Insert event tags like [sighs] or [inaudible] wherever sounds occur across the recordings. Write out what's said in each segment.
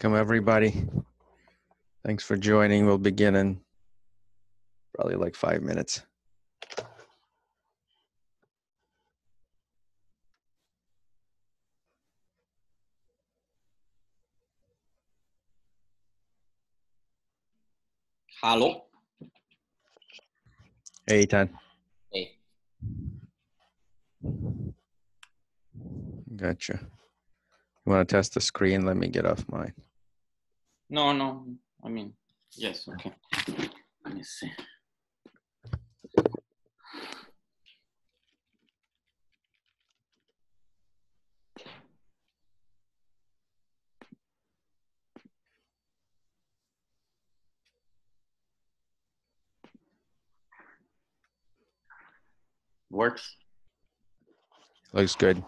Welcome, everybody. Thanks for joining. We'll begin in probably like five minutes. Halo. Hey, Ethan. Hey. Gotcha. You want to test the screen? Let me get off mine. No, no. I mean, yes. Okay. Let me see. Works. Looks good.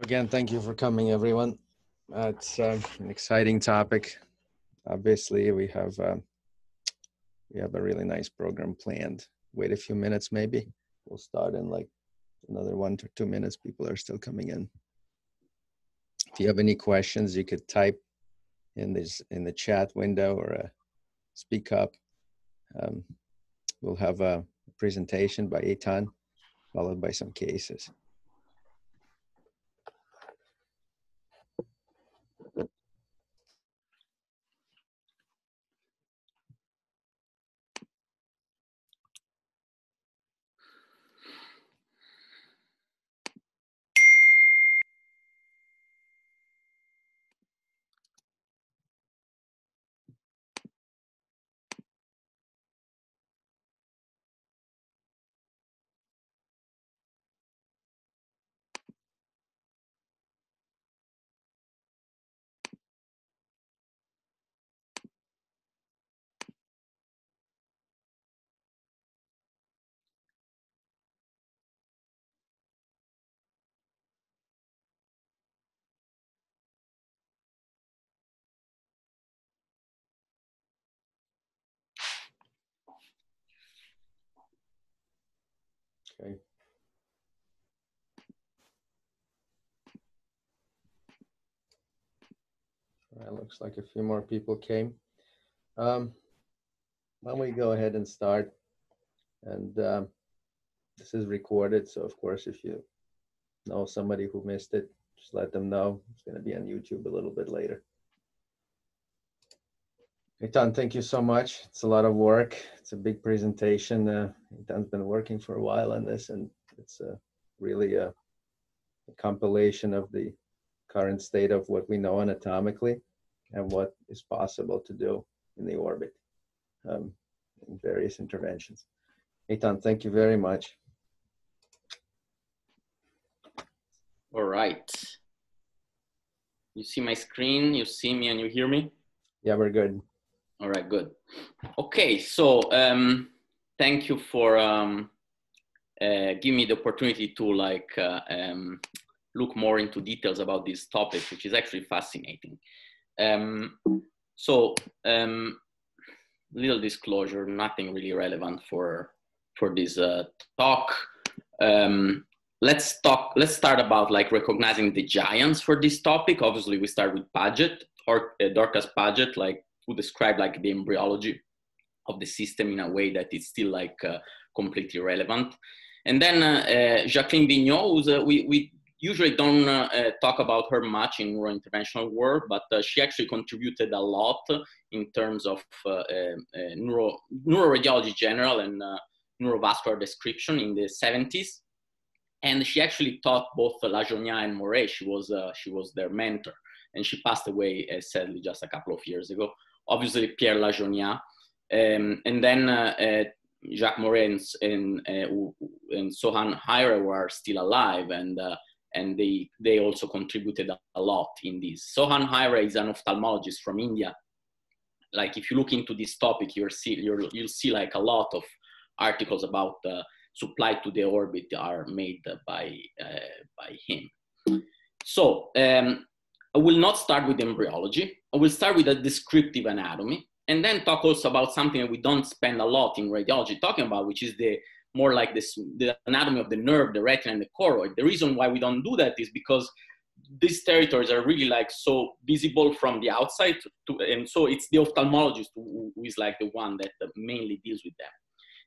Again, thank you for coming, everyone. Uh, it's uh, an exciting topic. Obviously, we have uh, we have a really nice program planned. Wait a few minutes, maybe. We'll start in like another one to two minutes. People are still coming in. If you have any questions, you could type in this in the chat window or uh, speak up. Um, we'll have a presentation by Eitan followed by some cases. Okay. All right, looks like a few more people came. Um, why don't we go ahead and start? And um, this is recorded, so of course, if you know somebody who missed it, just let them know. It's going to be on YouTube a little bit later. Eitan, thank you so much. It's a lot of work. It's a big presentation. Uh, Eitan's been working for a while on this, and it's uh, really a, a compilation of the current state of what we know anatomically and what is possible to do in the orbit um, in various interventions. Eitan, thank you very much. All right. You see my screen, you see me and you hear me? Yeah, we're good. All right, good. Okay, so um, thank you for um, uh, giving me the opportunity to like uh, um, look more into details about this topic, which is actually fascinating. Um, so, um, little disclosure, nothing really relevant for for this uh, talk. Um, let's talk. Let's start about like recognizing the giants for this topic. Obviously, we start with Padget or uh, Dorcas Padget, like who described like the embryology of the system in a way that is still like uh, completely relevant. And then uh, uh Jacqueline Vignaud, uh, we, we usually don't uh, uh, talk about her much in neurointerventional work, but she actually contributed a lot in terms of neuro, neuroradiology general and neurovascular description in the 70s. And she actually taught both Lasjaunias and Moret. She was, she was their mentor. And she passed away, sadly, just a couple of years ago. Obviously, Pierre Lasjaunias. Um, and then Jacques Moret and, uh, and Sohan Hayreh were still alive, and uh, and they, they also contributed a lot in this. Sohan Hayreh is an ophthalmologist from India. Like if you look into this topic, you'll see, you will see like a lot of articles about the supply to the orbit are made by, uh, by him. So um, I will not start with embryology. I will start with a descriptive anatomy and then talk also about something that we don't spend a lot in radiology talking about, which is the more like this, the anatomy of the nerve, the retina, and the choroid. The reason why we don't do that is because these territories are really like so visible from the outside, to, and so it's the ophthalmologist who, who is like the one that mainly deals with them.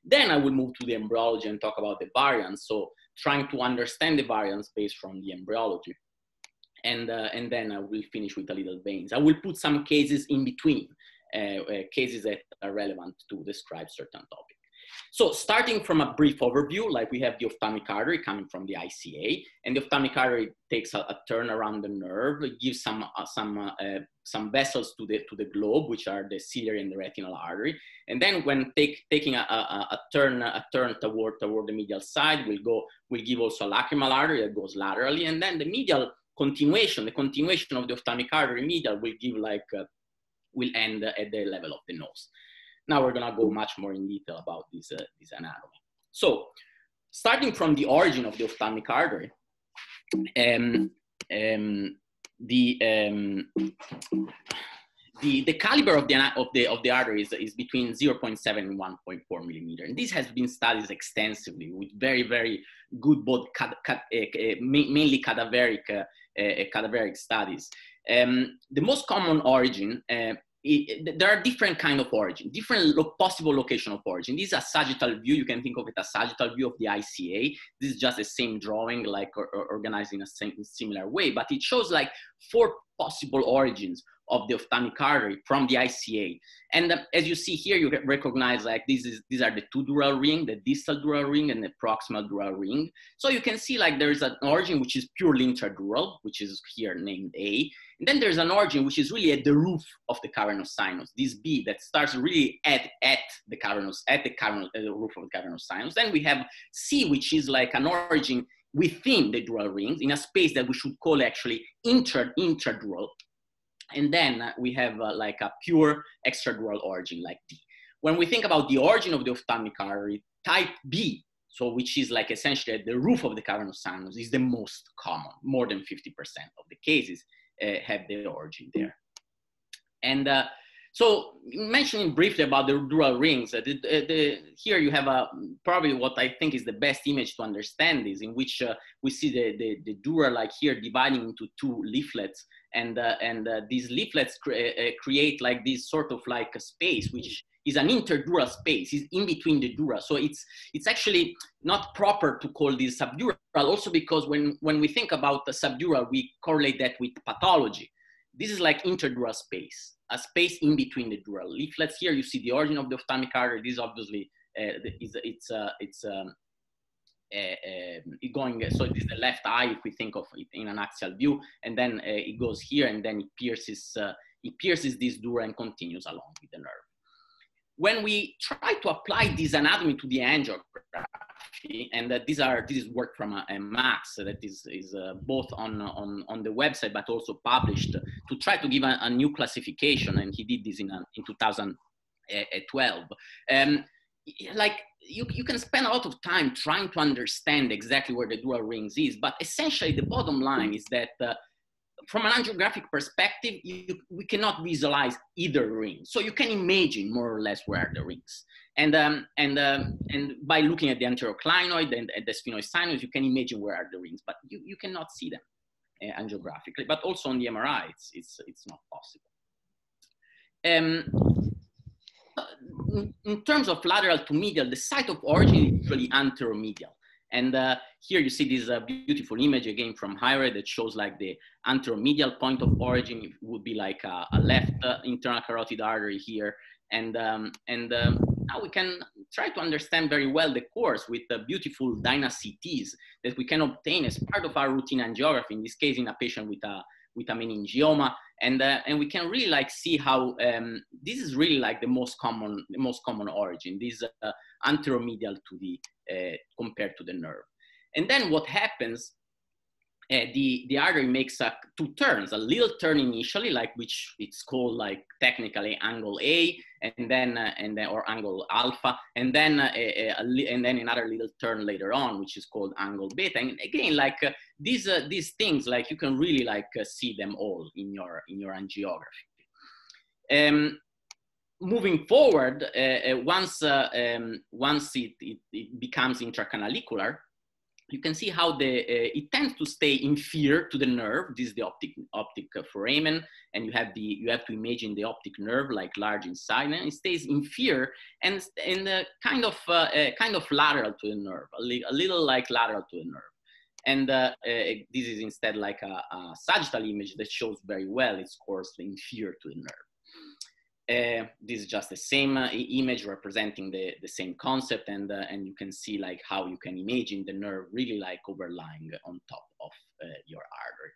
Then I will move to the embryology and talk about the variants. So trying to understand the variants based from the embryology. And, uh, and then I will finish with a little veins. I will put some cases in between, uh, uh, cases that are relevant to describe certain topics. So starting from a brief overview, like we have the ophthalmic artery coming from the ICA, and the ophthalmic artery takes a, a turn around the nerve, it gives some, uh, some, uh, uh, some vessels to the, to the globe, which are the ciliary and the retinal artery. And then when take, taking a, a, a, turn, a turn toward, toward the medial side, we'll, go, we'll give also a lacrimal artery that goes laterally, and then the medial continuation, the continuation of the ophthalmic artery medial will give like, uh, will end at the level of the nose. Now we're gonna go much more in detail about this, uh, this anatomy. So starting from the origin of the ophthalmic artery, um, um, the, um, the, the caliber of the, of the, of the artery is, is between 0.7 and 1.4 millimeter. And this has been studied extensively with very, very good, both cad, cad, uh, uh, mainly cadaveric, uh, cadaveric studies. Um, the most common origin uh, it, there are different kind of origin, different lo possible location of origin. This is a sagittal view. You can think of it as sagittal view of the ICA. This is just the same drawing, like or, or organized in a same, similar way, but it shows like four possible origins of the ophthalmic artery from the ICA. And uh, as you see here, you recognize like this is, these are the two dural ring, the distal dural ring and the proximal dural ring. So you can see like there's an origin which is purely intradural, which is here named A. And then there's an origin which is really at the roof of the cavernous sinus, this B that starts really at, at the cavernous, at the cavernous, at the roof of the cavernous sinus. Then we have C, which is like an origin within the dural rings in a space that we should call actually intra, intradural and then we have uh, like a pure extradural origin like D. When we think about the origin of the ophthalmic artery, type B, so which is like essentially at the roof of the cavernous sinus, is the most common. More than 50% of the cases uh, have their origin there. And uh, so mentioning briefly about the dural rings, uh, the, the, the, here you have a, probably what I think is the best image to understand this, in which uh, we see the, the, the dura like here dividing into two leaflets. And uh, and uh, these leaflets cre uh, create like this sort of like a space which is an interdural space is in between the dura so it's it's actually not proper to call this subdural also because when when we think about the subdural we correlate that with pathology. This is like interdural space a space in between the dural leaflets here you see the origin of the ophthalmic artery this obviously uh, is it's uh, it's um, uh, going, so it is the left eye if we think of it in an axial view, and then uh, it goes here and then it pierces, uh, it pierces this dura and continues along with the nerve. When we try to apply this anatomy to the angiography, and that these are this is work from a, a Max that is is uh, both on on on the website but also published to try to give a, a new classification, and he did this in a, in 2012. Um, like you, you can spend a lot of time trying to understand exactly where the dural rings is, but essentially the bottom line is that uh, from an angiographic perspective, you, we cannot visualize either ring. So you can imagine more or less where are the rings. And, um, and, um, and by looking at the anteroclinoid and at the sphenoid sinus, you can imagine where are the rings, but you, you cannot see them uh, angiographically. But also on the MRI, it's, it's, it's not possible. Um, in, terms of lateral to medial, the site of origin is usually anteromedial. And uh, here you see this uh, beautiful image again from Hayreh that shows like the anteromedial point of origin would be like a, a left uh, internal carotid artery here. And, um, and um, now we can try to understand very well the course with the beautiful DynaCTs that we can obtain as part of our routine angiography, in this case in a patient with a, with a meningioma and uh, and we can really like see how um, this is really like the most common the most common origin this uh, anteromedial to the uh, compared to the nerve and then what happens uh, the, the artery makes uh, two turns, a little turn initially, like which it's called like technically angle A, and then uh, and then or angle alpha, and then uh, a, a, and then another little turn later on, which is called angle beta. And again, like uh, these uh, these things, like you can really like see them all in your in your angiography. Um, moving forward, once um, once it, it, it becomes intracanalicular, you can see how the, uh, it tends to stay inferior to the nerve. This is the optic, optic foramen, and you have the, you have to imagine the optic nerve like large inside, and it stays inferior and, and uh, kind of, uh, uh kind of lateral to the nerve, a, li a, little like lateral to the nerve. And uh, uh, this is instead like a, a sagittal image that shows very well its course inferior to the nerve. Uh, this is just the same uh, image representing the, the same concept and, uh, and you can see like how you can imagine the nerve really like overlying on top of uh, your artery.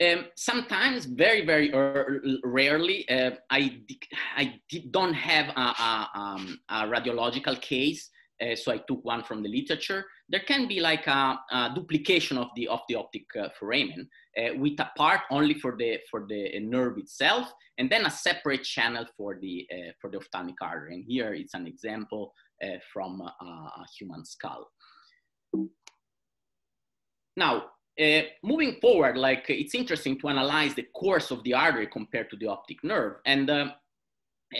Um, sometimes, very, very rarely, uh, I, I don't have a, a, um, a radiological case uh, so I took one from the literature. There can be like a, a duplication of the of the optic foramen uh, with a part only for the for the nerve itself, and then a separate channel for the uh, for the ophthalmic artery. And here it's an example uh, from a, human skull. Now, uh, moving forward, like it's interesting to analyze the course of the artery compared to the optic nerve, and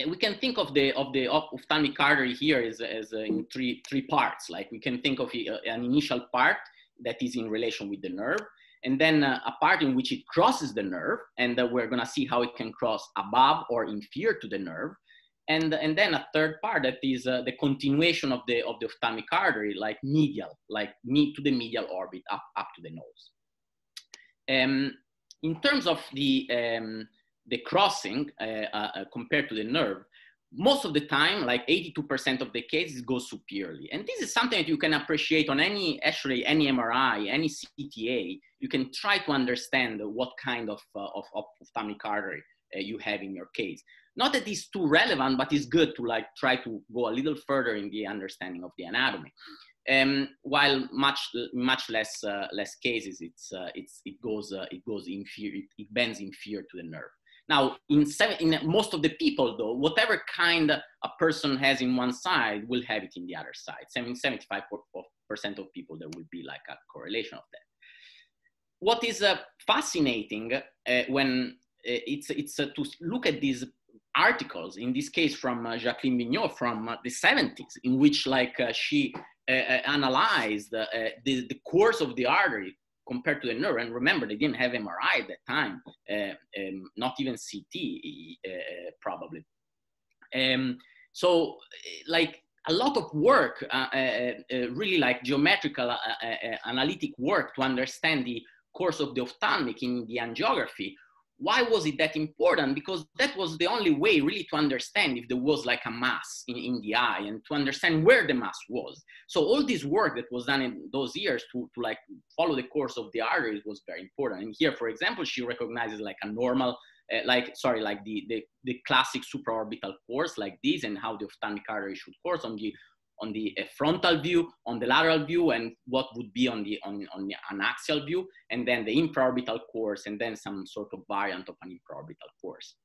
we can think of the of the ophthalmic artery here as, as uh, in three three parts. Like we can think of uh, an initial part that is in relation with the nerve, and then uh, a part in which it crosses the nerve, and uh, we're gonna see how it can cross above or inferior to the nerve, and, and then a third part that is uh, the continuation of the, of the ophthalmic artery, like medial, like me to the medial orbit up, up to the nose. Um, in terms of the, um, the crossing uh, uh, compared to the nerve, most of the time, like 82% of the cases go superiorly. And this is something that you can appreciate on any, actually any MRI, any CTA. You can try to understand what kind of, uh, of, of ophthalmic artery uh, you have in your case. Not that it's too relevant, but it's good to like try to go a little further in the understanding of the anatomy. Um, while much much less uh, less cases, it's uh, it's it goes uh, it goes inferior, it, it bends inferior to the nerve. Now, in, seven, in most of the people, though, whatever kind a person has in one side will have it in the other side. 75% of people, there will be like a correlation of that. What is uh, fascinating uh, when uh, it's, it's uh, to look at these articles, in this case from uh, Jacqueline Vignaud from the 70s, in which like she analyzed the, the course of the artery compared to the nerve. And remember, they didn't have MRI at that time, uh, um, not even CT uh, probably. Um, so like a lot of work, uh, uh, uh really like geometrical uh, analytic work to understand the course of the ophthalmic in the angiography why was it that important? Because that was the only way really to understand if there was like a mass in, in the eye and to understand where the mass was. So all this work that was done in those years to, to like follow the course of the arteries was very important. And here, for example, she recognizes like a normal, uh, like, sorry, like the, the, the classic supraorbital course like this and how the ophthalmic artery should course on the on the uh, frontal view, on the lateral view, and what would be on the on, on an axial view, and then the infraorbital course, and then some sort of variant of an infraorbital course.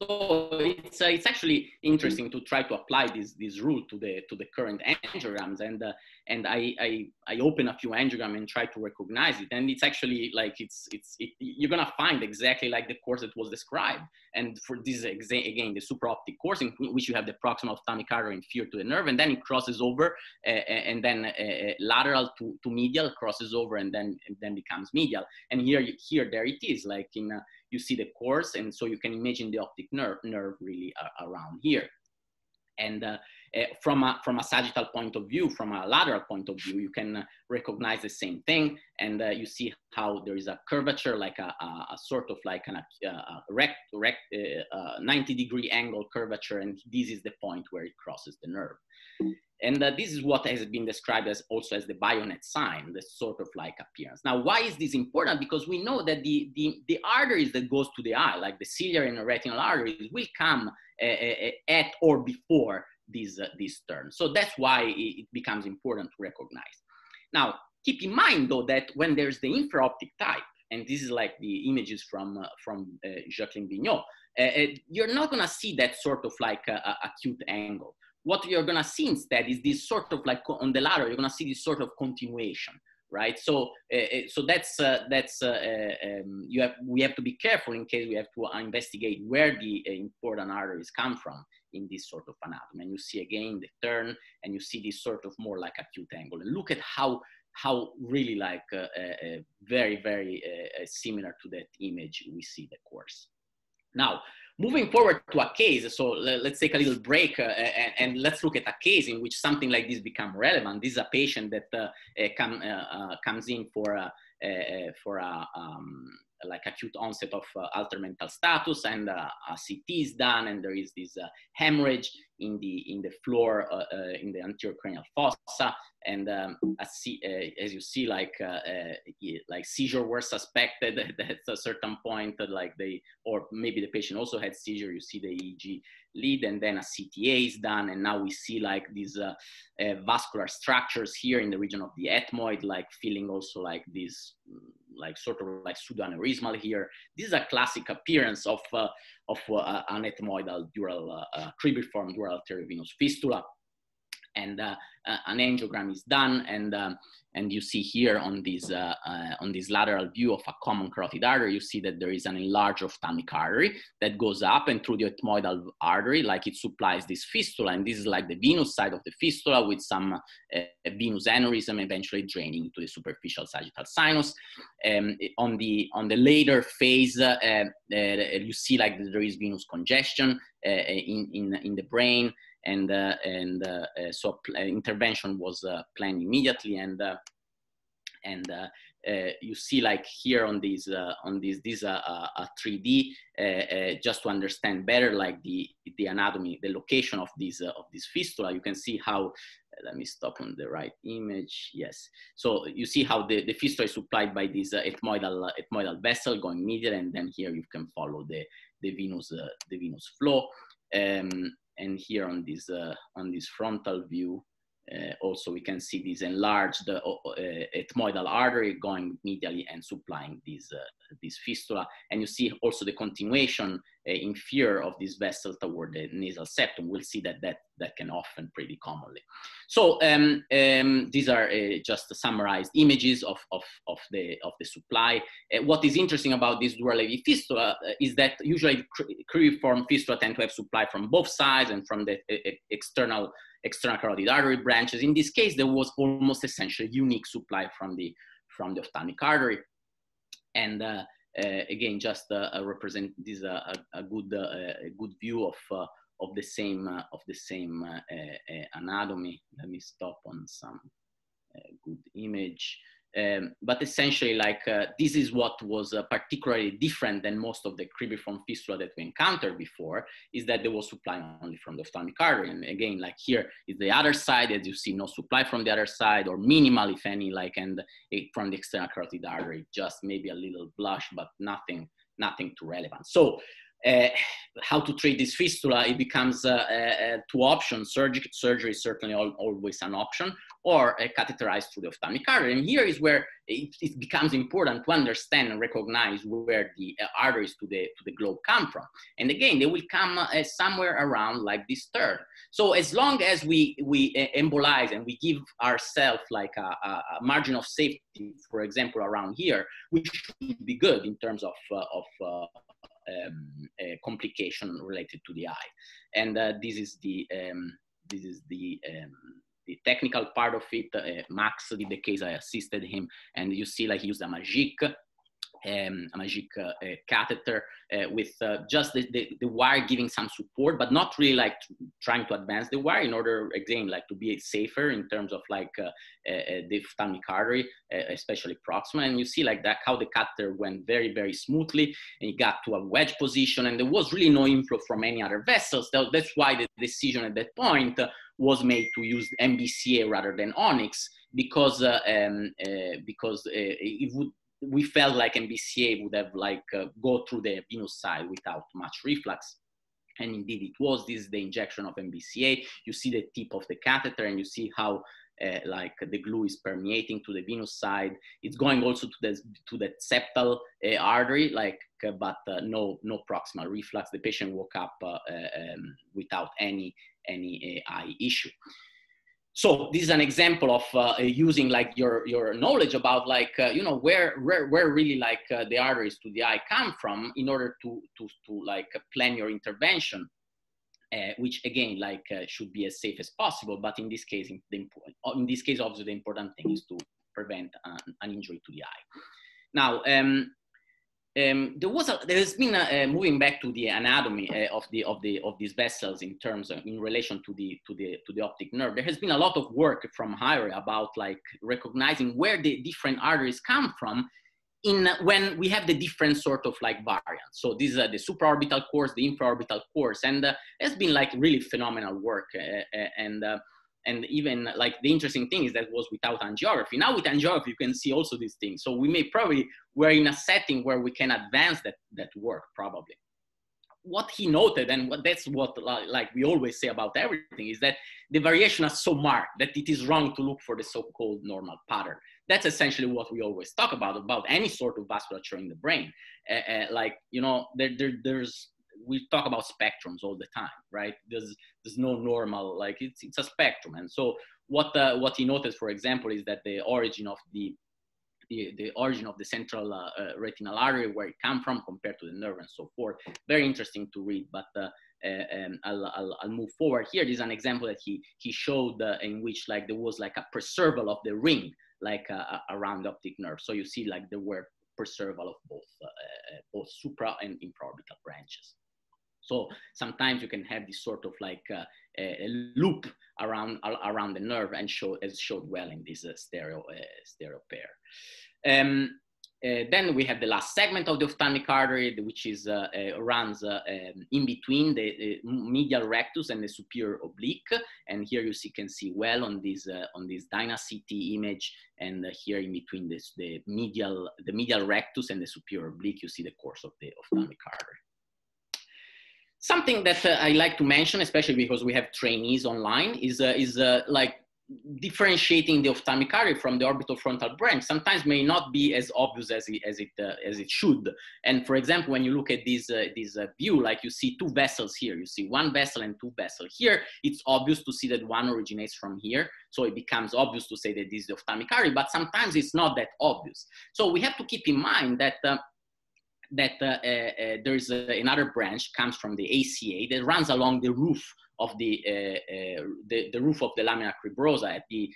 So it's, uh, it's actually interesting to try to apply this, this rule to the, to the current angiograms. And, uh, and I, I, I open a few angiograms and try to recognize it. And it's actually like, it's, it's, it, you're gonna find exactly like the course that was described. And for this, again, the supraoptic course in which you have the proximal ophthalmic artery inferior to the nerve, and then it crosses over, uh, and then uh, uh, lateral to, to medial crosses over, and then, and then becomes medial. And here, here, there it is, like in, uh, you see the course, and so you can imagine the optic nerve, nerve really uh, around here. And uh, uh, from, a, from a sagittal point of view, from a lateral point of view, you can uh, recognize the same thing. And uh, you see how there is a curvature, like a, a, a sort of like an, a, a rect, rect, uh, 90 degree angle curvature. And this is the point where it crosses the nerve. And uh, this is what has been described as also as the bayonet sign, the sort of like appearance. Now, why is this important? Because we know that the, the, the arteries that goes to the eye, like the ciliary and the retinal arteries, will come uh, uh, at or before this, uh, this turn. So that's why it becomes important to recognize. Now, keep in mind though that when there's the infraoptic type, and this is like the images from, uh, from uh, Jacqueline Vignaud, you're not gonna see that sort of like acute angle what you're gonna see instead is this sort of like on the ladder, you're gonna see this sort of continuation, right? So, uh, so that's uh, that's uh, um, you have we have to be careful in case we have to investigate where the important arteries come from in this sort of anatomy. And you see again the turn, and you see this sort of more like acute angle. And look at how how really like uh, uh, very very uh, similar to that image we see the course. Now, moving forward to a case, so let's take a little break uh, and, and, let's look at a case in which something like this become relevant. This is a patient that uh, uh come, uh, uh, comes in for a, for a um, like acute onset of uh, altered mental status and uh, a CT is done and there is this uh, hemorrhage in the in the floor uh, uh, in the anterior cranial fossa and um, as, see, uh, as, you see like like seizure were suspected [laughs] at a certain point like they or maybe the patient also had seizure you see the EEG lead and then a CTA is done and now we see like these vascular structures here in the region of the ethmoid like feeling also like this, like sort of like pseudoaneurysmal here. This is a classic appearance of, uh, of uh, an ethmoidal dural, uh, uh cribriform dural arteriovenous fistula. And uh, uh, an angiogram is done and um, and you see here on this, uh, uh, on this lateral view of a common carotid artery, you see that there is an enlarged ophthalmic artery that goes up and through the ethmoidal artery, like it supplies this fistula. And this is like the venous side of the fistula with some uh, venous aneurysm eventually draining into the superficial sagittal sinus. Um, on, the, on the later phase, uh, uh, you see like there is venous congestion uh, in, in, in the brain and uh, and uh, uh, so intervention was planned immediately. And and uh, you see like here on these uh, on this this uh, a 3D just to understand better like the the anatomy the location of this of this fistula you can see how let me stop on the right image. Yes. So you see how the, the fistula is supplied by this ethmoidal ethmoidal vessel going medial and then here you can follow the the venous the venous flow. Um, and here on this, uh, on this frontal view, uh, also we can see this enlarged uh, ethmoidal artery going medially and supplying this, uh, this fistula. And you see also the continuation uh, in fear of this vessel toward the nasal septum. We'll see that that, that can often pretty commonly. So um, um, these are uh, just summarized images of, of, of, the, of the supply. Uh, what is interesting about this dural AV fistula uh, is that usually cribriform fistula tend to have supply from both sides and from the uh, external external carotid artery branches. In this case, there was almost essentially unique supply from the, from the ophthalmic artery. And uh, uh, again, just uh, uh represent this a, a, good a good view of of the same of the same anatomy. Let me stop on some good image. Um, but essentially, like uh, this is what was uh, particularly different than most of the cribriform fistula that we encountered before, is that there was supply only from the ophthalmic artery. And again, like here is the other side, as you see, no supply from the other side, or minimal, if any, like and from the external carotid artery, just maybe a little blush, but nothing, nothing too relevant. So uh, how to treat this fistula, it becomes uh, uh, two options. Surgery, surgery is certainly al always an option, or uh, catheterized through the ophthalmic artery. And here is where it, it, becomes important to understand and recognize where the uh, arteries to the, to the globe come from. And again, they will come uh, somewhere around like this third. So as long as we, we embolize and we give ourselves like a, a, margin of safety, for example, around here, we should be good in terms of, of um, complication related to the eye. And uh, this is the um, this is the um, the technical part of it. Uh, Max did the case. I assisted him, and you see like he used a magic um, a magic uh, uh, catheter uh, with uh, just the, the, the, wire giving some support, but not really like trying to advance the wire in order, again, like to be safer in terms of like uh, uh, the ophthalmic artery, especially proximal. And you see like that how the catheter went very, very smoothly and it got to a wedge position and there was really no inflow from any other vessels. That's why the decision at that point was made to use NBCA rather than Onyx because um, because it would we felt like NBCA would have like uh, go through the venous side without much reflux. And indeed it was, this is the injection of NBCA. You see the tip of the catheter and you see how uh, like the glue is permeating to the venous side. It's going also to the, to the septal uh, artery, like, uh, but uh, no, no proximal reflux. The patient woke up uh, um, without any, any eye issue so this is an example of uh, using like your your knowledge about like uh, you know where where where really like uh, the arteries to the eye come from in order to to to like plan your intervention uh, which again like uh, should be as safe as possible but in this case in, the, in this case obviously the important thing is to prevent an, an injury to the eye. Now um, um, there was a, there has been a, uh, moving back to the anatomy uh, of the of the of these vessels in terms of in relation to the to the to the optic nerve. There has been a lot of work from Hayreh about like recognizing where the different arteries come from in when we have the different sort of like variants. So these are the supraorbital course, the infraorbital course, and uh, it's been like really phenomenal work uh, uh, and uh, and even like the interesting thing is that was without angiography. Now with angiography, you can see also these things. So we may probably, we're in a setting where we can advance that, that work probably. What he noted, and what, that's what like we always say about everything, is that the variation is so marked that it is wrong to look for the so-called normal pattern. That's essentially what we always talk about, about any sort of vasculature in the brain. Uh, uh, like, you know, there, there, there's we talk about spectrums all the time, right? There's there's no normal like it's it's a spectrum, and so what uh, what he noticed, for example, is that the origin of the the, the origin of the central uh, uh, retinal artery, where it come from compared to the nerve and so forth. Very interesting to read, but um, I'll, I'll, I'll, move forward here. This is an example that he, he showed uh, in which like there was like a preserval of the ring, like around the optic nerve. So you see like there were preserval of both, both supra and infraorbital branches. So sometimes you can have this sort of like uh, a loop around around the nerve and show as showed well in this uh, stereo uh, stereo pair. Um, uh, then we have the last segment of the ophthalmic artery, which is uh, uh, runs um, in between the, medial rectus and the superior oblique. And here you see, can see well on this on this DynaCT image, and here in between this the medial the medial rectus and the superior oblique, you see the course of the ophthalmic artery. Something that I like to mention, especially because we have trainees online, is is like differentiating the ophthalmic artery from the orbital frontal branch sometimes may not be as obvious as it, as it, uh, as it should. And for example, when you look at this, uh, this uh, view, like you see two vessels here, you see one vessel and two vessels. Here, it's obvious to see that one originates from here. So it becomes obvious to say that this is the ophthalmic artery, but sometimes it's not that obvious. So we have to keep in mind that uh, that uh, uh, there is another branch comes from the ACA that runs along the roof of the, uh, uh, the, the, roof of the lamina cribrosa at the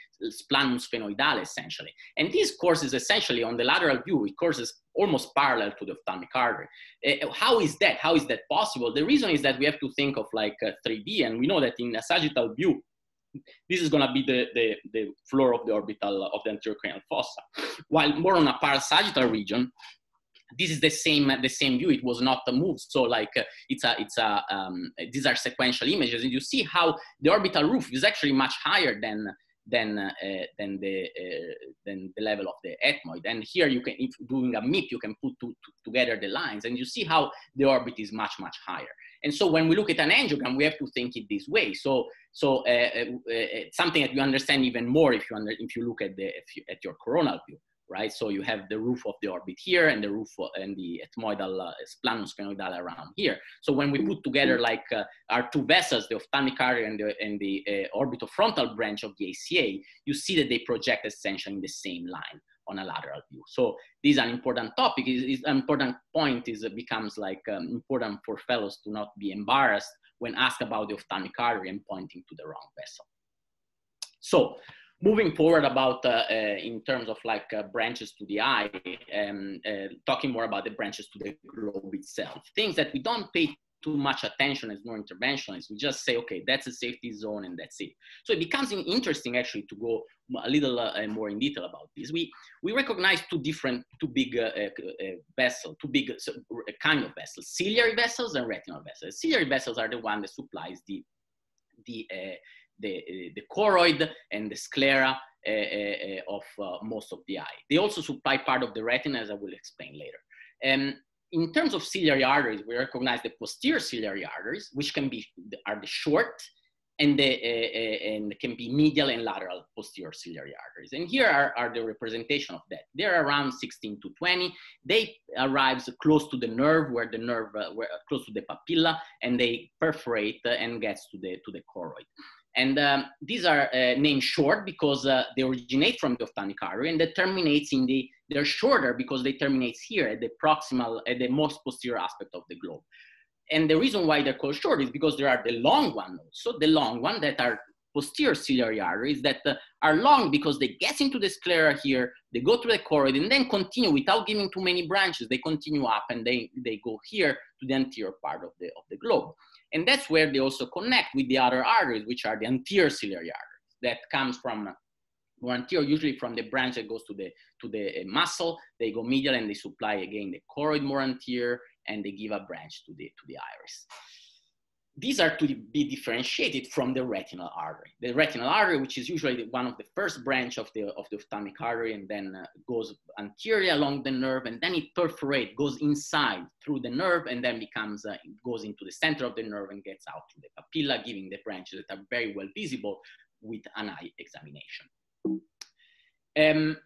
planum sphenoidale, essentially. And this course is essentially on the lateral view, it courses almost parallel to the ophthalmic artery. Uh, how is that? How is that possible? The reason is that we have to think of like 3D, and we know that in a sagittal view, this is going to be the, the, the floor of the orbital of the anterior cranial fossa. While more on a parasagittal region, this is the same the same view. It was not moved so like uh, it's a it's a um, these are sequential images. And you see how the orbital roof is actually much higher than than uh, than the uh, than the level of the ethmoid. And here you can if doing a MIP you can put two, two, together the lines. And you see how the orbit is much much higher. And so when we look at an angiogram we have to think it this way. So so uh, uh, uh, something that you understand even more if you under, if you look at the you, at your coronal view right? So you have the roof of the orbit here and the roof and the ethmoidal uh, planum sphenoidal around here. So when we put together like uh, our two vessels, the ophthalmic artery and the, and the uh, orbitofrontal branch of the ACA, you see that they project essentially in the same line on a lateral view. So this is an important topic. Is, is an important point is it becomes like um, important for fellows to not be embarrassed when asked about the ophthalmic artery and pointing to the wrong vessel. So moving forward about uh, uh, in terms of like uh, branches to the eye and um, talking more about the branches to the globe itself. Things that we don't pay too much attention as more interventionists, we just say okay that's a safety zone and that's it. So it becomes interesting actually to go a little uh, more in detail about this. We we recognize two different two big uh, uh, vessels two big kind of vessels ciliary vessels and retinal vessels. Ciliary vessels are the one that supplies the the the, uh, the choroid and the sclera uh, uh, of most of the eye. They also supply part of the retina, as I will explain later. And in terms of ciliary arteries, we recognize the posterior ciliary arteries, which can be are the short and, the, uh, and can be medial and lateral posterior ciliary arteries. And here are, are, the representation of that. They're around 16 to 20. They arrive close to the nerve, where the nerve, uh, where, close to the papilla, and they perforate uh, and gets to the, to the choroid. And um, these are uh, named short because uh, they originate from the ophthalmic artery and that terminates in the, they're shorter because they terminate here at the proximal, at the most posterior aspect of the globe. And the reason why they're called short is because there are the long one also, the long one that are posterior ciliary arteries that uh, are long because they get into the sclera here, they go to the choroid and then continue without giving too many branches. They continue up and they, they go here to the anterior part of the, of the globe. And that's where they also connect with the other arteries, which are the anterior ciliary arteries that comes from more anterior, usually from the branch that goes to the, to the uh, muscle. They go medial and they supply again the choroid more anterior and they give a branch to the, to the iris these are to be differentiated from the retinal artery. The retinal artery, which is usually one of the first branch of the, of the ophthalmic artery and then uh, goes anterior along the nerve and then it perforates, goes inside through the nerve and then becomes, uh, goes into the center of the nerve and gets out to the papilla, giving the branches that are very well visible with an eye examination. Um,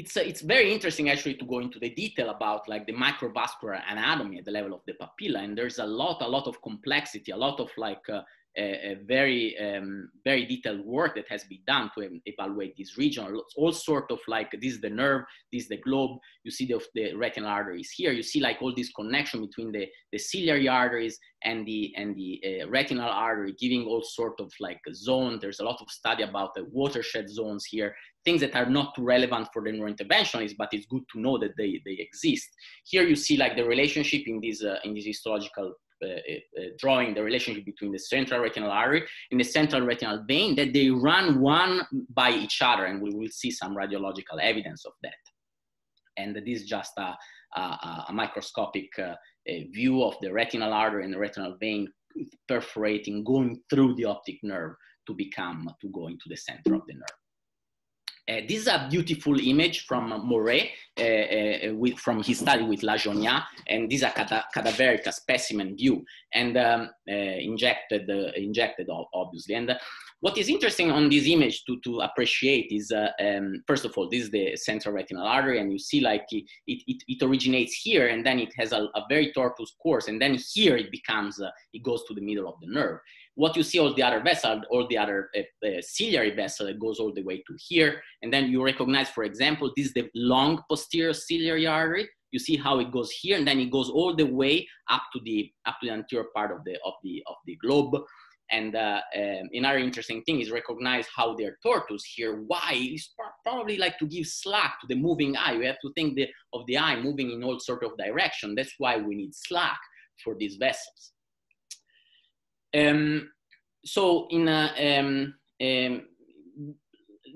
it's, uh, it's very interesting actually to go into the detail about like the microvascular anatomy at the level of the papilla. And there's a lot, a lot of complexity, a lot of like uh, a, a very um, very detailed work that has been done to evaluate this region. All sort of like this is the nerve, this is the globe. You see the, the retinal arteries here. You see like all this connection between the, the ciliary arteries and the and the uh, retinal artery, giving all sort of like zone. There's a lot of study about the watershed zones here, things that are not too relevant for the neurointerventionist, but it's good to know that they, they exist. Here you see like the relationship in this uh, in this histological uh, uh, drawing the relationship between the central retinal artery and the central retinal vein that they run one by each other and we will see some radiological evidence of that and this is just a, a, a microscopic uh, a view of the retinal artery and the retinal vein perforating going through the optic nerve to become to go into the center of the nerve uh, this is a beautiful image from Moret uh, uh, with, from his study with Lasjaunias, and this is a cadaver cadaveric specimen view, and um, uh, injected, uh, injected obviously. And uh, what is interesting on this image to, to appreciate is, um, first of all, this is the central retinal artery, and you see like it, it, it originates here, and then it has a, a, very tortuous course, and then here it becomes, it goes to the middle of the nerve what you see all the other vessel, all the other uh, uh, ciliary vessel that goes all the way to here. And then you recognize, for example, this is the long posterior ciliary artery. You see how it goes here, and then it goes all the way up to the up to the anterior part of the of the of the globe. And uh, um, another interesting thing is recognize how they're tortuous here. Why? It's probably like to give slack to the moving eye. We have to think the, of the eye moving in all sort of direction. That's why we need slack for these vessels. Um, so in a, um, um,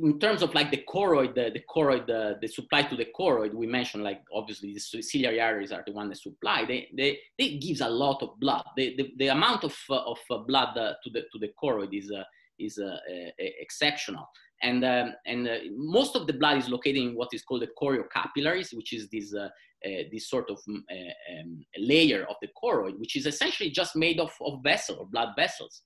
in terms of like the choroid, the, the choroid, the, the supply to the choroid, we mentioned like obviously the ciliary arteries are the one that supply. They, they, they gives a lot of blood. The, the, the amount of, uh, of uh, blood uh, to the to the choroid is uh, is uh, exceptional. And um, and uh, most of the blood is located in what is called the choriocapillaries, which is this this sort of um, layer of the choroid, which is essentially just made of of vessel or blood vessels.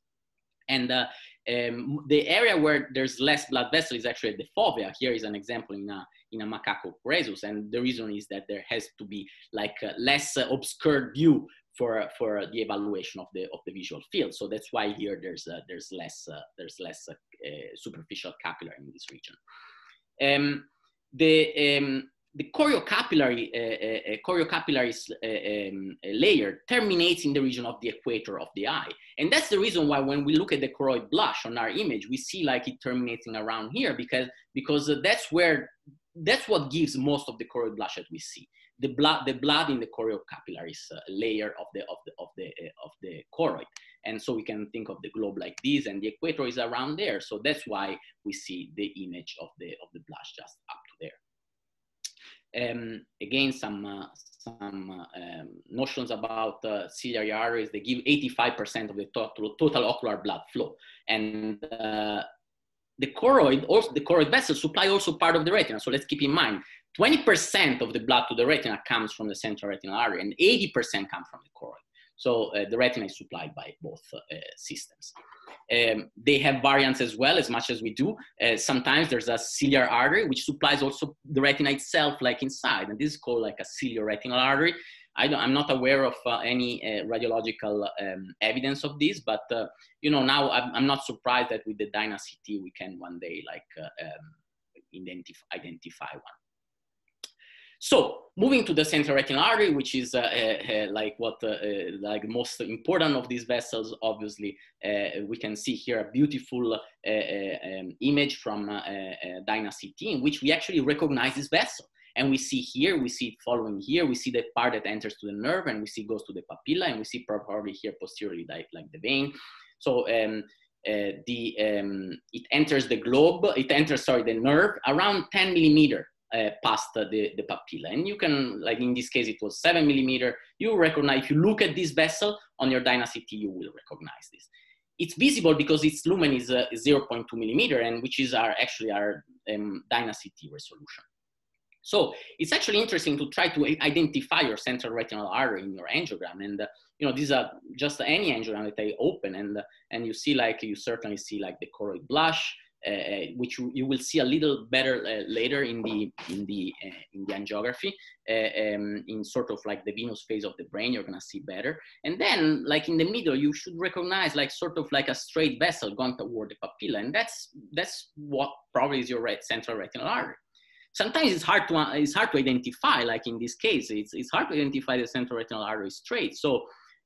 And uh, um, the area where there's less blood vessel is actually the fovea. Here is an example in a, in a macaco rhesus. And the reason is that there has to be like a less uh, obscured view for, for the evaluation of the, of the visual field. So that's why here there's, uh, there's less, uh, there's less uh, uh, superficial capillary in this region. Um, the, um, the choriocapillary, uh, uh, choriocapillary uh, um, layer terminates in the region of the equator of the eye. And that's the reason why when we look at the choroid blush on our image, we see like it terminating around here because, because that's where, that's what gives most of the choroid blush that we see. The blood, the blood in the choriocapillaris uh, layer of the, of the, of the, uh, of the choroid. And so we can think of the globe like this and the equator is around there. So that's why we see the image of the, of the blush just up. Um, again, some, uh, some uh, um, notions about uh, ciliary arteries, they give 85% of the total, total ocular blood flow. And uh, the choroid, also the choroid vessels supply also part of the retina. So let's keep in mind, 20% of the blood to the retina comes from the central retinal artery and 80% come from the choroid. So uh, the retina is supplied by both uh, systems. Um, they have variants as well, as much as we do. Uh, sometimes there's a ciliary artery, which supplies also the retina itself, like inside. And this is called like a ciliary retinal artery. I am not aware of uh, any uh, radiological um, evidence of this, but uh, you know now I'm, I'm, not surprised that with the DynaCT we can one day like um, identify, identify one. So moving to the central retinal artery, which is uh, uh, uh like what uh, uh, like most important of these vessels, obviously, uh, we can see here a beautiful um, image from uh, DynaCT in which we actually recognize this vessel. And we see here, we see following here, we see the part that enters to the nerve and we see goes to the papilla and we see probably here posteriorly like, like the vein. So um, the um, it enters the globe, it enters, sorry, the nerve around 10 millimeter uh, past the, the papilla. And you can, like in this case, it was seven millimeter. You recognize, if you look at this vessel on your DynaCT, you will recognize this. It's visible because its lumen is uh, 0.2 millimeter and which is our, actually our um, DynaCT resolution. So it's actually interesting to try to identify your central retinal artery in your angiogram. And, uh, you know, these are just any angiogram that I open and, uh, and you see like, you certainly see like the choroid blush, uh, which you will see a little better uh, later in the in the uh, in the angiography um, in sort of like the venous phase of the brain you're gonna see better. And then like in the middle you should recognize like sort of like a straight vessel going toward the papilla and that's that's what probably is your right central retinal artery. Sometimes it's hard to it's hard to identify like in this case it's, it's hard to identify the central retinal artery straight. So uh,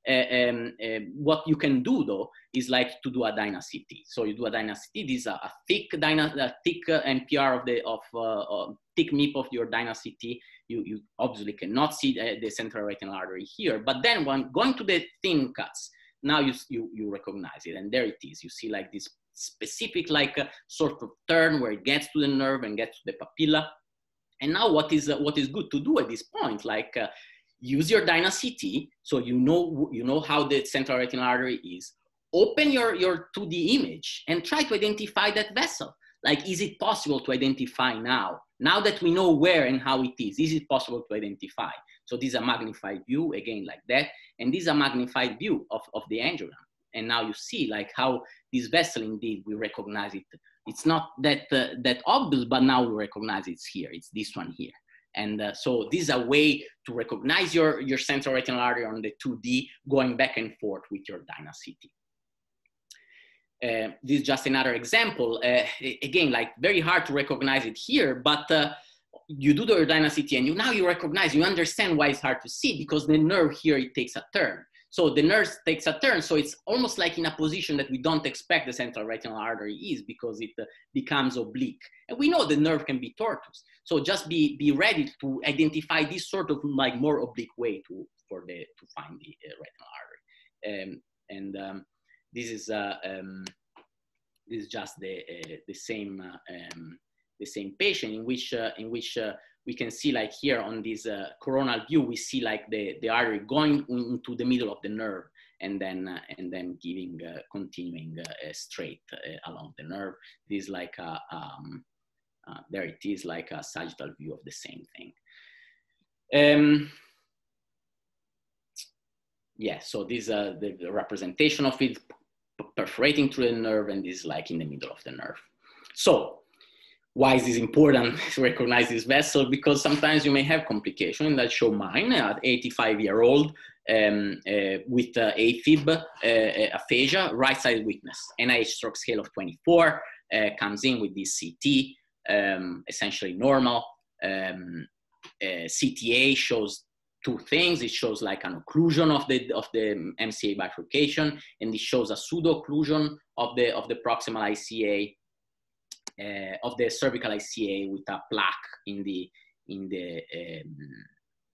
um, uh, what you can do though is like to do a DynaCT. So you do a DynaCT. This is a, thick dyna, a thick uh, MPR of the of uh, thick MIP of your DynaCT. You you obviously cannot see the, the, central retinal artery here. But then when going to the thin cuts, now you you you recognize it, and there it is. You see like this specific like uh, sort of turn where it gets to the nerve and gets to the papilla. And now what is uh, what is good to do at this point, like use your DynaCT so you know, you know how the central retinal artery is. Open your, your 2D image and try to identify that vessel. Like, is it possible to identify now? Now that we know where and how it is, is it possible to identify? So this is a magnified view, again, like that. And this is a magnified view of, of the angiogram. And now you see like how this vessel, indeed, we recognize it. It's not that, uh, that obvious, but now we recognize it's here. It's this one here. And uh, so this is a way to recognize your, your central retinal artery on the 2D going back and forth with your DynaCT. Uh, this is just another example. Uh, again, like very hard to recognize it here, but uh, you do the DynaCT and you now you recognize, you understand why it's hard to see because the nerve here, it takes a turn. So the nerve takes a turn. So it's almost like in a position that we don't expect the central retinal artery is because it uh, becomes oblique. And we know the nerve can be tortuous. So just be, be ready to identify this sort of like more oblique way to, for the, to find the uh, retinal artery. Um, and um, this is, uh, um, this is just the, uh, the same, uh, um, the same patient in which, uh, in which we can see like here on this uh, coronal view, we see like the, the artery going into the middle of the nerve and then, uh, and then giving, uh, continuing uh, straight uh, along the nerve. This is like a, um, uh, there it is like a sagittal view of the same thing. Um, yeah, so this is the, the representation of it perforating through the nerve and this is like in the middle of the nerve. So why is this important [laughs] to recognize this vessel? Because sometimes you may have complications that show mine at 85 year old um, uh, with uh, AFib, uh, aphasia, right side weakness, NIH stroke scale of 24 uh, comes in with this CT, um, essentially normal. Um, uh, CTA shows two things. It shows like an occlusion of the of the MCA bifurcation, and it shows a pseudo occlusion of the of the proximal ICA uh, of the cervical ICA with a plaque in the in the um,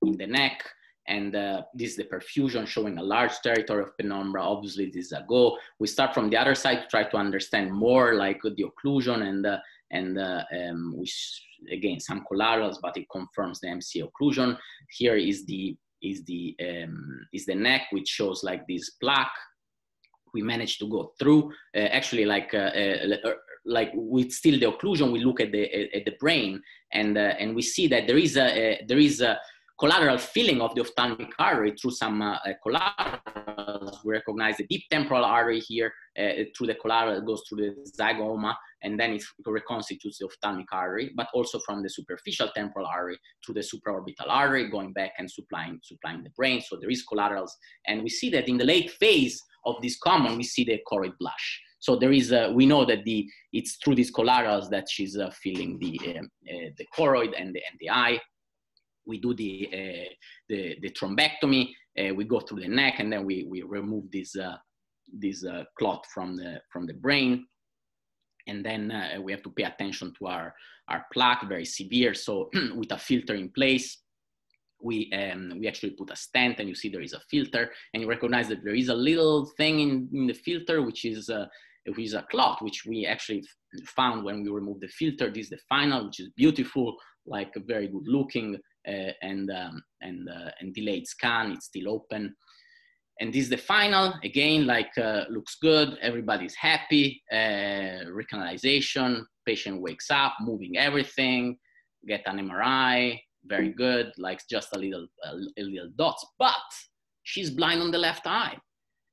in the neck. And uh, this is the perfusion showing a large territory of penumbra. Obviously, this is a go. We start from the other side to try to understand more, like the occlusion and uh, and uh, um, which again some collaterals, but it confirms the MCA occlusion. Here is the is the um, is the neck, which shows like this plaque. We managed to go through. Uh, actually, like uh, uh, like with still the occlusion, we look at the at the brain and uh, and we see that there is a, a there is a collateral filling of the ophthalmic artery through some uh, collaterals. We recognize the deep temporal artery here uh, through the collateral goes through the zygoma, and then it reconstitutes the ophthalmic artery, but also from the superficial temporal artery to the supraorbital artery, going back and supplying, supplying the brain. So there is collaterals. And we see that in the late phase of this common, we see the choroid blush. So there is a, we know that the it's through these collaterals that she's uh, filling the um, uh, the choroid and the, and the eye. We do the uh, the, the thrombectomy. Uh, we go through the neck and then we, we remove this uh, this uh, clot from the from the brain. And then we have to pay attention to our our plaque, very severe. So [clears throat] with a filter in place, we um, we actually put a stent and you see there is a filter and you recognize that there is a little thing in, in the filter which is uh, which is a clot, which we actually found when we removed the filter. This is the final, which is beautiful, like a very good looking uh, and, um, and, uh, and delayed scan. It's still open. And this is the final, again, like uh, looks good. Everybody's happy. Uh, recanalization, patient wakes up, moving everything, get an MRI, very good, like just a little, a little dots. But she's blind on the left eye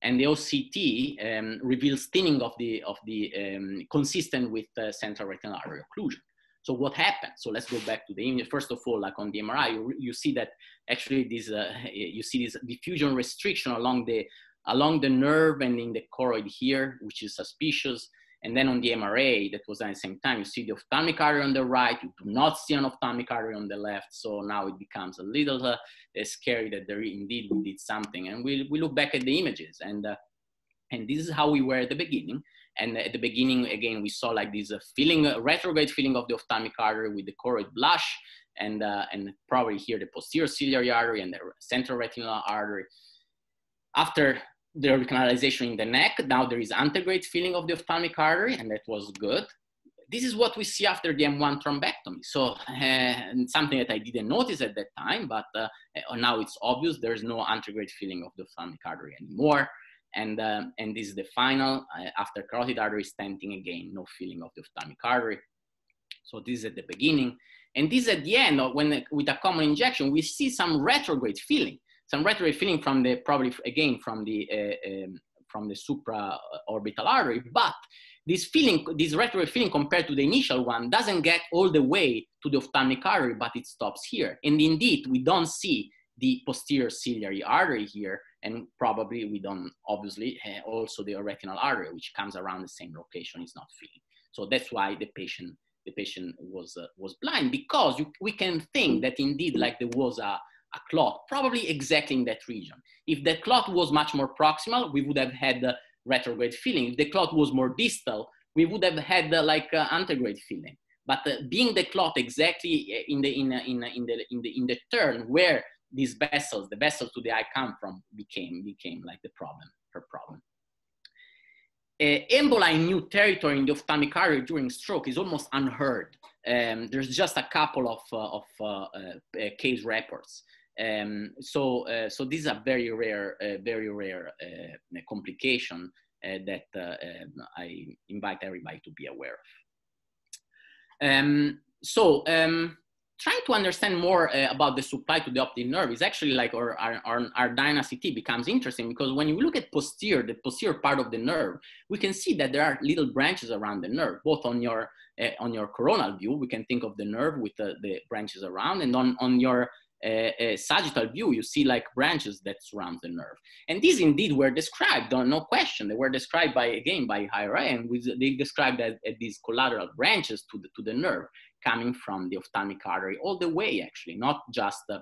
and the OCT um, reveals thinning of the, of the um, consistent with uh, central retinal artery occlusion. So what happened? So let's go back to the image. First of all, like on the MRI, you, you see that actually this, uh, you see this diffusion restriction along the, along the nerve and in the choroid here, which is suspicious. And then on the MRA that was at the same time, you see the ophthalmic artery on the right, you do not see an ophthalmic artery on the left. So now it becomes a little uh, scary that there indeed we did something. And we, we look back at the images and, uh, and this is how we were at the beginning. And at the beginning, again, we saw like this uh, feeling, uh, retrograde feeling of the ophthalmic artery with the choroid blush and, uh, and probably here the posterior ciliary artery and the central retinal artery. After the recanalization in the neck. Now there is antegrade filling of the ophthalmic artery, and that was good. This is what we see after the M1 thrombectomy. So uh, something that I didn't notice at that time, but uh, now it's obvious there's no antegrade filling of the ophthalmic artery anymore. And, uh, and this is the final, uh, after carotid artery stenting again, no filling of the ophthalmic artery. So this is at the beginning. And this at the end, when with a common injection, we see some retrograde filling some retrograde filling from the probably again from the uh, um, from the supra orbital artery, but this filling, this retrograde filling compared to the initial one doesn't get all the way to the ophthalmic artery, but it stops here. And indeed, we don't see the posterior ciliary artery here, and probably we don't obviously also the retinal artery, which comes around the same location, is not filling. So that's why the patient the patient was uh, was blind because you, we can think that indeed like there was a a clot, probably exactly in that region. If the clot was much more proximal, we would have had the retrograde filling. If the clot was more distal, we would have had like uh, antegrade filling. But uh, being the clot exactly uh, in the, in, uh, in, uh, in, the, in, the, in the turn where these vessels, the vessels to the eye come from, became, became like the problem, her problem. Uh, Emboli in new territory in the ophthalmic artery during stroke is almost unheard. Um, there's just a couple of, uh, of uh case reports. Um, so, uh, so this is a very rare, uh, very rare uh, complication uh, that uh, um, I invite everybody to be aware of. Um, so, um, trying to understand more uh, about the supply to the optic nerve is actually like our, our, our, our DynaCT becomes interesting because when you look at posterior, the posterior part of the nerve, we can see that there are little branches around the nerve, both on your, on your coronal view, we can think of the nerve with the, the branches around, and on, on your sagittal view, you see like branches that surround the nerve. And these indeed were described, no question. They were described by, again, by Hayreh, and they described as, as, these collateral branches to the, to the nerve coming from the ophthalmic artery all the way, actually, not just, uh,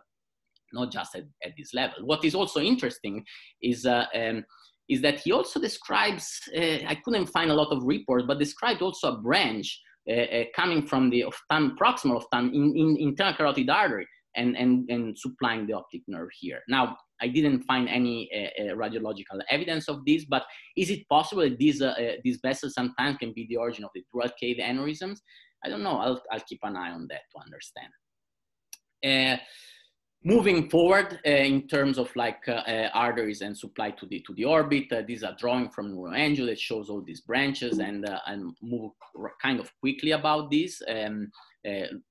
not just at, at, this level. What is also interesting is, uh, um, is that he also describes, uh, I couldn't find a lot of reports, but described also a branch uh, uh, coming from the ophthalmic, proximal ophthalmic, in, in, internal carotid artery and, and, and supplying the optic nerve here. Now, I didn't find any uh, uh, radiological evidence of this, but is it possible that these, uh, uh these vessels sometimes can be the origin of the dural cave aneurysms? I don't know, I'll, I'll keep an eye on that to understand. Uh, moving forward uh, in terms of like arteries and supply to the, to the orbit, these are drawing from neuroangio that shows all these branches and, and move kind of quickly about this. Um,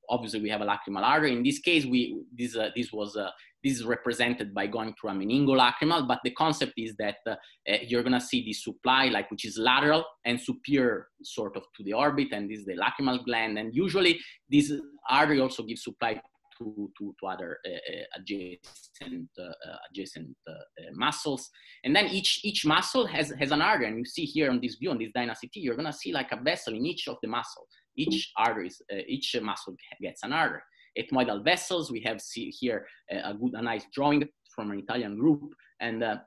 obviously we have a lacrimal artery. In this case, we this uh, this was uh, this is represented by going through a meningolacrimal, but the concept is that uh, uh, you're gonna see the supply, like which is lateral and superior sort of to the orbit, and this is the lacrimal gland. And usually this artery also gives supply to, to, to other uh, adjacent, adjacent muscles. And then each, each muscle has, has an artery. And you see here on this view, on this DynaCT, you're gonna see like a vessel in each of the muscles each artery, uh, each muscle gets an artery. Ethmoidal vessels, we have see here a good, a nice drawing from an Italian group, and uh,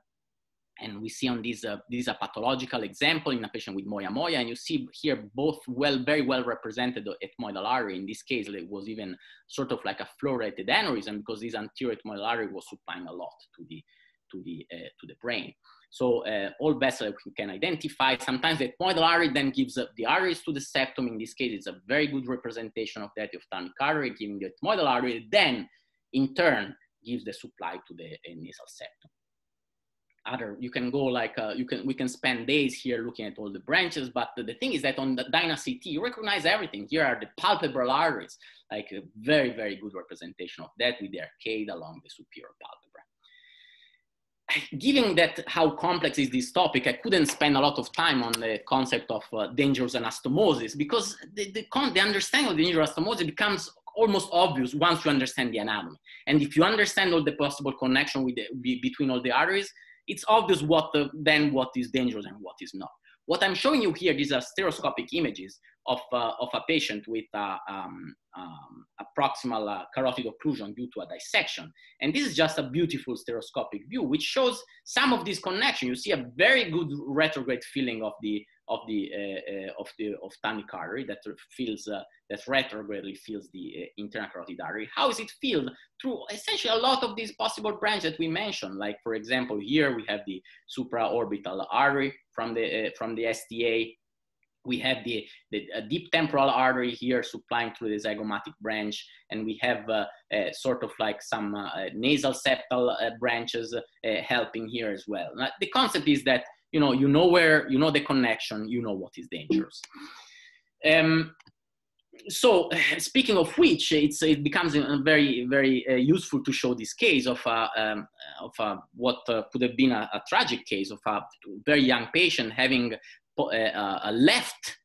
and we see on this, uh, this is a pathological example in a patient with moya moya, and you see here both well, very well represented ethmoidal artery. In this case, it was even sort of like a flow-related aneurysm because this anterior ethmoidal artery was supplying a lot to the, to the, uh, to the brain. So uh, all vessels you can identify. Sometimes the ethmoidal artery then gives up the arteries to the septum. In this case, it's a very good representation of that ophthalmic artery, giving the ethmoidal artery, then in turn gives the supply to the uh, nasal septum. Other, you can go like, uh, you can, we can spend days here looking at all the branches, but the, the thing is that on the DynaCT, you recognize everything. Here are the palpebral arteries, like a very, very good representation of that with the arcade along the superior palpebra. Given that how complex is this topic, I couldn't spend a lot of time on the concept of uh, dangerous anastomosis because the, the, the, understanding of the dangerous anastomosis becomes almost obvious once you understand the anatomy. And if you understand all the possible connection with the, be, between all the arteries, it's obvious what the, then what is dangerous and what is not. What I'm showing you here, these are stereoscopic images of, uh, of a patient with uh, um, um, a proximal uh, carotid occlusion due to a dissection. And this is just a beautiful stereoscopic view, which shows some of this connection. You see a very good retrograde filling of the of the uh, uh, of the ophthalmic artery that fills uh, that retrogradely fills the internal carotid artery. How is it filled? Through essentially a lot of these possible branches that we mentioned. Like for example, here we have the supraorbital artery from the from the STA. We have the, the deep temporal artery here supplying through the zygomatic branch, and we have uh, uh, sort of like some uh, nasal septal branches helping here as well. Now, the concept is that you know, you know where, you know the connection, you know what is dangerous. Um, so [sighs] speaking of which, it's, it becomes very, very uh, useful to show this case of, a, um, of a, what uh, could have been a, a, tragic case of a very young patient having a, uh, a left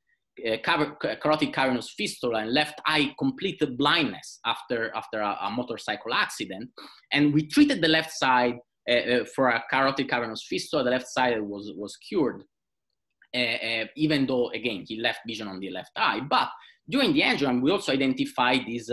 uh, carotid cavernous fistula and left eye complete blindness after, after a, a motorcycle accident. And we treated the left side uh, uh, for a carotid cavernous fistula, the left side was, was cured, uh, even though, again, he left vision on the left eye. But during the angiogram, we also identified this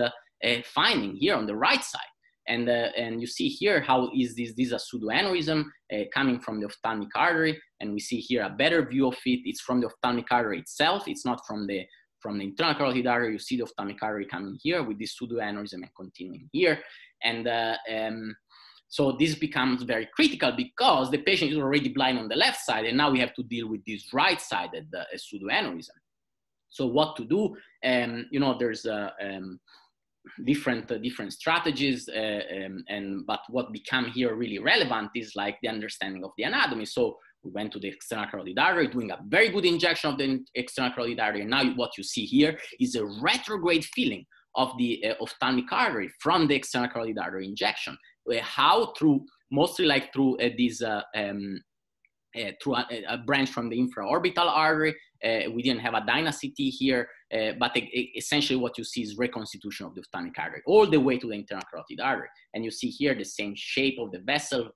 finding here on the right side. And, uh, and you see here how is this, this is a pseudoaneurysm uh, coming from the ophthalmic artery. And we see here a better view of it. It's from the ophthalmic artery itself. It's not from the, from the internal carotid artery. You see the ophthalmic artery coming here with this pseudoaneurysm and continuing here. And uh, um, so this becomes very critical because the patient is already blind on the left side, and now we have to deal with this right-sided uh, pseudoaneurysm. So what to do? Um, you know, there's uh, um, different uh, different strategies, uh, um, and but what become here really relevant is like the understanding of the anatomy. So we went to the external carotid artery, doing a very good injection of the external carotid artery. And now what you see here is a retrograde filling of the uh, ophthalmic artery from the external carotid artery injection. Uh, how through mostly like through uh, this uh, um, uh, through a, a, branch from the infraorbital artery. Uh, we didn't have a DynaCT here, uh, but essentially what you see is reconstitution of the ophthalmic artery all the way to the internal carotid artery. And you see here the same shape of the vessel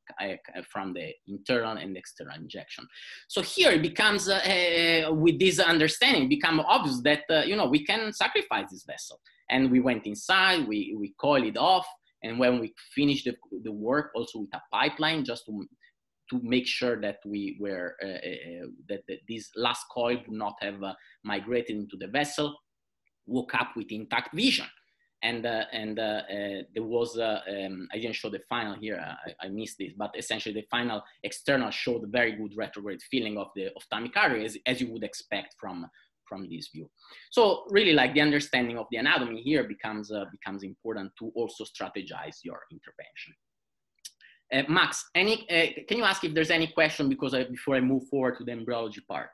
from the internal and external injection. So here it becomes, with this understanding, become obvious that, you know, we can sacrifice this vessel. And we went inside, we, we coil it off, and when we finish the, the work also with a pipeline just to to make sure that we were uh, uh, that, that, this last coil would not have uh, migrated into the vessel woke up with intact vision. And uh, and uh, uh, there was um, I didn't show the final here I, I, missed this but essentially the final external showed very good retrograde filling of the ophthalmic artery as, as you would expect from from this view. So really like the understanding of the anatomy here becomes, uh, becomes important to also strategize your intervention. Uh, Max, any, uh, can you ask if there's any question because I, before I move forward to the embryology part?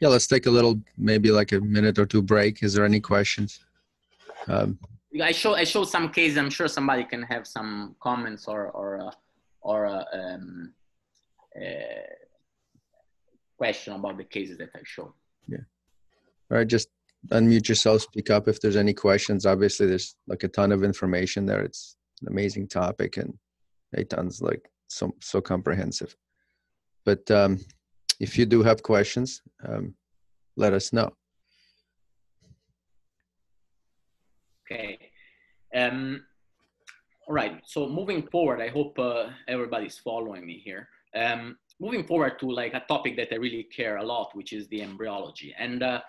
Yeah, let's take a little, maybe like a minute or two break. Is there any questions? Um, I show I show some cases. I'm sure somebody can have some comments or or uh, or uh, um, uh, question about the cases that I showed. Yeah. All right. Just unmute yourself, speak up if there's any questions. Obviously, there's like a ton of information there. It's an amazing topic and tons like so so comprehensive. But um, if you do have questions, um, let us know. Okay. Um, all right. So moving forward, I hope uh, everybody's following me here. Um, moving forward to like a topic that I really care a lot, which is the embryology. And uh,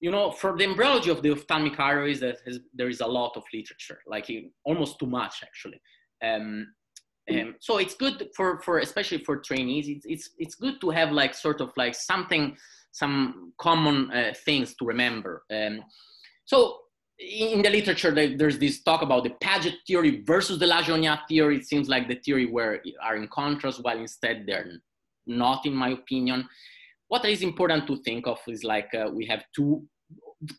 you know, for the embryology of the ophthalmic arteries, that has, there is a lot of literature, like almost too much actually. Um, um, so it's good for, for especially for trainees. It's, it's it's good to have like sort of like something, some common uh, things to remember. Um, so in the literature, there's this talk about the Padget theory versus the Lasjaunias theory. It seems like the theory where are in contrast, while instead they're not, in my opinion. What is important to think of is like uh, we have two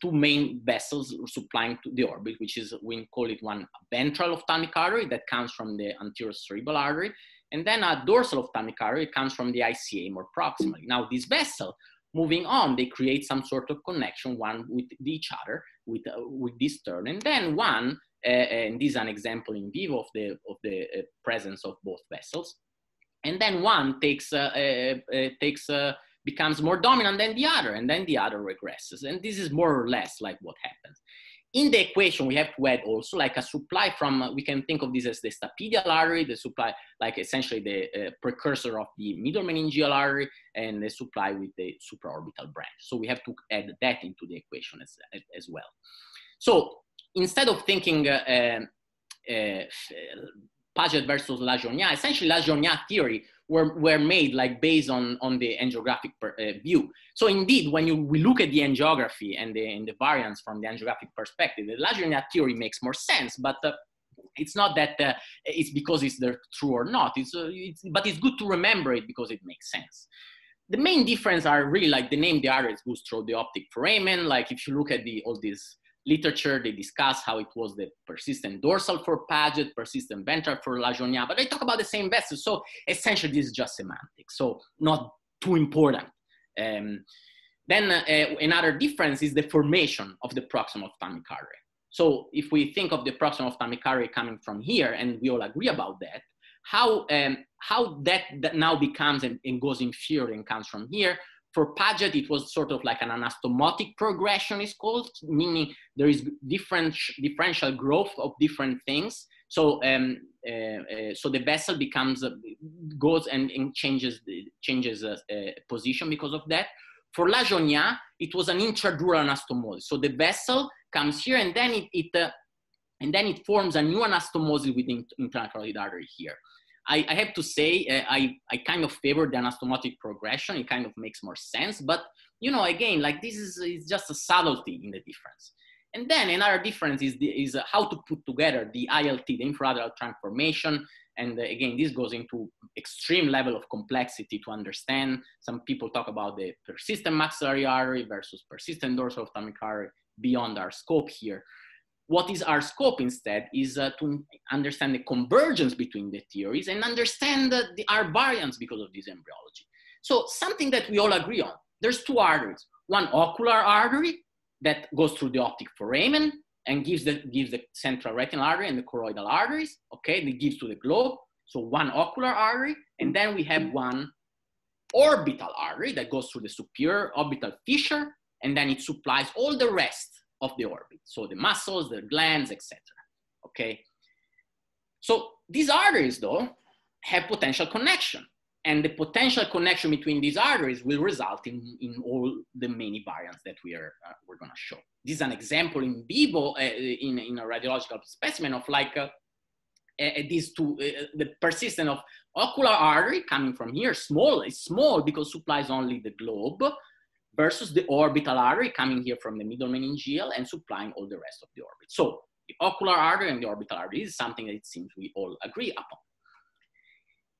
two main vessels supplying to the orbit, which is, we call it one ventral ophthalmic artery that comes from the anterior cerebral artery, and then a dorsal ophthalmic artery comes from the ICA more proximally. Now, this vessel, moving on, they create some sort of connection one with each other with, uh, with this turn, and then one, uh, and this is an example in vivo of the, of the uh, presence of both vessels, and then one takes, uh, uh, uh, takes becomes more dominant than the other, and then the other regresses. And this is more or less like what happens. In the equation, we have to add also like a supply from, we can think of this as the stapedial artery, the supply, like essentially the uh, precursor of the middle meningeal artery, and the supply with the supraorbital branch. So we have to add that into the equation as, as well. So instead of thinking uh, um, uh, Padget versus Lasjaunias, essentially Lasjaunias theory were, were made like based on, on the angiographic per, uh, view. So indeed, when you we look at the angiography and the, and the variance from the angiographic perspective, the Lasjaunias theory makes more sense, but uh, it's not that uh, it's because it's true or not, it's, uh, it's, but it's good to remember it because it makes sense. The main difference are really like the name the arteries goes through the optic foramen. Like if you look at the all these literature, they discuss how it was the persistent dorsal for Padget, persistent ventral for Lasjaunias, but they talk about the same vessels. So essentially, this is just semantics, so not too important. Um, then uh, another difference is the formation of the proximal ophthalmic artery. So if we think of the proximal ophthalmic artery coming from here, and we all agree about that, how, um, how that, that now becomes and, and goes inferior and comes from here, for Padget, it was sort of like an anastomotic progression is called, meaning there is different differential growth of different things. So, um, uh, uh, so the vessel becomes uh, goes and, and, changes changes uh, uh, position because of that. For Lasjaunias, it was an intradural anastomosis. So the vessel comes here, and then it, it uh, and then it forms a new anastomosis within internal carotid artery here. I, I have to say, uh, I, I kind of favor the anastomotic progression. It kind of makes more sense. But, you know, again, like this is, is just a subtlety in the difference. And then another difference is, the, is how to put together the ILT, the infralateral transformation. And uh, again, this goes into extreme level of complexity to understand. Some people talk about the persistent maxillary artery versus persistent dorsal ophthalmic artery beyond our scope here what is our scope instead is uh, to understand the convergence between the theories and understand uh, the, our variance because of this embryology. So something that we all agree on, there's two arteries, one ocular artery that goes through the optic foramen and gives the, gives the central retinal artery and the choroidal arteries, okay, that gives to the globe. So one ocular artery, and then we have one orbital artery that goes through the superior orbital fissure, and then it supplies all the rest of the orbit. So the muscles, the glands, etc. Okay. So these arteries, though, have potential connection. And the potential connection between these arteries will result in, in all the many variants that we are uh, we're going to show. This is an example in vivo uh, in, in a radiological specimen of like uh, uh these two, uh, the persistence of ocular artery coming from here, small, it's small because supplies only the globe, versus the orbital artery coming here from the middle meningeal and supplying all the rest of the orbit. So the ocular artery and the orbital artery is something that it seems we all agree upon.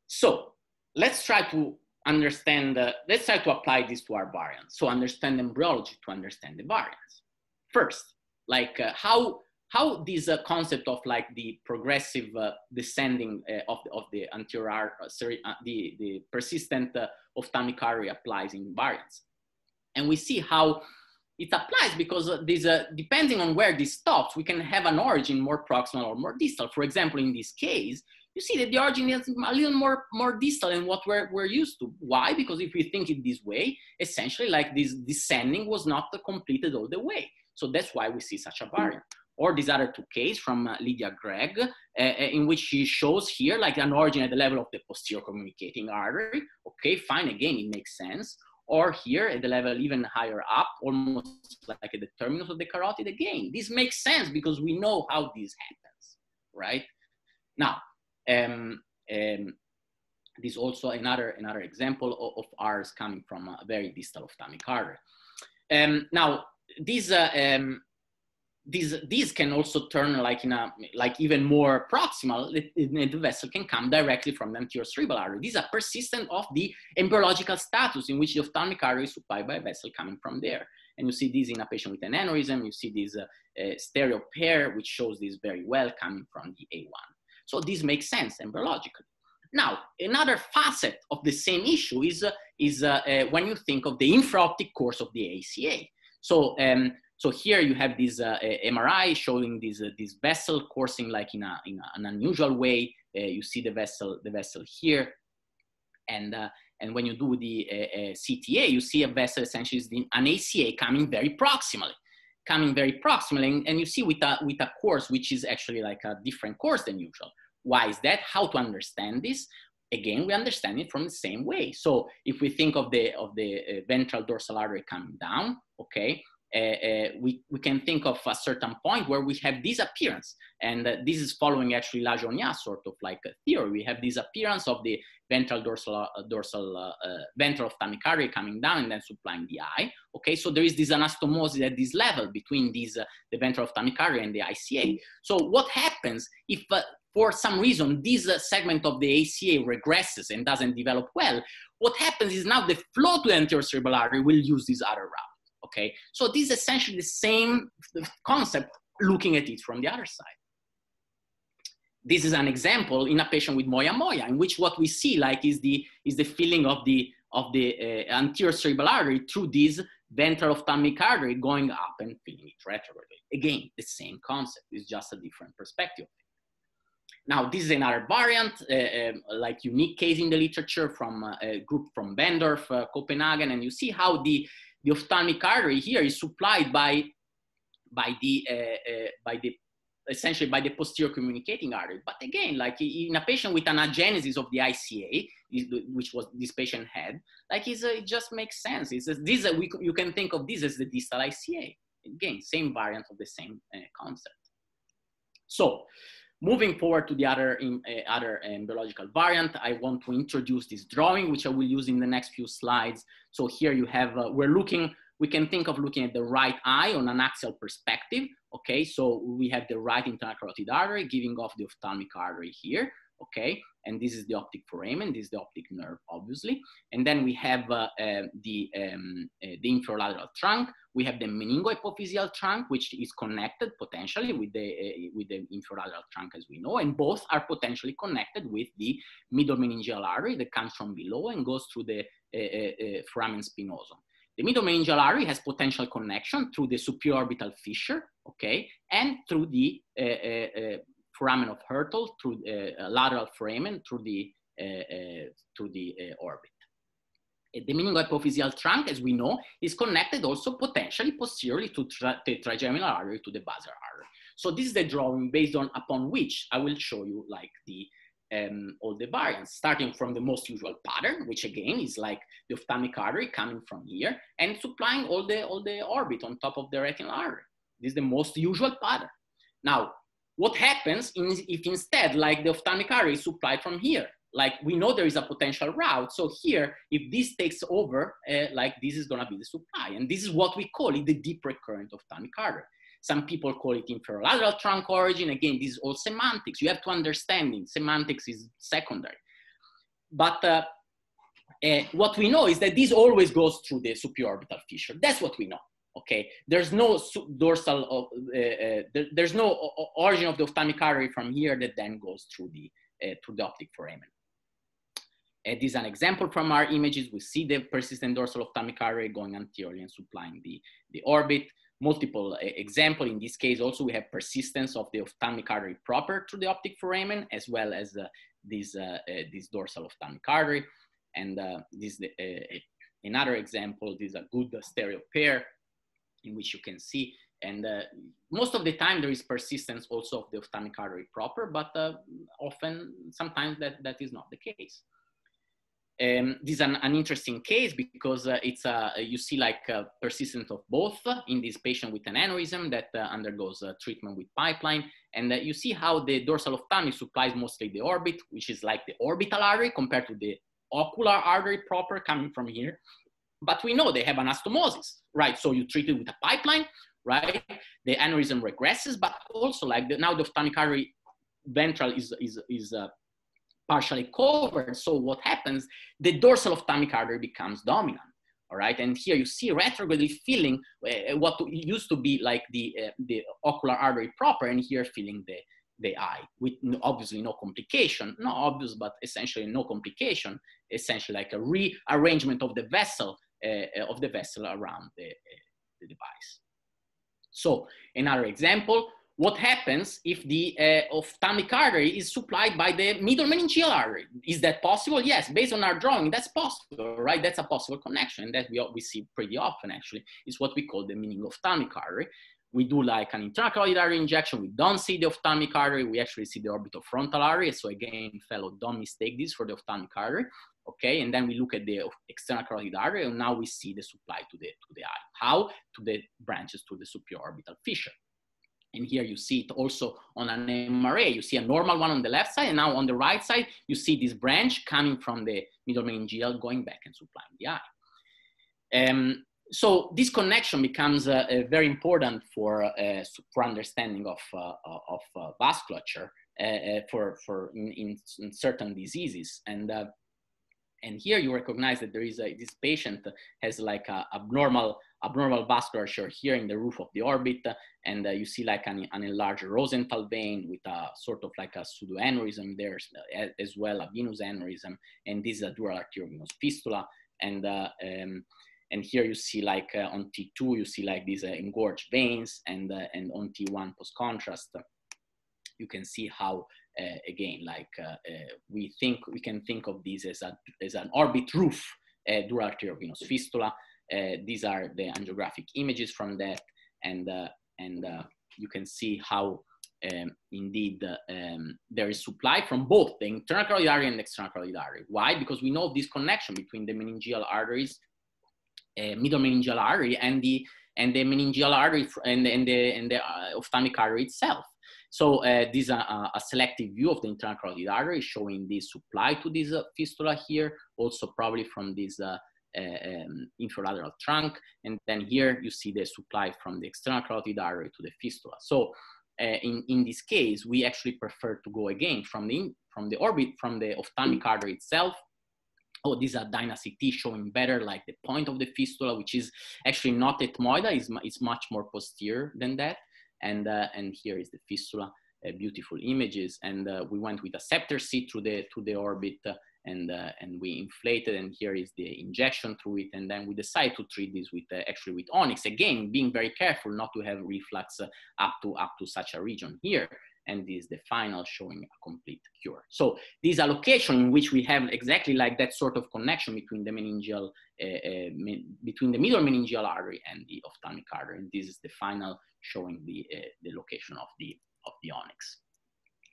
So let's try to understand, uh, let's try to apply this to our variants. So understand embryology to understand the variants. First, like uh, how, how this uh, concept of like the progressive uh, descending uh, of, the, of the anterior, uh, sorry, the, the persistent ophthalmic artery applies in variants and we see how it applies because this, uh, depending on where this stops, we can have an origin more proximal or more distal. For example, in this case, you see that the origin is a little more, more distal than what we're, we're used to. Why? Because if we think it this way, essentially like this descending was not completed all the way. So that's why we see such a variant. Or this other two case from uh, Lydia Gregg, uh, uh, in which she shows here like an origin at the level of the posterior communicating artery. Okay, fine, again, it makes sense or here at the level even higher up, almost like at the terminus of the carotid again. This makes sense because we know how this happens, right? Now, um, um, this is also another, another example of, of ours coming from a very distal ophthalmic artery. Um, now, this uh, um, these these can also turn like in a like even more proximal the vessel can come directly from the anterior cerebral artery these are persistent of the embryological status in which the ophthalmic artery is supplied by a vessel coming from there And you see this in a patient with an aneurysm. You see this uh, uh, stereo pair, which shows this very well coming from the A1. So this makes sense embryologically. Now, another facet of the same issue is, uh, is uh, uh, when you think of the infraoptic course of the ACA. So, um, so here you have this uh, MRI showing this, uh, this vessel coursing like in, a, in a, an unusual way. Uh, you see the vessel, the vessel here. And, and when you do the CTA, you see a vessel essentially is an ACA coming very proximally coming very proximally and, and you see with a, with a course which is actually like a different course than usual why is that? How to understand this? Again, we understand it from the same way. So if we think of the of the uh, ventral dorsal artery coming down, okay, uh, uh, we, we can think of a certain point where we have this appearance. And uh, this is following actually Lasjaunias sort of like a theory. We have this appearance of the ventral dorsal, uh, dorsal uh, uh, ventral ophthalmic artery coming down and then supplying the eye. Okay, so there is this anastomosis at this level between these, the ventral ophthalmic artery and the ICA. So what happens if for some reason this segment of the ACA regresses and doesn't develop well? What happens is now the flow to the anterior cerebral artery will use this other route okay? So this is essentially the same concept looking at it from the other side. This is an example in a patient with moya moya, in which what we see like is the, is the filling of the, of the uh, anterior cerebral artery through this ventral ophthalmic artery going up and filling it retrogradely. Again, the same concept, it's just a different perspective. Now, this is another variant, uh, um, like unique case in the literature from uh, a group from Bendorf, uh, Copenhagen, and you see how the the ophthalmic artery here is supplied by, by the, uh, uh, by the essentially by the posterior communicating artery. But again, like in a patient with an agenesis of the ICA, which was this patient had, like uh, it just makes sense. It's this we, you can think of this as the distal ICA. Again, same variant of the same uh, concept. So Moving forward to the other, uh, other um, biological variant, I want to introduce this drawing, which I will use in the next few slides. So here you have, uh, we're looking, we can think of looking at the right eye on an axial perspective. Okay, so we have the right internal carotid artery giving off the ophthalmic artery here okay? And this is the optic foramen, this is the optic nerve, obviously. And then we have uh, uh, the, um, uh, the inferolateral trunk. We have the meningohypophyseal trunk, which is connected potentially with the, uh, with the inferolateral trunk, as we know, and both are potentially connected with the middle meningeal artery that comes from below and goes through the uh, uh, foramen spinosum. The middle meningeal artery has potential connection through the supraorbital fissure, okay, and through the foramen of Hyrtl through the uh, lateral foramen through the, uh, uh, through the orbit. The meningohypophyseal trunk, as we know, is connected also potentially posteriorly to the trigeminal artery to the basilar artery. So this is the drawing based on upon which I will show you like the um, all the variants, starting from the most usual pattern, which again is like the ophthalmic artery coming from here and supplying all the all the orbit on top of the retinal artery. This is the most usual pattern. Now, what happens if instead, like the ophthalmic artery is supplied from here? Like we know there is a potential route. So here, if this takes over, uh, like this is gonna be the supply. And this is what we call it the deep recurrent ophthalmic artery. Some people call it inferolateral trunk origin. Again, this is all semantics. You have to understand it. Semantics is secondary. But uh, uh, what we know is that this always goes through the supraorbital fissure. That's what we know okay? There's no dorsal uh, uh, there, there's no origin of the ophthalmic artery from here that then goes through the uh, through the optic foramen. Uh, this is an example from our images. We see the persistent dorsal ophthalmic artery going anteriorly and supplying the the orbit. Multiple uh, example in this case also we have persistence of the ophthalmic artery proper through the optic foramen as well as uh, this uh, this dorsal ophthalmic artery. And this another example. This is a good stereo pair in which you can see. And uh, most of the time there is persistence also of the ophthalmic artery proper, but uh, often, sometimes that, that is not the case. Um, this is an, an, interesting case because uh, it's uh, you see like persistence of both in this patient with an aneurysm that uh, undergoes treatment with pipeline. And uh, you see how the dorsal ophthalmic supplies mostly the orbit, which is like the orbital artery compared to the ocular artery proper coming from here. But we know they have anastomosis, right? So you treat it with a pipeline, right? The aneurysm regresses, but also like the, now the ophthalmic artery ventral is, is, is uh, partially covered. So what happens? The dorsal ophthalmic artery becomes dominant. all right? And here you see retrogradely filling uh, what used to be like the, uh, the ocular artery proper, and here filling the, the eye with obviously no complication, not obvious, but essentially no complication, essentially like a rearrangement of the vessel, of the vessel around the, uh, the device. So another example, what happens if the uh, ophthalmic artery is supplied by the middle meningeal artery? Is that possible? Yes, based on our drawing, that's possible, right? That's a possible connection that we, we see pretty often actually is what we call the meaning meningophthalmic artery. We do like an internal artery injection. We don't see the ophthalmic artery. We actually see the orbital frontal artery. So again, fellow, don't mistake this for the ophthalmic artery. Okay, and then we look at the external carotid artery and now we see the supply to the, to the eye. How? To the branches to the superior orbital fissure. And here you see it also on an MRA. You see a normal one on the left side, and now on the right side, you see this branch coming from the middle meningeal going back and supplying the eye. Um, so this connection becomes uh, uh, very important for, uh, for understanding of, uh, of uh, vasculature uh, for, for in, in, certain diseases. And and here you recognize that there is a, this patient has like a abnormal abnormal vasculature here in the roof of the orbit, and uh, you see like an, an, enlarged Rosenthal vein with a sort of like a pseudoaneurysm there as well, a venous aneurysm, and this is a dural arteriovenous fistula, and uh, um, and here you see like uh, on T2 you see like these uh, engorged veins, and uh, and on T1 post contrast you can see how uh, again, like uh, uh, we think we can think of this as, a, as an orbit roof dural arteriovenous fistula. these are the angiographic images from that, and and you can see how um, indeed uh, um, there is supply from both the internal carotid artery and the external carotid artery. Why? Because we know this connection between the meningeal arteries, uh, middle meningeal artery, and the and the meningeal artery and, and the and the uh, ophthalmic artery itself. So uh, this is a, a, selective view of the internal carotid artery showing the supply to this uh, fistula here, also probably from this uh, uh, um, inferolateral trunk. And then here you see the supply from the external carotid artery to the fistula. So uh, in, in this case, we actually prefer to go again from the, from the orbit, from the ophthalmic artery itself oh, these are a DynaCT showing better like the point of the fistula, which is actually not ethmoidal, it's, it's much more posterior than that and uh, and here is the fistula uh, beautiful images. And uh, we went with a Scepter C through the to the orbit and uh, and we inflated and here is the injection through it. And then we decided to treat this with actually with onyx. Again being very careful not to have reflux up to up to such a region here and this is the final showing a complete cure. So this is a location in which we have exactly like that sort of connection between the meningeal, uh, uh, between the middle meningeal artery and the ophthalmic artery. And this is the final showing the, uh, the location of the, of the onyx.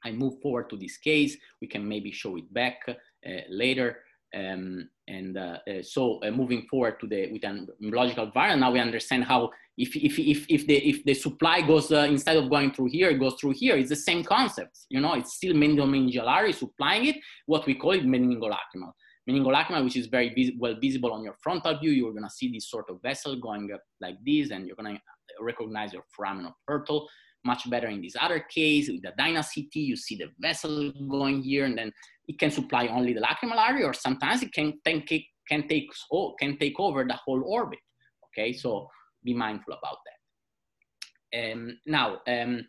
I move forward to this case. We can maybe show it back uh, later. Um, and uh, uh, so uh, moving forward to the with an logical variant, now we understand how if, if, if, if, the, if the supply goes, uh, instead of going through here, it goes through here, it's the same concept. You know, it's still meningeal artery supplying it, what we call it meningolacrimal. Meningolacrimal, which is very vis well visible on your frontal view, you're gonna see this sort of vessel going up like this, and you're gonna recognize your foramen of Hyrtl much better in this other case. With the DynaCT, you see the vessel going here, and then it can supply only the lacrimal area, or sometimes it can take, can take, can take over the whole orbit. Okay, so be mindful about that. Um, now, um,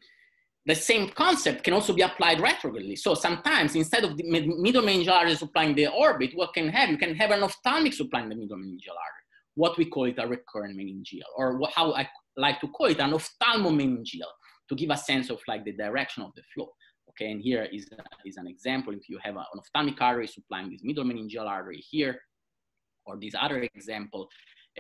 the same concept can also be applied retrogradely. So sometimes instead of the middle meningeal artery supplying the orbit, what can have? You can have an ophthalmic supplying the middle meningeal artery. What we call it a recurrent meningeal, or how I like to call it an ophthalmomeningeal, to give a sense of like the direction of the flow. Okay, and here is, is an example. If you have an ophthalmic artery supplying this middle meningeal artery here, or this other example,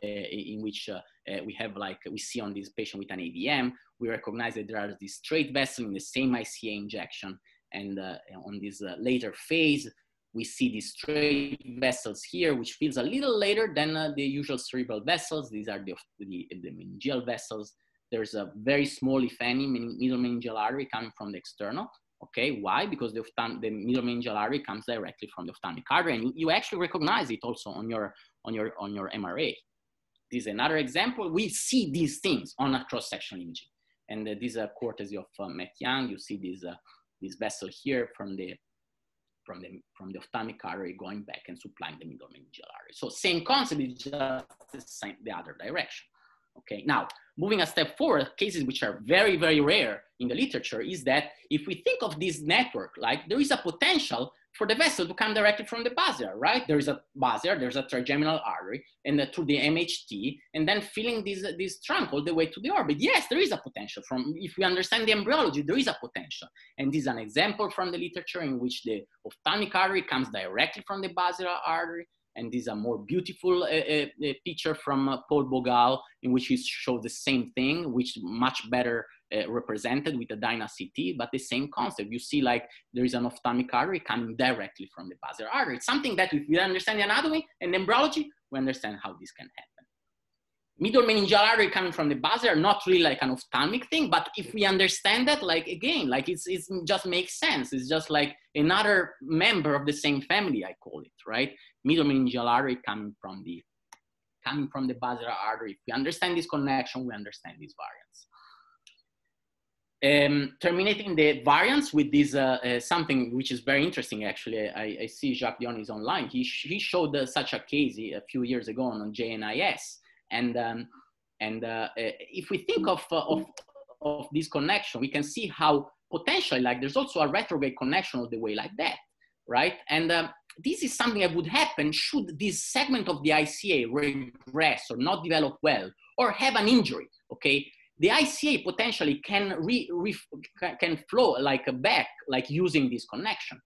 uh, in which uh, uh, we have like, we see on this patient with an AVM, we recognize that there are these straight vessels in the same ICA injection. And on this later phase, we see these straight vessels here, which feels a little later than the usual cerebral vessels. These are the, the, the, meningeal vessels. There's a very small, if any, middle meningeal artery coming from the external. Okay, why? Because the, the middle meningeal artery comes directly from the ophthalmic artery, and you, you actually recognize it also on your on your on your MRA. This is another example. We see these things on a cross-sectional imaging. And uh, this is a courtesy of uh, Matt Young. You see this, uh, this vessel here from the, from, the, from the ophthalmic artery going back and supplying the middle meningeal artery. So same concept, is just the same the other direction. Okay, now moving a step forward, cases which are very, very rare in the literature is that if we think of this network, like there is a potential for the vessel to come directly from the basilar, right? There is a basilar, there's a trigeminal artery, and uh, through the MHT, and then filling this, uh, this trunk all the way to the orbit. Yes, there is a potential. From if we understand the embryology, there is a potential, and this is an example from the literature in which the ophthalmic artery comes directly from the basilar artery, and this is a more beautiful uh, uh, uh picture from uh, Paul Bogal, in which he showed the same thing, which much better uh, represented with the Dyna CT, but the same concept. You see like there is an ophthalmic artery coming directly from the basilar artery. It's something that if we understand the anatomy and embryology, we understand how this can happen. Middle meningeal artery coming from the basilar, not really like an ophthalmic thing, but if we understand that, like again, like it's, it's just makes sense. It's just like another member of the same family, I call it, right? Middle meningeal artery coming from the coming from the basilar artery. If we understand this connection, we understand these variants. Um, terminating the variants with this uh, uh, something which is very interesting actually I, I see Jacques Dion is online he, he showed uh, such a case a few years ago on JNIS and um, and uh, uh, if we think of, uh, of of this connection we can see how potentially like there's also a retrograde connection of the way like that right and um, this is something that would happen should this segment of the ICA regress or not develop well or have an injury okay the ICA potentially can re, re, can flow like a back, like using this connection.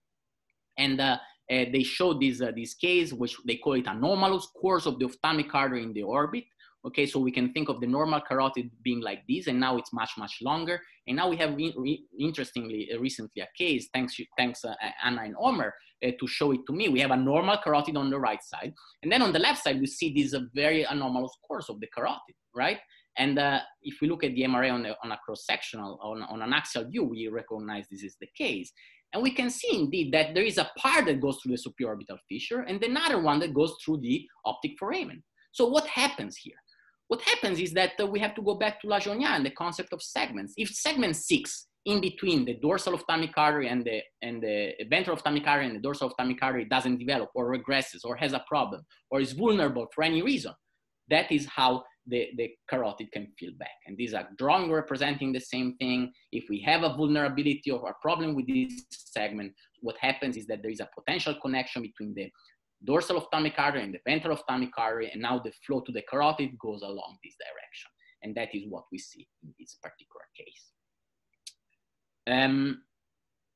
And uh, uh, they show this, uh, this case, which they call it anomalous course of the ophthalmic artery in the orbit. Okay, so we can think of the normal carotid being like this, and now it's much, much longer. And now we have, re re interestingly, uh, recently a case, thanks, thanks uh, Anna and Omer, uh, to show it to me. We have a normal carotid on the right side. And then on the left side, we see this very anomalous course of the carotid, right? And uh, if we look at the MRA on, the, on a cross-sectional, on, on an axial view, we recognize this is the case. And we can see indeed that there is a part that goes through the supraorbital fissure and another one that goes through the optic foramen. So what happens here? What happens is that uh, we have to go back to Lasjaunias and the concept of segments. If segment six in between the dorsal ophthalmic artery and the, and the ventral ophthalmic artery and the dorsal ophthalmic artery doesn't develop or regresses or has a problem or is vulnerable for any reason, that is how the, the carotid can fill back. And these are drawing representing the same thing. If we have a vulnerability or a problem with this segment, what happens is that there is a potential connection between the dorsal ophthalmic artery and the ventral ophthalmic artery, and now the flow to the carotid goes along this direction. And that is what we see in this particular case. Um,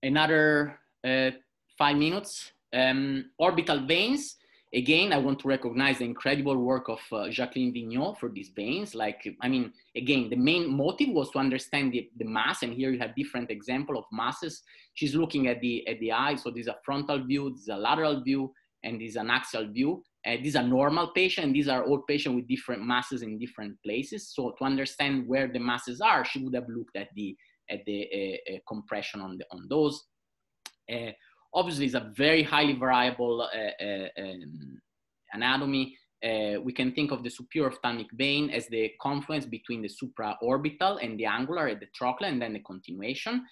another uh, five minutes. Um, orbital veins again, I want to recognize the incredible work of uh, Jacqueline Vignaud for these veins. Like, I mean, again, the main motive was to understand the, the mass, and here you have different example of masses. She's looking at the at the eye, so this is a frontal view, this is a lateral view, and this is an axial view. Uh, these are normal patients, these are all patients with different masses in different places. So to understand where the masses are, she would have looked at the at the uh, uh compression on the on those. Uh, obviously it's a very highly variable uh, uh, um, anatomy. Uh, we can think of the superior ophthalmic vein as the confluence between the supraorbital and the angular at the trochlear and then the continuation.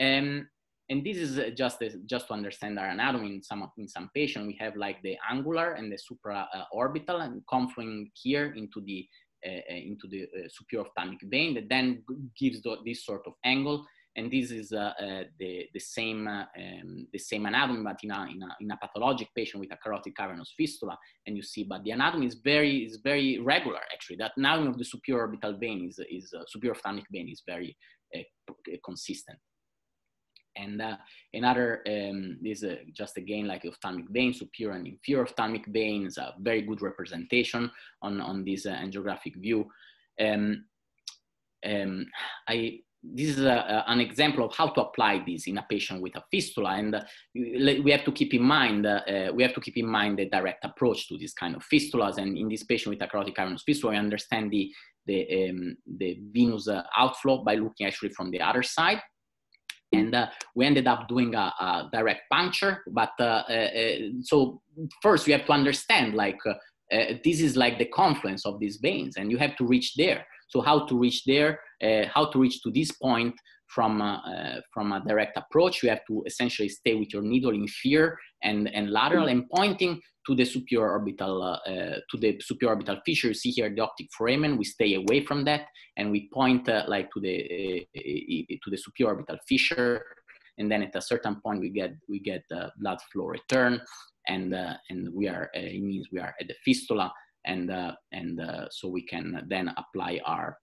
Um, and this is just just to understand our anatomy in some in some patients we have like the angular and the supraorbital and confluent here into the uh, into the uh, superior ophthalmic vein that then gives the, this sort of angle and this is uh, uh, the, the, same, uh, um, the same anatomy, but in a, in, a, in a pathologic patient with a carotid cavernous fistula. And you see, but the anatomy is very, is very regular, actually. That anatomy of the superior orbital vein is, is superior ophthalmic vein is very consistent. And uh, another um, is uh, just again like ophthalmic vein, superior and inferior ophthalmic veins, a very good representation on, on this uh, angiographic view. Um, um, I this is a, an example of how to apply this in a patient with a fistula and uh, we have to keep in mind uh, we have to keep in mind the direct approach to this kind of fistulas and in this patient with a carotid cavernous fistula we understand the the, um, the venous uh, outflow by looking actually from the other side. And uh, we ended up doing a, a direct puncture but uh, uh, so first we have to understand like this is like the confluence of these veins and you have to reach there so how to reach there, uh, how to reach to this point from uh, from a direct approach. You have to essentially stay with your needle inferior and, and lateral and pointing to the superior orbital uh, uh, to the superior orbital fissure. You see here the optic foramen. We stay away from that and we point uh, like to the uh, to the superior orbital fissure. And then at a certain point we get we get blood flow return, and and we are it means we are at the fistula, and and so we can then apply our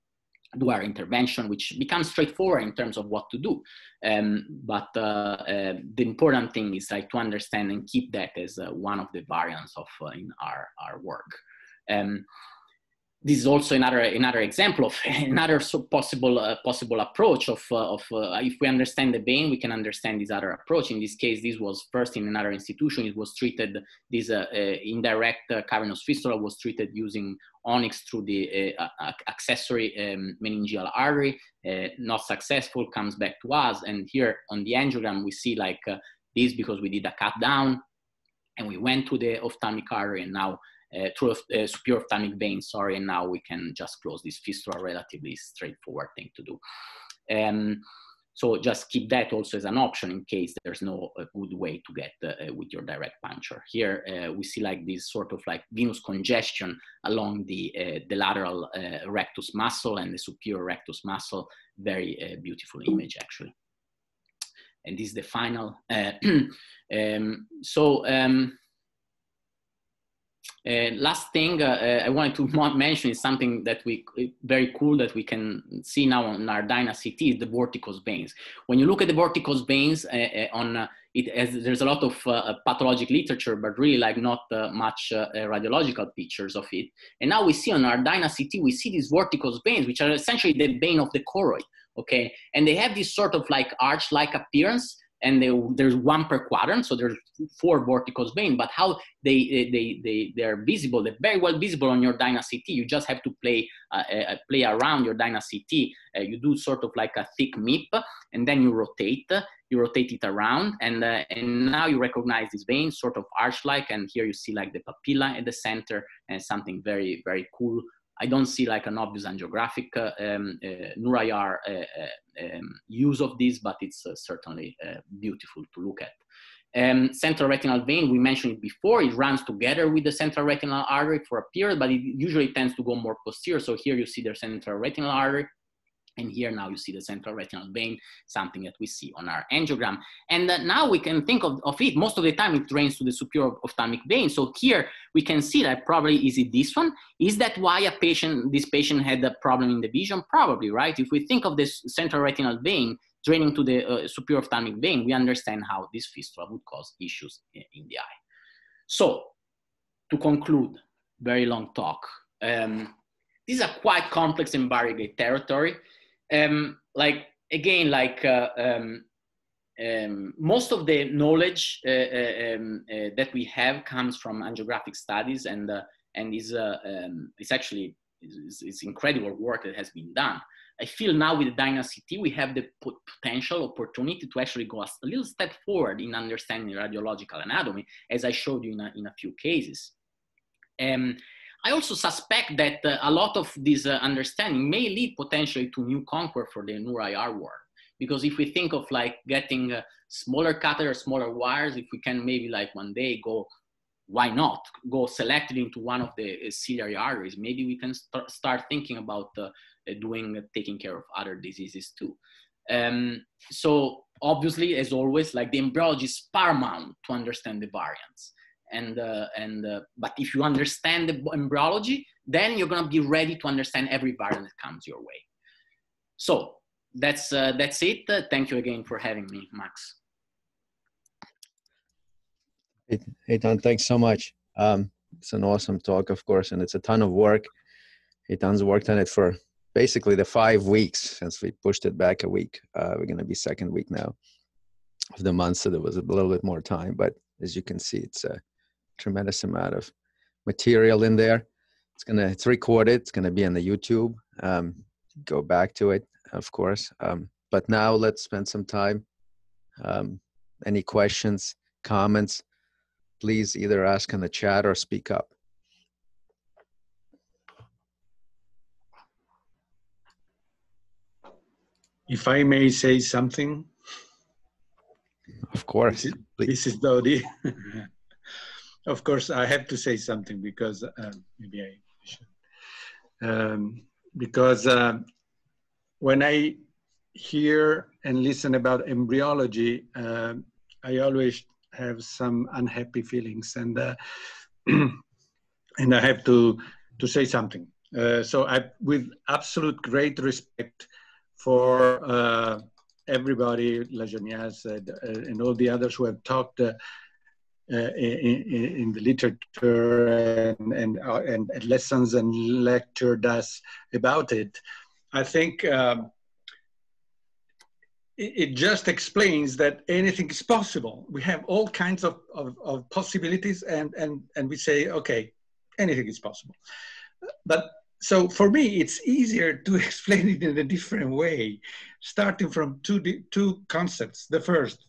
do our intervention, which becomes straightforward in terms of what to do. Um, but uh, uh, the important thing is like to understand and keep that as uh, one of the variants of uh, in our, our work. Um, this is also another another example of [laughs] another so possible uh, possible approach of uh, of uh, if we understand the vein we can understand this other approach. In this case this was first in another institution. It was treated this uh, uh, indirect uh, cavernous fistula was treated using onyx through the accessory um, meningeal artery not successful comes back to us. And here on the angiogram we see like this because we did a cut down and we went to the ophthalmic artery and now uh, through superior ophthalmic vein, sorry, and now we can just close this fistula, relatively straightforward thing to do. Um, so just keep that also as an option in case there's no uh, good way to get uh, with your direct puncture. Here uh, we see like this sort of like venous congestion along the, uh, the lateral uh, rectus muscle and the superior rectus muscle. Very uh, beautiful image actually. And this is the final. [clears throat] um, so um, uh, last thing uh, uh I wanted to [laughs] mention is something that we very cool that we can see now on our Dyna CT is the vorticose veins. When you look at the vorticose veins uh, uh on uh, it, as there's a lot of pathologic literature, but really like not much radiological pictures of it. And now we see on our Dyna CT, we see these vorticose veins, which are essentially the vein of the choroid. Okay, and they have this sort of like arch-like appearance and they, there's one per quadrant, so there's four vorticose veins. But how they they they they are visible? They're very well visible on your Dyna CT. You just have to play uh, uh, play around your Dyna CT. Uh, you do sort of like a thick MIP, and then you rotate. You rotate it around, and uh, and now you recognize this vein, sort of arch-like. And here you see like the papilla at the center, and something very very cool I don't see like an obvious angiographic uh, um, uh, uh, uh, um, use of this, but it's uh, certainly beautiful to look at. Um, central retinal vein, we mentioned it before, it runs together with the central retinal artery for a period, but it usually tends to go more posterior. So here you see the central retinal artery and here now you see the central retinal vein, something that we see on our angiogram. And uh, now we can think of, of it, most of the time it drains to the superior ophthalmic vein. So here we can see that probably is it this one? Is that why a patient, this patient had a problem in the vision? Probably, right? If we think of this central retinal vein draining to the uh, superior ophthalmic vein, we understand how this fistula would cause issues in, the eye. So to conclude, very long talk. Um, this is a quite complex and variegate territory um, like again, like uh, um, um, most of the knowledge uh, uh, um, uh, that we have comes from angiographic studies, and uh, and is uh, um, it's actually it's, it's, incredible work that has been done. I feel now with Dyna CT we have the potential opportunity to actually go a little step forward in understanding radiological anatomy, as I showed you in a, in a few cases. Um, I also suspect that uh, a lot of this uh, understanding may lead potentially to new conquer for the NeurIR world. Because if we think of like getting uh, smaller catheters, smaller wires, if we can maybe like one day go, why not go selected into one of the uh, ciliary arteries? Maybe we can st- start thinking about uh, doing, taking care of other diseases too. Um, so obviously, as always, like the embryology is paramount to understand the variants and uh, and uh, but if you understand the embryology then you're going to be ready to understand every variant that comes your way. So that's uh, that's it. Uh, thank you again for having me max. Hey, hey Don, thanks so much. Um, it's an awesome talk of course and it's a ton of work. Eitan's worked on it for basically the five weeks since we pushed it back a week. Uh, we're going to be second week now of the month so there was a little bit more time but as you can see it's a tremendous amount of material in there. It's gonna it's recorded. It's gonna be on the YouTube. Um, go back to it, of course. Um, but now let's spend some time. Um, any questions, comments? Please either ask in the chat or speak up. if I may say something. Of course. This is, this is Dodi. [laughs] of course, I have to say something because uh, maybe I should. Um, because uh, when I hear and listen about embryology, uh, I always have some unhappy feelings, and uh, [clears throat] and I have to to say something. Uh, so I, with absolute great respect for uh, everybody, Lasjaunias and, uh, and all the others who have talked uh, in, in, the literature and, and, uh, and, lessons and lectured us about it. I think um, it, it, just explains that anything is possible. We have all kinds of, of, of possibilities and, and, and we say, okay, anything is possible. But so for me, it's easier to [laughs] explain it in a different way, starting from two, two concepts. The first,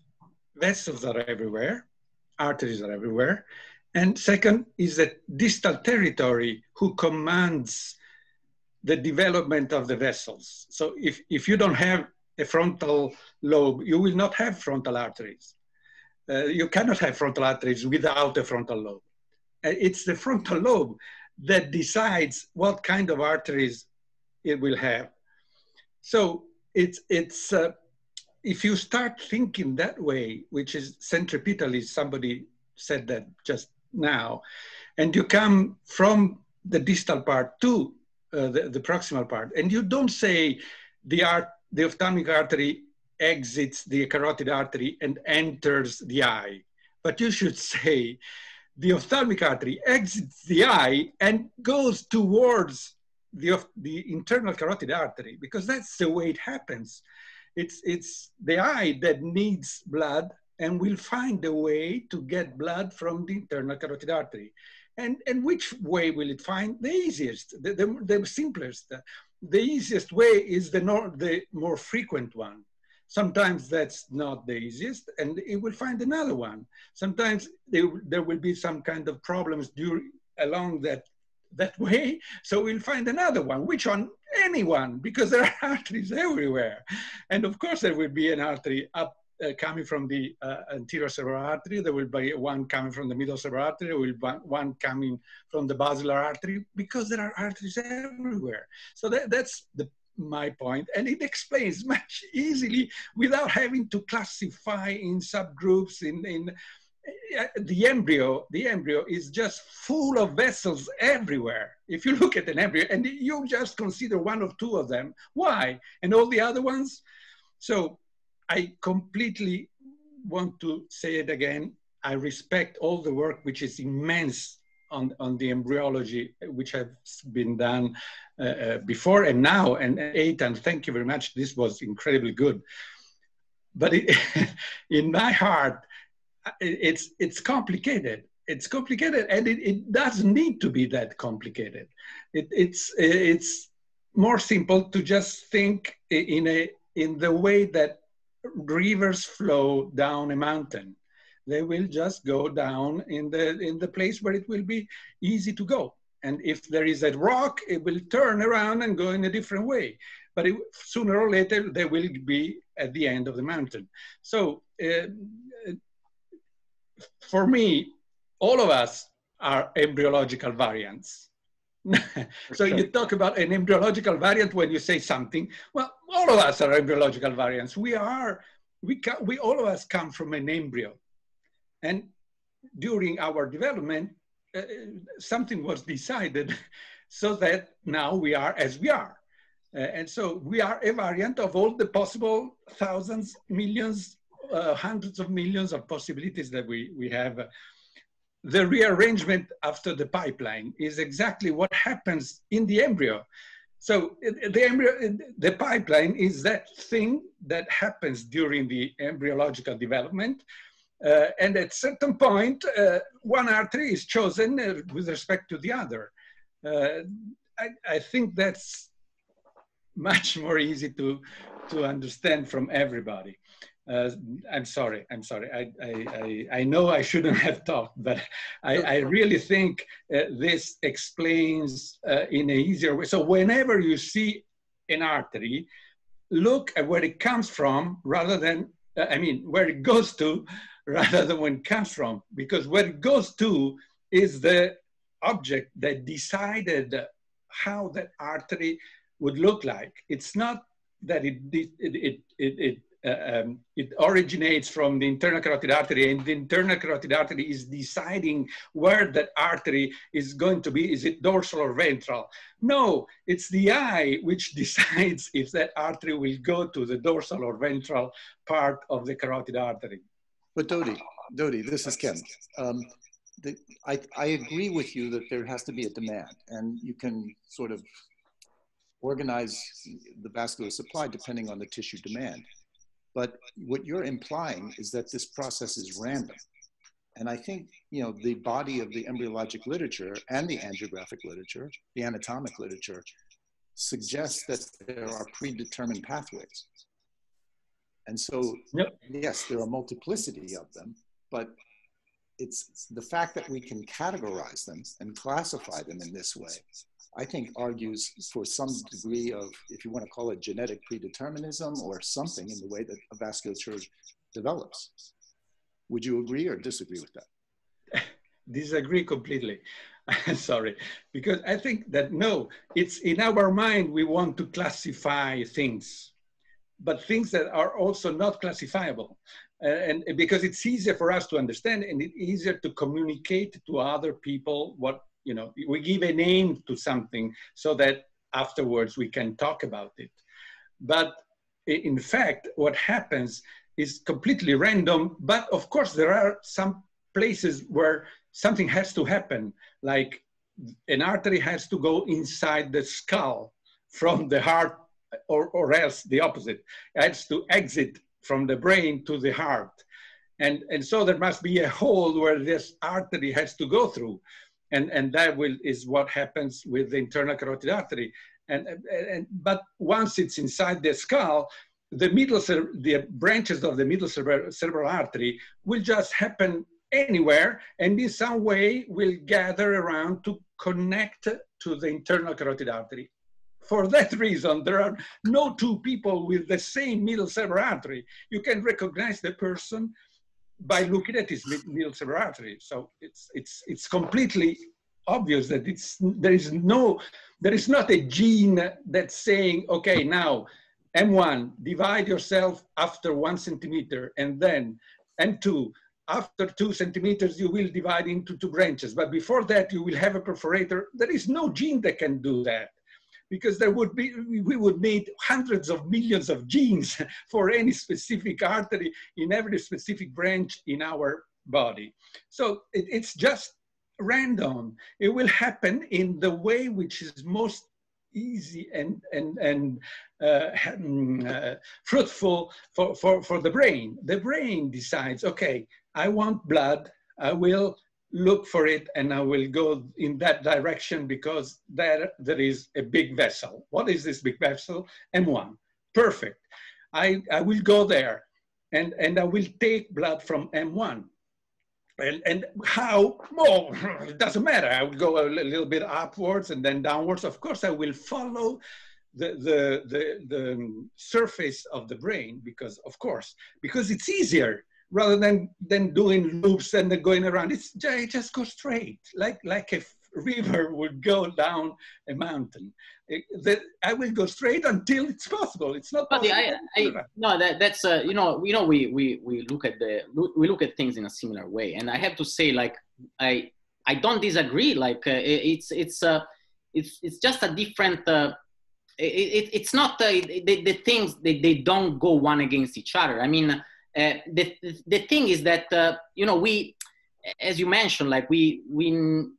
vessels are everywhere, arteries are everywhere. And second is that distal territory who commands the development of the vessels. So if, if you don't have a frontal lobe, you will not have frontal arteries. Uh, you cannot have frontal arteries without a frontal lobe. Uh, it's the frontal lobe that decides what kind of arteries it will have. So it's, it's uh, if you start thinking that way, which is centripetally, somebody said that just now, and you come from the distal part to uh, the, the, proximal part, and you don't say the, art, the ophthalmic artery exits the carotid artery and enters the eye, but you should say the ophthalmic artery exits the eye and goes towards the, the internal carotid artery because that's the way it happens. It's, it's the eye that needs blood and will find a way to get blood from the internal carotid artery. And, and which way will it find? The easiest, the, the, the simplest. The easiest way is the, nor, the more frequent one. Sometimes that's not the easiest, and it will find another one. Sometimes they, there will be some kind of problems during, along that, that way, so we'll find another one. Which one? Anyone, because there are [laughs] arteries everywhere. And of course, there will be an artery up uh, coming from the uh, anterior cerebral artery. There will be one coming from the middle cerebral artery. There will be one coming from the basilar artery because there are arteries everywhere. So that, that's the my point, and it explains [laughs] much easily without having to classify in subgroups. In, in the embryo, the embryo is just full of vessels everywhere. If you [laughs] look at an embryo and you just consider one or two of them, why? And all the other ones? So I completely want to say it again. I respect all the work, which is immense on, on the embryology, which has been done uh, uh, before and now. And Eitan, thank you very much. This was incredibly good. But it, [laughs] in my heart, it's, it's complicated. It's complicated and it, it doesn't need to be that complicated. It, it's, it's more simple to just think in, a, in the way that rivers flow down a mountain they will just go down in the, in the place where it will be easy to go. And if there is a rock, it will turn around and go in a different way. But it, sooner or later, they will be at the end of the mountain. So uh, for me, all of us are embryological variants. [laughs] so you talk about an embryological variant when you say something. Well, all of us are embryological variants. We are, we, we all of us come from an embryo. And during our development, uh, something was decided [laughs] so that now we are as we are. Uh, and so we are a variant of all the possible thousands, millions, uh, hundreds of millions of possibilities that we, we have. The rearrangement after the pipeline is exactly what happens in the embryo. So the embryo, the pipeline is that thing that happens during the embryological development uh, and at certain point, uh, one artery is chosen uh, with respect to the other. Uh, I, I, think that's [laughs] much more easy to, to understand from everybody. Uh, I'm sorry, I'm sorry. I, I, I, know I shouldn't [laughs] have talked, but I, I really think uh, this explains in an easier way. So whenever you see an artery, look at where it comes from rather than, uh, I mean, where it goes to [laughs] rather than when it comes from. Because where it goes to is the object that decided how that artery would look like. It's not that it, it, it, it, it uh, um, it originates from the internal carotid artery and the internal carotid artery is deciding where that artery is going to be. Is it dorsal or ventral? No, it's the eye which [laughs] decides if that artery will go to the dorsal or ventral part of the carotid artery. But Dodi, Dodi, this is Ken. Um, the, I, I agree with you that there has to be a demand and you can sort of organize the vascular supply depending on the tissue demand. But what you're implying is that this process is random. And I think, you know, the body of the embryologic literature and the angiographic literature, the anatomic literature, suggests that there are predetermined pathways. And so, yep. yes, there are multiplicity of them, but it's the fact that we can categorize them and classify them in this way I think argues for some degree of, if you want to call it genetic predeterminism or something in the way that a vasculature develops. Would you agree or disagree with that? [laughs] disagree completely. [laughs] Sorry, because I think that no, it's in our mind we want to classify things, but things that are also not classifiable. Uh, and because it's easier for us to understand and it's easier to communicate to other people what you know, we give a name to something so that afterwards we can talk about it. But in fact, what happens is completely random. But of course, there are some places where something has to happen, like an artery has to go inside the skull from the heart, or, or else the opposite. It has to exit from the brain to the heart. And, and so there must be a hole where this artery has to go through and and that will is what happens with the internal carotid artery and and but once it's inside the skull the middle the branches of the middle cerebral, cerebral artery will just happen anywhere and in some way will gather around to connect to the internal carotid artery for that reason, there are no two people with the same middle cerebral artery. You can recognize the person by looking at his middle cerebral. So it's, it's, it's completely obvious that it's, there is no, there is not a gene that's saying, okay, now M1, divide yourself after one centimeter and then M2, after two centimeters, you will divide into two branches. But before that, you will have a perforator. There is no gene that can do that because there would be, we would need hundreds of millions of genes [laughs] for any specific artery in every specific branch in our body. So it, it's just random. It will happen in the way which is most easy and, and, and uh, mm, uh, fruitful for, for, for the brain. The brain decides, okay, I want blood, I will look for it and I will go in that direction because there, there is a big vessel. What is this big vessel? M1. Perfect. I, I will go there and, and I will take blood from M1. And, and how? Well, it doesn't matter. I will go a little bit upwards and then downwards. Of course, I will follow the, the, the, the surface of the brain because, of course, because it's easier rather than than doing loops and then going around. It's it just go straight, like like a river would go down a mountain. It, that I will go straight until it's possible. It's not. possible. I, I, no, that, that's uh, you know you know we we we look at the we look at things in a similar way, and I have to say like I I don't disagree. Like uh, it's it's uh, it's it's just a different. Uh, it, it, it's not uh, the, the things they, they don't go one against each other. I mean, uh, the, the thing is that uh, you know we as you mentioned like we we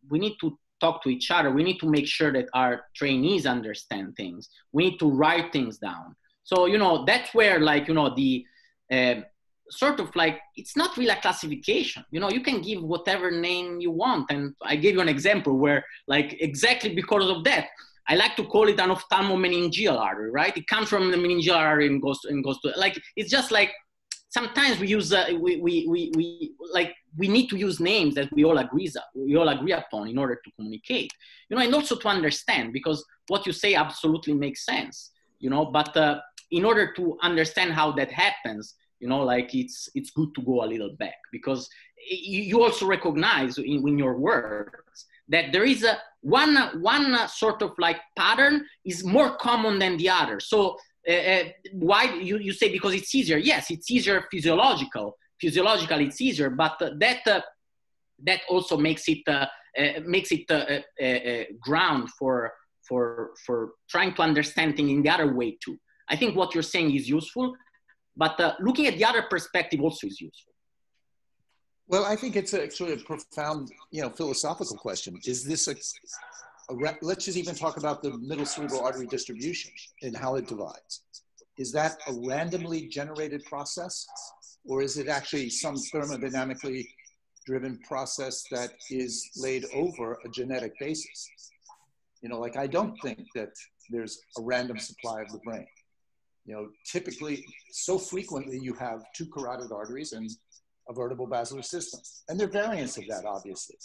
we need to talk to each other. We need to make sure that our trainees understand things. We need to write things down. So you know that's where like you know the uh, sort of like it's not really a classification. You know you can give whatever name you want. And i gave you an example where like exactly because of that I like to call it an ophthalmomeningeal artery, right? It comes from the meningeal artery and goes to, and goes to like it's just like sometimes we use uh, we, we, we, we like we need to use names that we all agree we all agree upon in order to communicate you know and also to understand because what you say absolutely makes sense you know but uh, in order to understand how that happens, you know, like it's it's good to go a little back because you also recognize in, in your words that there is a one one sort of like pattern is more common than the other. So uh, uh, why you, you say because it's easier? Yes, it's easier physiological. Physiologically, it's easier, but that uh, that also makes it uh, uh, makes it uh, ground for for for trying to understand things in the other way too. I think what you're saying is useful, but looking at the other perspective also is useful. Well, I think it's actually a profound, you know, philosophical question. Is this a let's just even talk about the middle cerebral artery distribution and how it divides. Is that a randomly generated process, or is it actually some thermodynamically driven process that is laid over a genetic basis? You know, like I don't think that there's a random supply of the brain. You know, typically, so frequently you have two carotid arteries and a vertebral basilar system. And there are variants of that, obviously.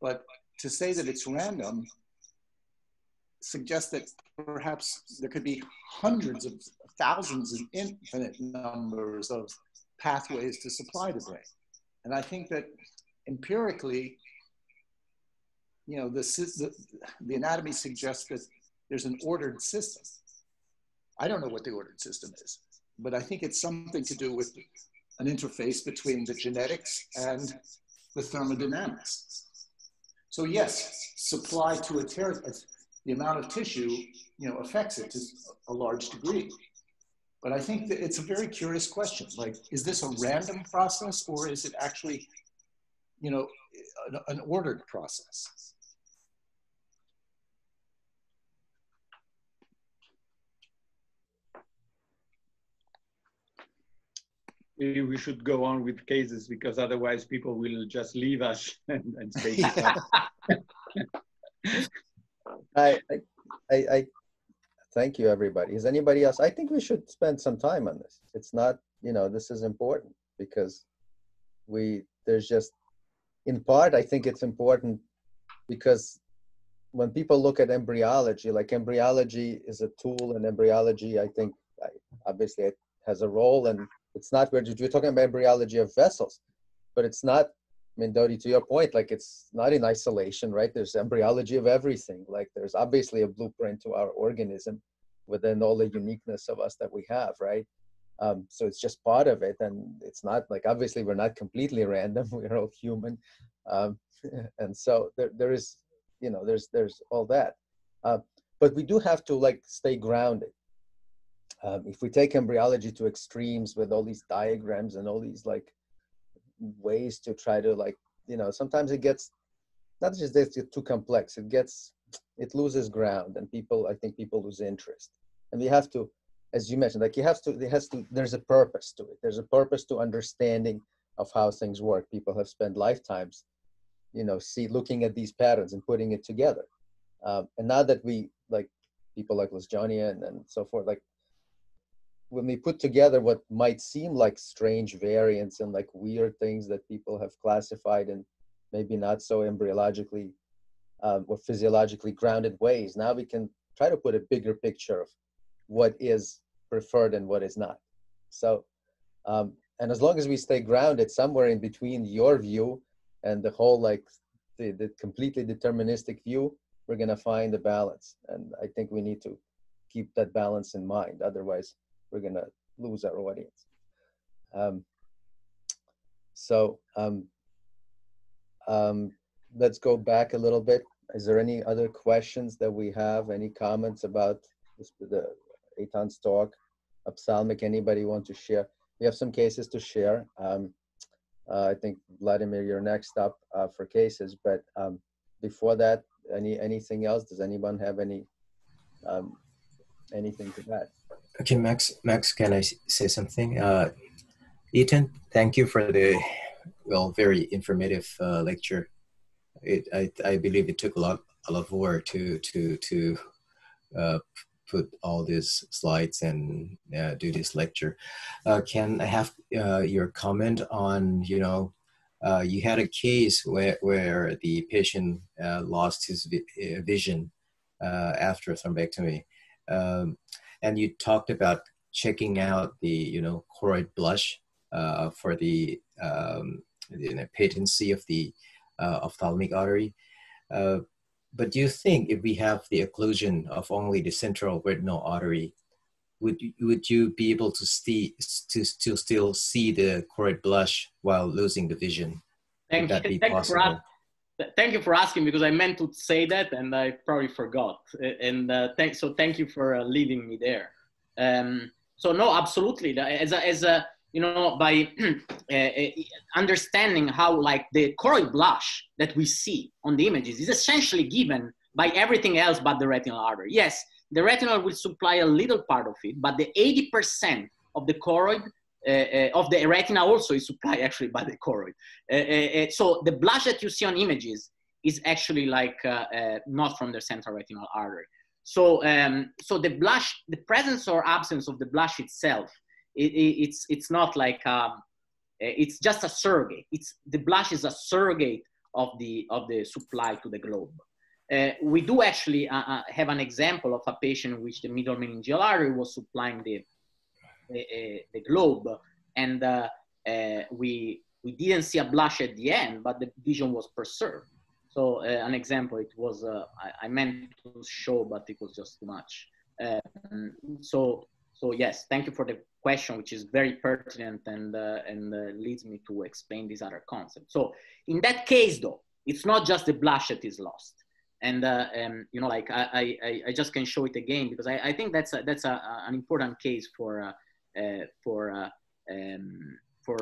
But to say that it's random suggests that perhaps there could be hundreds of thousands and infinite numbers of pathways to supply the brain. And I think that empirically, you know, the, the, the anatomy suggests that there's an ordered system. I don't know what the ordered system is, but I think it's something to do with an interface between the genetics and the thermodynamics. So yes, supply to a territory, the amount of tissue, you know, affects it to a large degree. But I think that it's a very curious question. Like, is this a random process or is it actually, you know, an, an ordered process? maybe we should go on with cases because otherwise people will just leave us [laughs] and, and say [laughs] [laughs] I, I, I, thank you everybody. Is anybody else? I think we should spend some time on this. It's not, you know, this is important because we, there's just, in part, I think it's important because when people look at embryology, like embryology is a tool and embryology, I think obviously it has a role and it's not we're, we're talking about embryology of vessels but it's not mean, Dodi, to your point, like it's not in isolation, right? There's embryology of everything. Like there's obviously a blueprint to our organism within all the uniqueness of us that we have, right? Um, so it's just part of it, and it's not like obviously we're not completely [laughs] random. We're all human, um, [laughs] and so there there is, you know, there's there's all that, uh, but we do have to like stay grounded um, if we take embryology to extremes with all these diagrams and all these like ways to try to like you know sometimes it gets not just it's too complex. It gets it loses ground and people i think people lose interest. And we have to as you mentioned like you have to it has to there's a purpose to it. There's a purpose to understanding of how things work. People have spent lifetimes you know see looking at these patterns and putting it together. Um, and now that we like people like Johnny and, and so forth like when we put together what might seem like strange variants and like weird things that people have classified in maybe not so embryologically um, or physiologically grounded ways, now we can try to put a bigger picture of what is preferred and what is not. So, um, and as long as we stay grounded somewhere in between your view and the whole like the, the completely deterministic view, we're gonna find a balance. And I think we need to keep that balance in mind. Otherwise, we're going to lose our audience. Um, so um, um, let's go back a little bit. Is there any other questions that we have? Any comments about this, the Eitan's talk? Ophthalmic, anybody want to share? We have some cases to share. Um, uh, I think Vladimir, you're next up uh, for cases, but um, before that, any anything else? Does anyone have any um, anything to that? Okay, Max, Max, can I say something? Uh, Eitan, thank you for the, well, very informative uh, lecture. It, I, I believe it took a lot, a lot of work to, to, to uh, put all these slides and uh, do this lecture. Uh, can I have uh, your comment on, you know, uh, you had a case where, where the patient lost his vi vision after a thrombectomy. Um, and you talked about checking out the you know choroid blush uh, for the, um, the patency of the uh, ophthalmic artery. Uh, but do you think if we have the occlusion of only the central retinal artery, would would you be able to see to, to still see the choroid blush while losing the vision? Thank, would that be thank possible? You for, thank you for asking because I meant to say that and I probably forgot. And uh, so thank you for uh, leaving me there. Um, so no, absolutely. As a, as a you know, by [clears throat] uh, uh, understanding how like the choroid blush that we see on the images is essentially given by everything else but the retinal artery. Yes, the retinal will supply a little part of it, but the 80% of the choroid of the retina also is supplied actually by the choroid. Uh, uh, uh so the blush that you see on images is actually like uh, not from the central retinal artery. So, um, so the blush, the presence or absence of the blush itself, it, it, it's it's not like um, it's just a surrogate. It's the blush is a surrogate of the of the supply to the globe. Uh, we do actually uh, uh, have an example of a patient which the middle meningeal artery was supplying the, the, the globe, and uh, uh, we, we didn't see a blush at the end, but the vision was preserved. So uh, an example, it was, I, I, meant to show, but it was just too much. Um, so, so yes, thank you for the question, which is very pertinent and, and leads me to explain this other concept. So in that case though, it's not just the blush that is lost and uh, um, you know like I, I, I just can show it again because I, I think that's a, that's a, an important case for uh, uh, for uh, um, for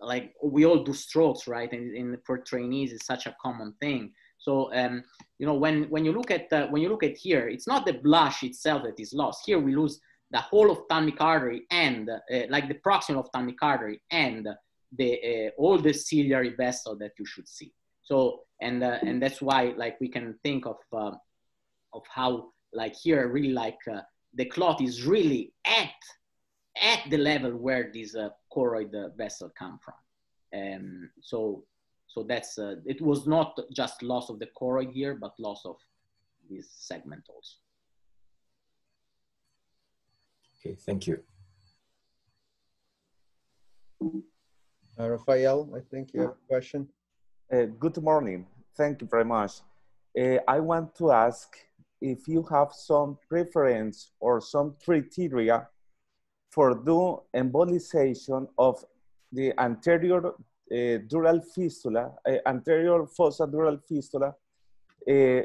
like we all do strokes right? And, and for trainees it's such a common thing. So um, you know when when you look at uh, when you look at here it's not the blush itself that is lost. Here we lose the whole ophthalmic artery and uh, like the proximal ophthalmic artery and the all the ciliary vessel that you should see. So and uh, and that's why like we can think of uh, of how like here really like uh, the clot is really at at the level where these uh, choroid uh, vessel come from. Um, so so that's uh, it was not just loss of the choroid here, but loss of this segment also. Okay, thank you. Uh, Rafael, I think you have a question. Uh, good morning. Thank you very much. Uh, I want to ask if you have some preference or some criteria for do embolization of the anterior uh, dural fistula, uh, anterior fossa dural fistula. Uh,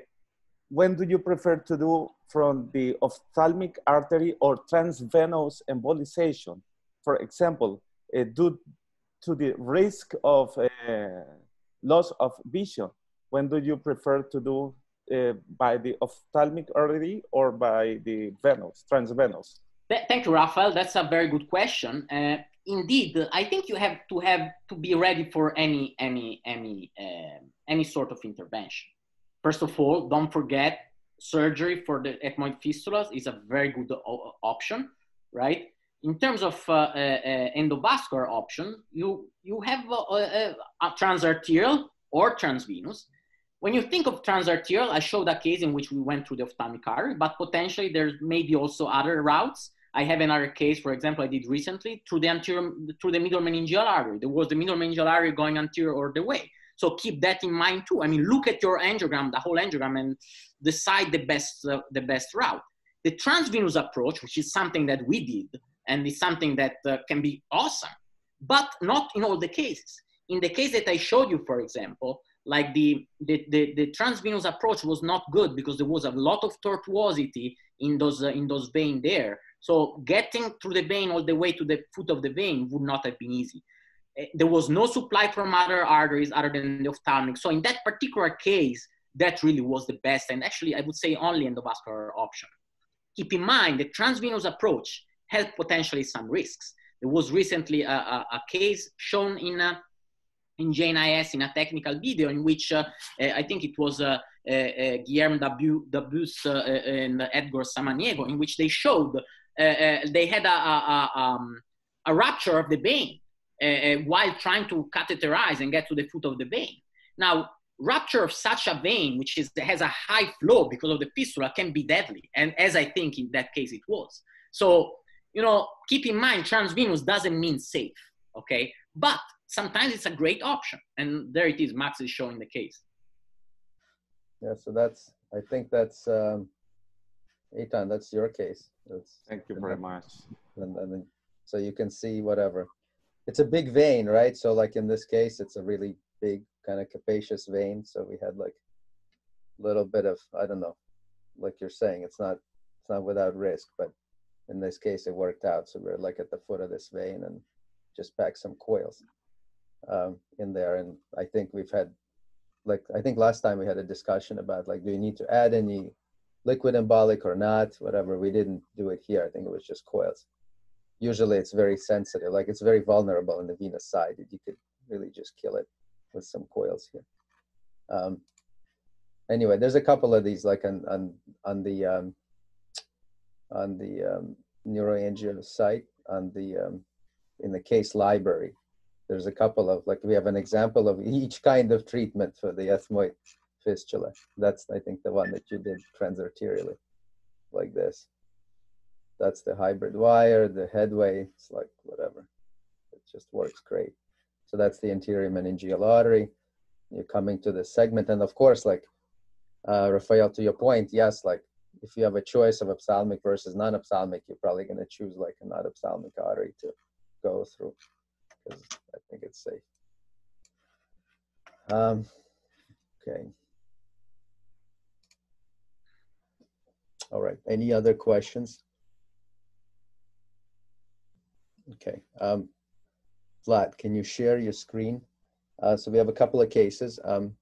when do you prefer to do from the ophthalmic artery or transvenous embolization? For example, due to the risk of loss of vision, when do you prefer to do by the ophthalmic artery or by the venous, transvenous? Thank you, Rafael. That's a very good question. Uh, indeed, I think you have to have to be ready for any any any uh, any sort of intervention. First of all, don't forget surgery for the ethmoid fistulas is a very good option, right? In terms of uh, uh, uh, endovascular option, you you have a, a transarterial or transvenous when you think of transarterial, I showed a case in which we went through the ophthalmic artery, but potentially there may be also other routes. I have another case, for example, I did recently through the anterior, through the middle meningeal artery. There was the middle meningeal artery going anterior or the way. So keep that in mind too. I mean, look at your angiogram, the whole angiogram, and decide the best, uh, the best route. The transvenous approach, which is something that we did, and is something that uh, can be awesome, but not in all the cases. In the case that I showed you, for example, like the, the, the, the, transvenous approach was not good because there was a lot of tortuosity in those, uh, in those veins there. So getting through the vein all the way to the foot of the vein would not have been easy. Eh, there was no supply from other arteries other than the ophthalmic. So in that particular case, that really was the best and actually I would say only endovascular option. Keep in mind the transvenous approach had potentially some risks. There was recently a, a, a case shown in a, in JNIS in a technical video in which uh, uh, I think it was uh, Guillermo Dabus and Edgar Samaniego, in which they showed they had a, a, um, a, rupture of the vein while trying to catheterize and get to the foot of the vein. Now, rupture of such a vein, which is, has a high flow because of the fistula, can be deadly. And as I think in that case it was. So you know, keep in mind transvenous doesn't mean safe, okay? But sometimes it's a great option. And there it is, Max is showing the case. Yeah, so that's, I think that's, um, Eitan, that's your case. That's, Thank you very much. and, and then, so you can see whatever. It's a big vein, right? So like in this case, it's a really big kind of capacious vein. So we had like a little bit of, I don't know, like you're saying, it's not, it's not without risk, but in this case, it worked out. So we're like at the foot of this vein and just pack some coils um, in there. And I think we've had, like, I think last time we had a discussion about like, do you need to add any liquid embolic or not, whatever. We didn't do it here. I think it was just coils. Usually it's very sensitive, like it's very vulnerable in the venous side. You could really just kill it with some coils here. Um, anyway, there's a couple of these like on, on, on the, um, on the um, neuroangio site on the, um, in the case library. There's a couple of, like we have an example of each kind of treatment for the ethmoid fistula. That's, I think, the one that you did transarterially, like this. That's the hybrid wire, the headway, it's like whatever. It just works great. So that's the anterior meningeal artery. You're coming to the segment. And of course, like uh, Raphael, to your point, yes, like if you have a choice of ophthalmic versus non-ophthalmic, you're probably going to choose like a non-ophthalmic artery to go through because I think it's safe. Um, okay. All right. Any other questions? Okay. Um, Vlad, can you share your screen? Uh, so we have a couple of cases. Um,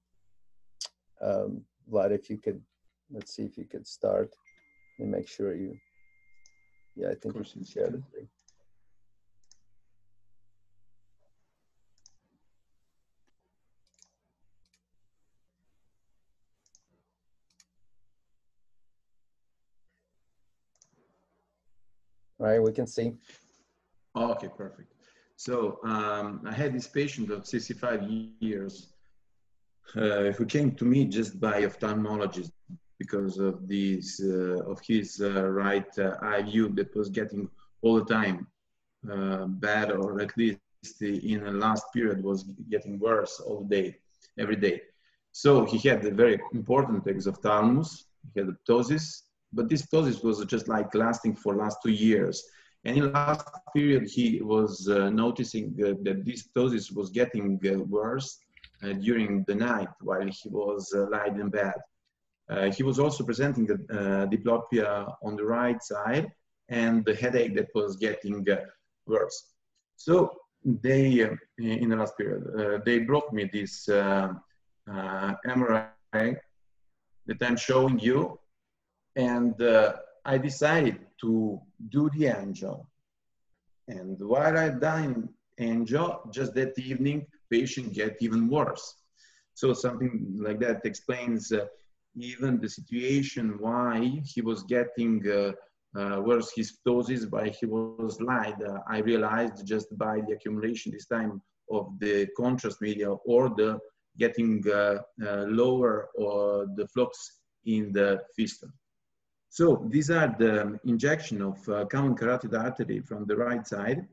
um, Vlad, if you could, let's see if you could start and make sure you, yeah, I think you should share the screen. Right, we can see. Okay, perfect. So um, I had this patient of 65 years uh, who came to me just by ophthalmologist because of this uh, of his uh, right uh, eye view that was getting all the time uh, bad or at least in the last period was getting worse all day every day so he had a very important exophthalmos he had ptosis but this ptosis was just like lasting for last two years and in last period he was uh, noticing that this ptosis was getting worse uh, during the night while he was uh, lying in bed. Uh, he was also presenting the diplopia on the right side and the headache that was getting worse. So they, in the last period, they brought me this MRI that I'm showing you. And I decided to do the angio. And while I done angio, just that evening, patient get even worse. So something like that explains uh, even the situation why he was getting uh, uh, worse his ptosis, why he was lied. Uh, I realized just by the accumulation this time of the contrast media or the getting uh, uh, lower or the flux in the fistula. So these are the injection of common carotid artery from the right side.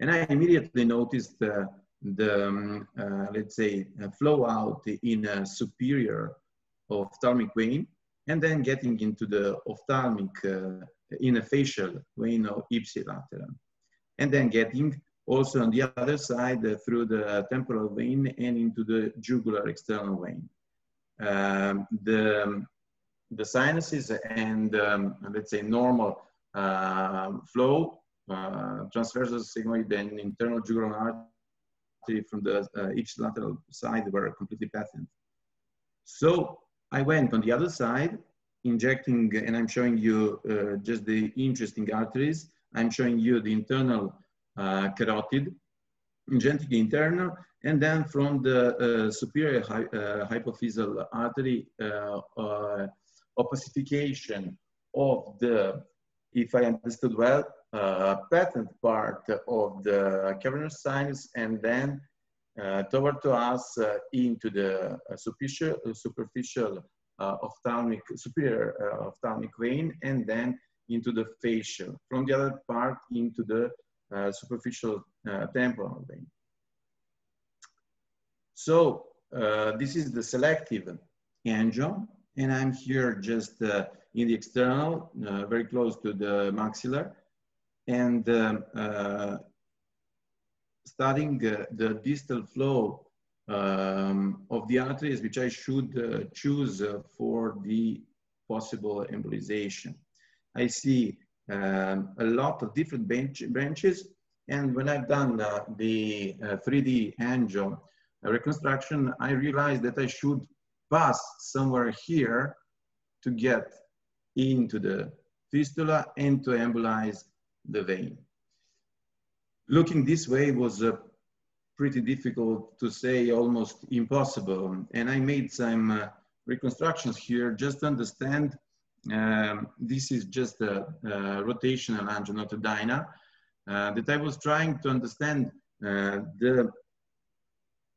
And I immediately noticed the, um, uh, let's say, uh, flow out in a superior ophthalmic vein, and then getting into the ophthalmic uh, in a facial vein of ipsilateral. And then getting also on the other side uh, through the temporal vein and into the jugular external vein. Um, the, the sinuses and um, let's say normal uh, flow, uh, transversal sigmoid and internal jugular artery from the uh, each lateral side were completely patent. So I went on the other side, injecting, and I'm showing you uh, just the interesting arteries. I'm showing you the internal uh, carotid, injecting the internal, and then from the uh, superior hy hypophyseal artery, opacification of the, if I understood well, uh, patent part of the cavernous sinus and then uh, toward to us uh, into the uh, superficial, superficial ophthalmic, superior ophthalmic vein and then into the facial, from the other part into the uh, superficial uh, temporal vein. So uh, this is the selective angio, and I'm here just uh, in the external, uh, very close to the maxilla, and um, uh, studying the distal flow um, of the arteries, which I should choose for the possible embolization. I see um, a lot of different bench, branches. And when I've done uh, the uh, 3D angio reconstruction, I realized that I should pass somewhere here to get into the fistula and to embolize the vein. Looking this way was uh, pretty difficult to say, almost impossible. And I made some uh, reconstructions here just to understand um, this is just a, a rotational angio, not a dyna, uh, that I was trying to understand uh, the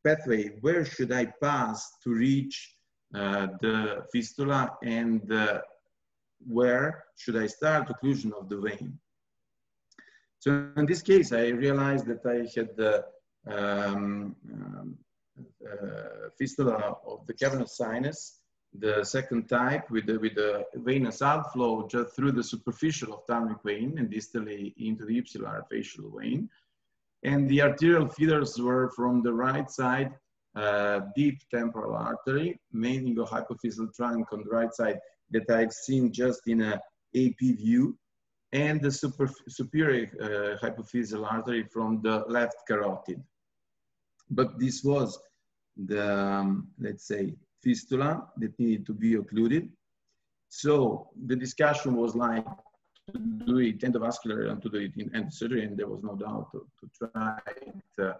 pathway, where should I pass to reach the fistula and uh, where should I start occlusion of the vein. So in this case, I realized that I had the um, um, uh, fistula of the cavernous sinus the second type with the, with the venous outflow just through the superficial ophthalmic vein and distally into the ipsilar facial vein. And the arterial feeders were from the right side, uh, deep temporal artery, meningohypophyseal trunk on the right side that I've seen just in a AP view, and the super, superior uh, hypophyseal artery from the left carotid. But this was the, um, let's say, fistula that needed to be occluded. So the discussion was like to do it endovascular and to do it in end surgery, and there was no doubt to, to try it uh,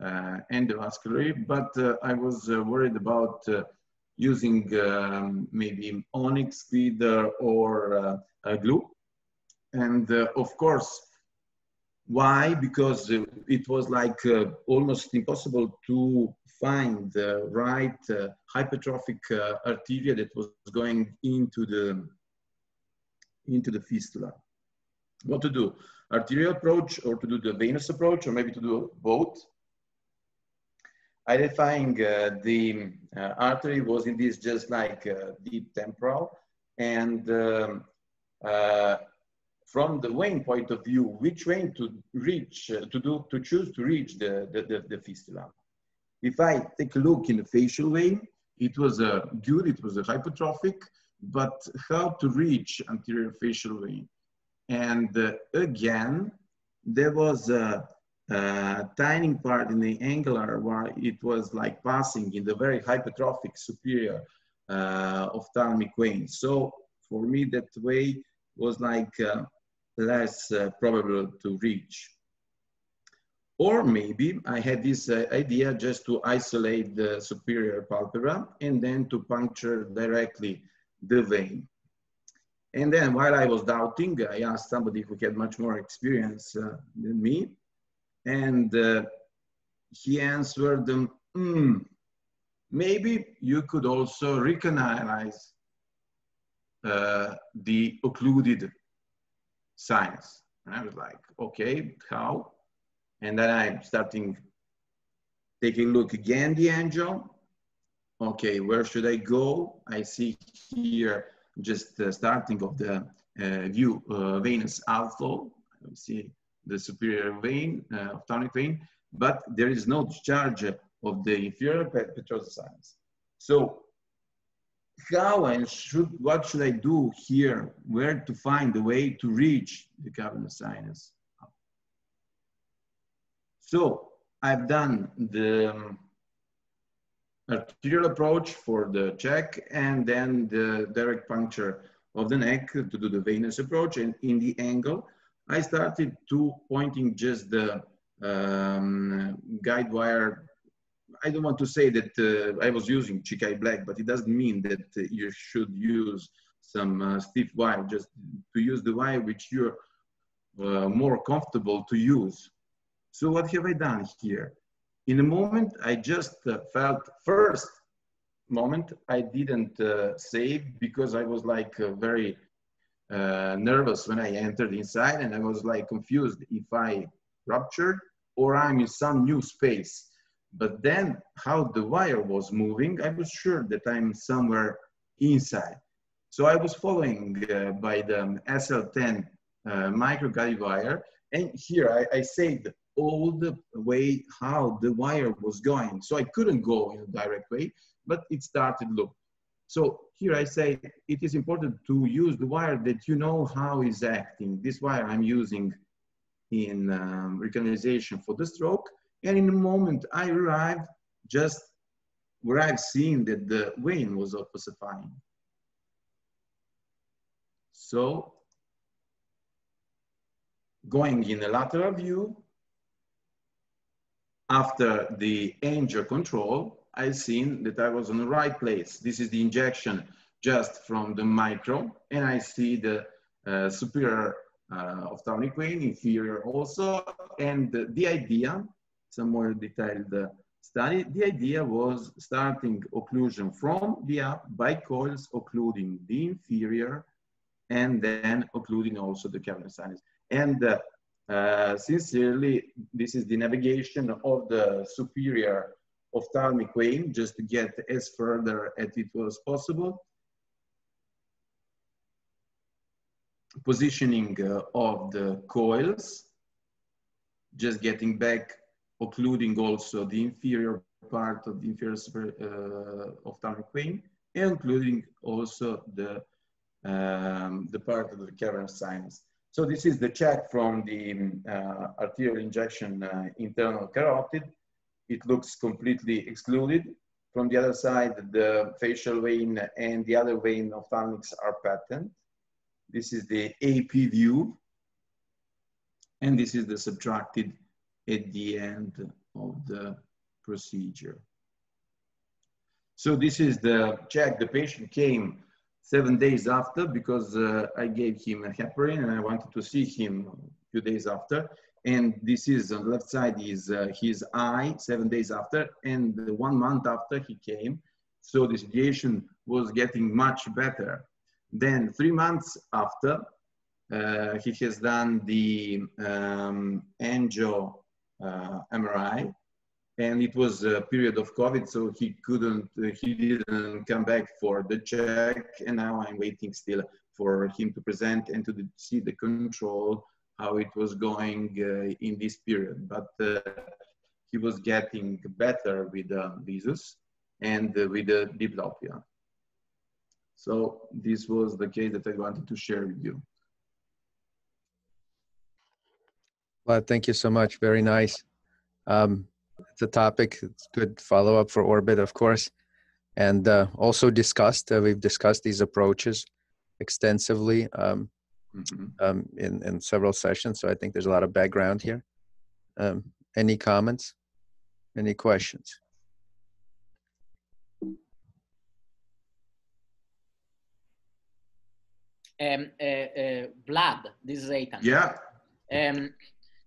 endovascularly. But uh, I was uh, worried about uh, using um, maybe onyx feeder or uh, glue. And of course, why? Because it was like almost impossible to find the right uh, hypertrophic uh, arteria that was going into the into the fistula. What to do? Arterial approach or to do the venous approach or maybe to do both? Identifying uh, the uh, artery was in this just like uh, deep temporal and um, uh, from the vein point of view, which vein to reach, to do, to choose to reach the, the, the, the fistula. If I take a look in the facial vein, it was a good, it was a hypertrophic, but how to reach anterior facial vein? And uh, again, there was a, a, tiny part in the angular where it was like passing in the very hypertrophic superior uh, ophthalmic vein. So for me, that way was like uh, less uh, probable to reach. Or maybe I had this uh, idea just to isolate the superior palpebra and then to puncture directly the vein. And then while I was doubting, I asked somebody who had much more experience uh, than me. And uh, he answered, mm, maybe you could also recognize uh, the occluded sinus. And I was like, okay, how? And then I'm starting taking a look again, the angel. Okay, where should I go? I see here just the starting of the uh, view uh, venous outflow. I see the superior vein, uh, ophthalmic vein, but there is no discharge of the inferior petrosa sinus. So how and should, what should I do here? Where to find the way to reach the cavernous sinus? So I've done the um, arterial approach for the check and then the direct puncture of the neck to do the venous approach. And in the angle, I started to pointing just the um, guide wire. I don't want to say that uh, I was using Chikai Black, but it doesn't mean that uh, you should use some uh, stiff wire, just to use the wire which you're uh, more comfortable to use. So what have I done here? In a moment, I just uh, felt first moment I didn't uh, save because I was like uh, very uh, nervous when I entered inside and I was like confused if I ruptured or I'm in some new space. But then how the wire was moving, I was sure that I'm somewhere inside. So I was following uh, by the SL10 uh, micro guide wire. And here I, I saved all the way how the wire was going. So I couldn't go in a direct way, but it started look. So here I say it is important to use the wire that you know how is acting. This wire I'm using in um, recanalization for the stroke. And in the moment I arrived, just where I've seen that the vein was ossifying. So going in a lateral view, after the angio control, I seen that I was in the right place. This is the injection just from the micro, and I see the uh, superior uh, vein, inferior also, and the, the idea, some more detailed uh, study, the idea was starting occlusion from the up by coils occluding the inferior and then occluding also the cavernous sinus. And uh, uh, sincerely, this is the navigation of the superior ophthalmic vein just to get as further as it was possible. Positioning uh, of the coils, just getting back, occluding also the inferior part of the inferior uh, ophthalmic vein, and including also the, um, the part of the cavernous sinus. So this is the check from the uh, arterial injection uh, internal carotid. It looks completely excluded. From the other side, the facial vein and the other vein of ophthalmics are patent. This is the AP view. And this is the subtracted at the end of the procedure. So this is the check. The patient came seven days after because uh, I gave him a heparin and I wanted to see him a few days after. And this is on the left side is uh, his eye seven days after and one month after he came. So the situation was getting much better. Then three months after, uh, he has done the um, uh, MRI and it was a period of COVID, so he couldn't, he didn't come back for the check, and now I'm waiting still for him to present and to see the control, how it was going uh, in this period. But uh, he was getting better with uh, visus and uh, with the diplopia. So this was the case that I wanted to share with you. Well, thank you so much. Very nice. Um, it's a topic. It's good follow up for Orbit, of course, and uh, also discussed. Uh, we've discussed these approaches extensively um, mm-hmm. um, in in several sessions. So I think there's a lot of background here. Um, any comments? Any questions? Um, uh, uh, Vlad, this is Eitan. Yeah. Um,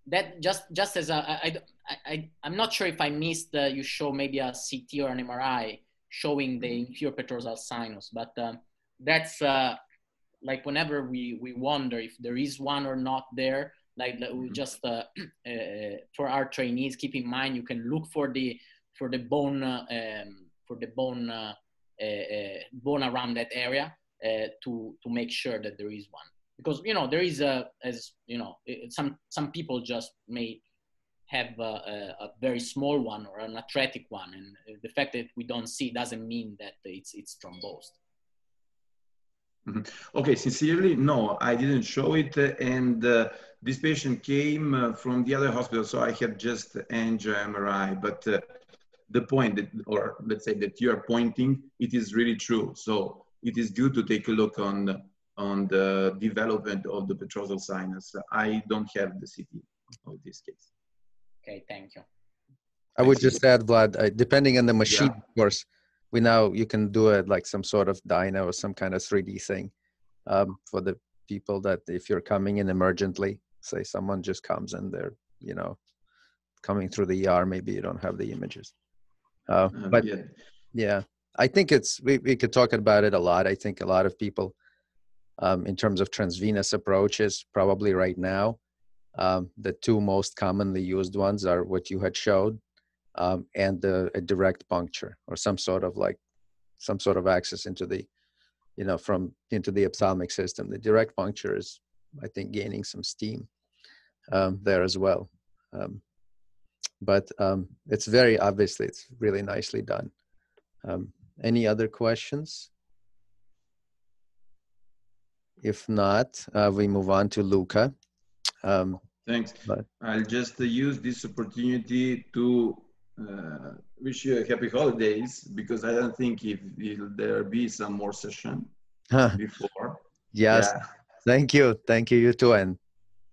that just just as a, I, I, I'm not sure if I missed, uh, you show maybe a CT or an MRI showing the mm-hmm. inferior petrosal sinus, but um, that's uh, like whenever we, we wonder if there is one or not there, like we mm-hmm. just uh, [clears throat] uh, for our trainees, keep in mind you can look for the for the bone uh, um, for the bone uh, bone around that area to to make sure that there is one because you know there is a as you know some some people just may have a, a, very small one or an atretic one. And the fact that we don't see doesn't mean that it's, it's thrombosed. Mm -hmm. Okay, sincerely, no, I didn't show it. And uh, this patient came uh, from the other hospital, so I had just angio MRI. But uh, the point that, or let's say that you are pointing, it is really true. So it is due to take a look on on the development of the petrosal sinus. I don't have the CT of this case. Okay, thank you. I would just add, Vlad, uh, depending on the machine, yeah. of course, we now you can do it like some sort of Dyna or some kind of 3D thing um, for the people that if you're coming in emergently, say someone just comes and they're, you know, coming through the ER, maybe you don't have the images. Uh, um, but yeah. yeah, I think it's, we, we could talk about it a lot. I think a lot of people um, in terms of transvenous approaches, probably right now, um, the two most commonly used ones are what you had showed um, and the, a direct puncture or some sort of like some sort of access into the, you know, from into the ophthalmic system. The direct puncture is, I think, gaining some steam um, there as well. Um, but um, it's very obviously it's really nicely done. Um, any other questions? If not, uh, we move on to Luca. Um, Thanks. But- I'll just uh, use this opportunity to uh, wish you a happy holidays because I don't think if will there be some more session before. yes, Yeah, thank you, thank you, you too, and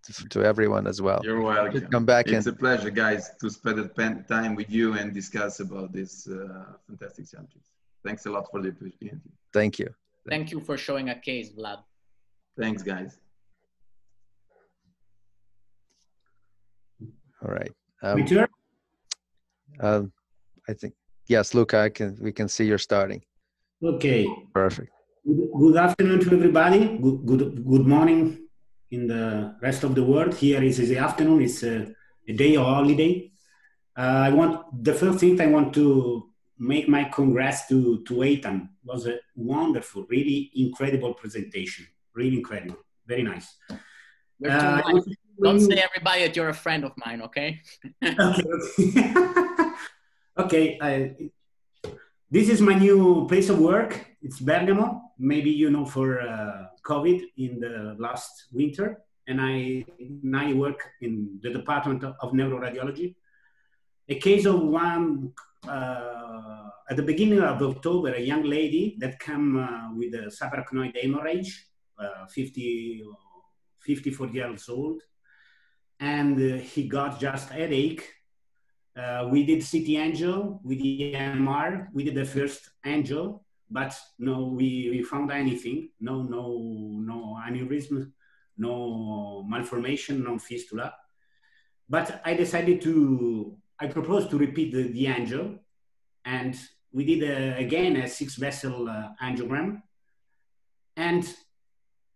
to, to everyone as well. you're welcome. Come back It's and a pleasure, guys, to spend the time with you and discuss about this uh, fantastic subject. Thanks a lot for the opportunity. thank you. Thank you for showing a case, Vlad. Thanks, guys. All right. We Um, turn? um, I think yes, Luca, I can we can see you're starting. Okay. Perfect. Good good afternoon to everybody. Good, good, good morning in the rest of the world. Here is the afternoon. It's a, a day of holiday. Uh, I want the first thing I want to make my congrats to to Eitan. It was a wonderful, really incredible presentation. Really incredible. Very nice. Uh, nice. Don't say everybody that you're a friend of mine, okay? [laughs] okay. [laughs] okay. I, this is my new place of work. It's Bergamo. Maybe you know for uh, COVID in the last winter, and I now I work in the department of neuroradiology. A case of one uh, at the beginning of October, a young lady that came uh, with a subarachnoid hemorrhage, uh, 50, 54 years old, and uh, he got just headache. Uh, we did CT angio, we did MR, we did the first angio, but no, we, we found anything. No, no, no aneurysm, no malformation, no fistula. But I decided to, I proposed to repeat the, the angio, and we did uh, again a six vessel uh, angiogram. And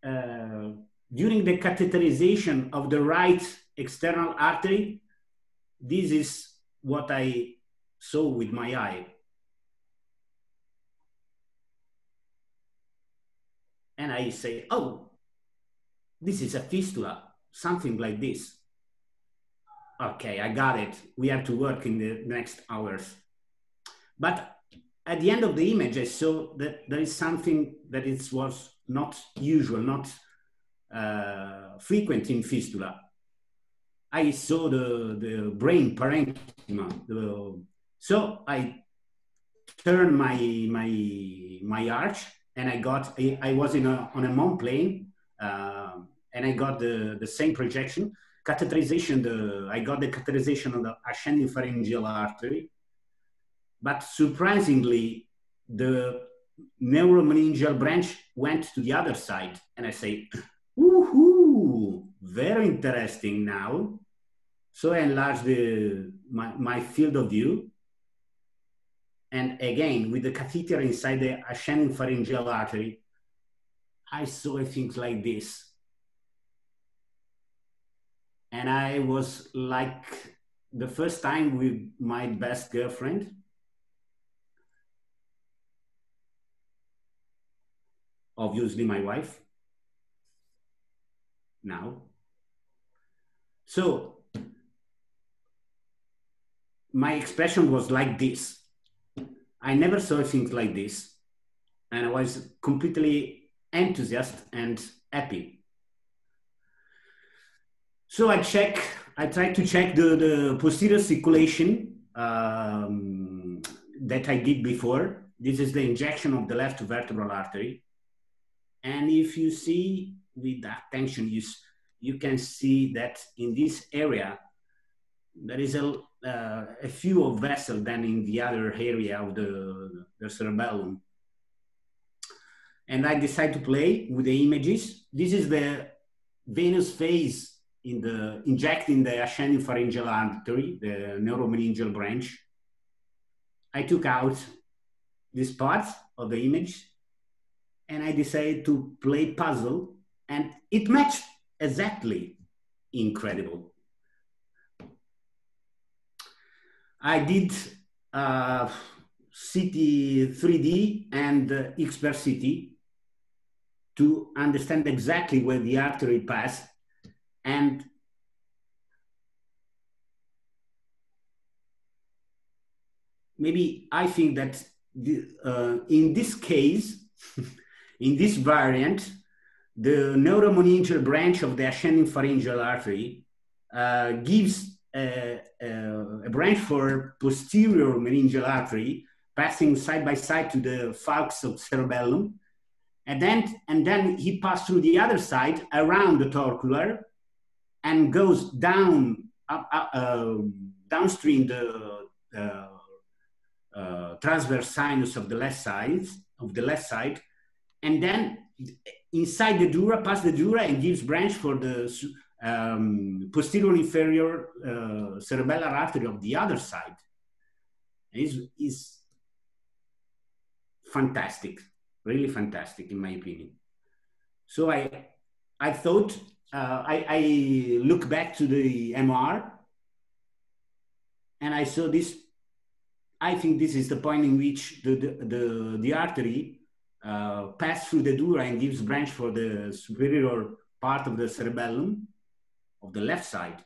uh, during the catheterization of the right external artery, this is what I saw with my eye. And I say, oh, this is a fistula, something like this. Okay, I got it. We have to work in the next hours. But at the end of the image, I saw that there is something that it was not usual, not uh, frequent in fistula. I saw the, the brain parenchyma. So I turned my, my, my arch and I got, I, I was in a, on a mount plane uh, and I got the, the same projection. Catheterization, the, I got the catheterization of the ascending pharyngeal artery. But surprisingly, the neuromeningeal branch went to the other side. And I say, woohoo, very interesting now. So I enlarged the, my, my field of view. And again, with the catheter inside the ascending pharyngeal artery, I saw things like this. And I was like the first time with my best girlfriend. Obviously, my wife now. So my expression was like this. I never saw things like this. And I was completely enthusiastic and happy. So I check, I try to check the, the posterior circulation um, that I did before. This is the injection of the left vertebral artery. And if you see with that tension, you, you can see that in this area, there is a, uh, a fewer vessel than in the other area of the, the cerebellum. And I decide to play with the images. This is the venous phase in the injecting the ascending pharyngeal artery, the neuromeningeal branch. I took out this part of the image and I decided to play puzzle, and it matched exactly. Incredible. I did uh, CT 3D and uh, XperCT to understand exactly where the artery passed. And maybe I think that the, uh, in this case, [laughs] in this variant, the neuromeningeal branch of the ascending pharyngeal artery uh, gives a, a, branch for posterior meningeal artery passing side by side to the falx of cerebellum. And then, and then he passed through the other side around the torcular and goes down, up, uh, downstream the uh, uh, transverse sinus of the left side, of the left side, and then inside the dura, pass the dura and gives branch for the um, posterior inferior uh, cerebellar artery of the other side. Is is fantastic, really fantastic in my opinion. So I I thought uh, I, I look back to the MR and I saw this I think this is the point in which the, the, the, the artery uh, passes through the dura and gives branch for the superior part of the cerebellum of the left side.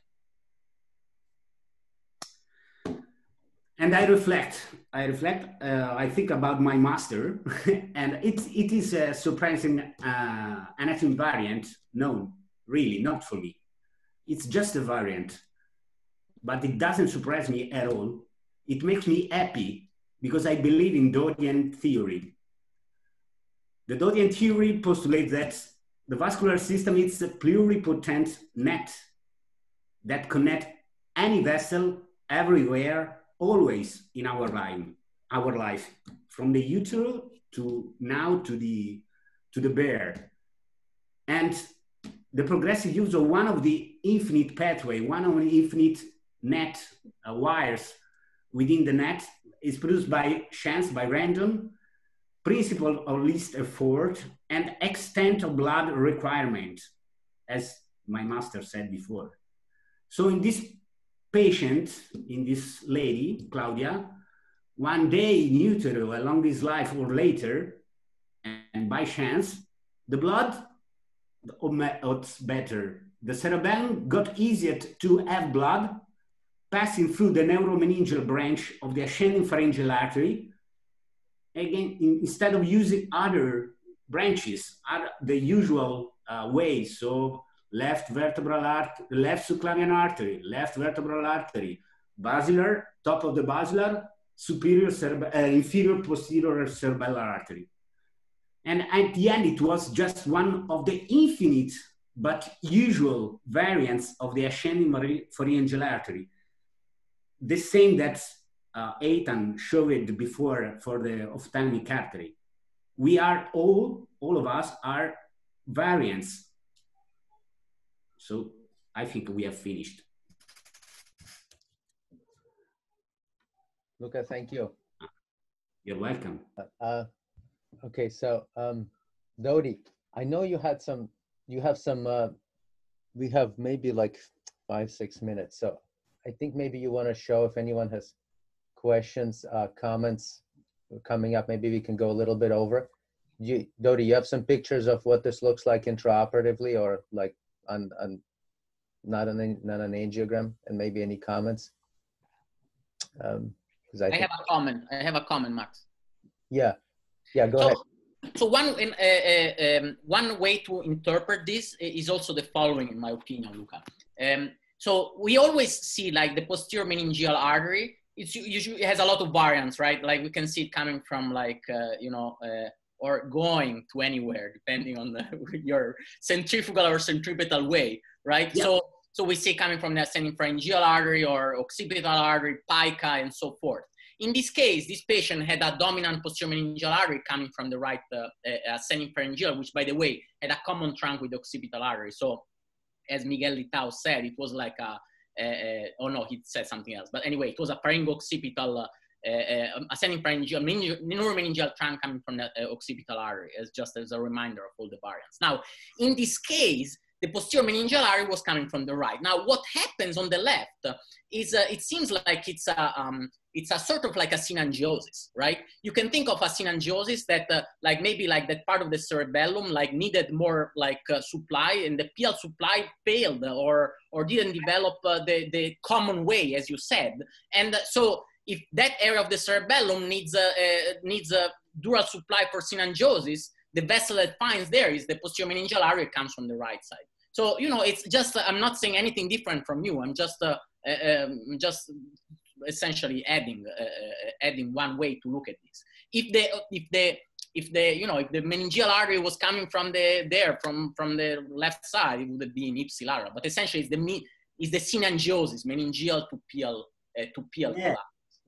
And I reflect, I reflect, uh, I think about my master, [laughs] and it, it is a surprising uh, anatomy variant known, really, not for me. It's just a variant, but it doesn't surprise me at all it makes me happy because I believe in Dodian theory. The Dodian theory postulates that the vascular system is a pluripotent net that connect any vessel everywhere, always in our life, our life, from the utero to now to the to the bear. And the progressive use of one of the infinite pathway, one of the infinite net uh, wires within the net is produced by chance, by random, principle of least effort, and extent of blood requirement, as my master said before. So in this patient, in this lady, Claudia, one day in utero, along his life or later, and by chance, the blood, or better, the cerebellum got easier to have blood passing through the neuromeningeal branch of the ascending pharyngeal artery, again, in, instead of using other branches, other, the usual uh, ways, so left vertebral artery, left subclavian artery, left vertebral artery, basilar, top of the basilar, superior, uh, inferior, posterior cerebellar artery. And at the end, it was just one of the infinite but usual variants of the ascending pharyngeal artery the same that uh, Eitan showed before for the ophthalmic artery. We are all, all of us are variants. So I think we have finished. Luca, thank you. You're welcome. Uh, okay, so um, Dodi, I know you had some, you have some, uh, we have maybe like five, six minutes. So I think maybe you want to show if anyone has questions, uh, comments coming up. Maybe we can go a little bit over. You, Dodi, you have some pictures of what this looks like intraoperatively or like on, on not an not an angiogram, and maybe any comments. Um, I, I have a comment. I have a comment, Max. Yeah, yeah. Go so, ahead. So one uh, uh, um, one way to interpret this is also the following, in my opinion, Luca. Um, so we always see like the posterior meningeal artery. It's usually it has a lot of variants, right? Like we can see it coming from like uh, you know uh, or going to anywhere depending on the, [laughs] your centrifugal or centripetal way, right? Yeah. So so we see coming from the ascending pharyngeal artery or occipital artery, pica, and so forth. In this case, this patient had a dominant posterior meningeal artery coming from the right uh, uh ascending pharyngeal, which by the way had a common trunk with the occipital artery. So as Miguel Litao said, it was like a, a, a oh no, he said something else. But anyway, it was a pharyngoccipital uh, ascending pharyngeal, neuromeningeal trunk coming from the uh, occipital artery, as just as a reminder of all the variants. Now, in this case, the posterior meningeal artery was coming from the right. Now, what happens on the left is uh, it seems like it's a, um, it's a sort of like a synangiosis, right? You can think of a synangiosis that uh, like maybe like that part of the cerebellum like needed more like uh, supply and the PL supply failed or, or didn't develop uh, the, the common way, as you said. And so if that area of the cerebellum needs a, needs a dural supply for synangiosis, the vessel that finds there is the posterior meningeal artery comes from the right side. So, you know, it's just, uh, I'm not saying anything different from you. I'm just, uh, uh, um, just essentially adding, uh, uh, adding one way to look at this. If the, if the, if the, you know, if the meningeal artery was coming from the, there, from, from the left side, it would have been ipsilateral. But essentially it's the, is the synangiosis, meningeal to PL, uh, to PL yeah.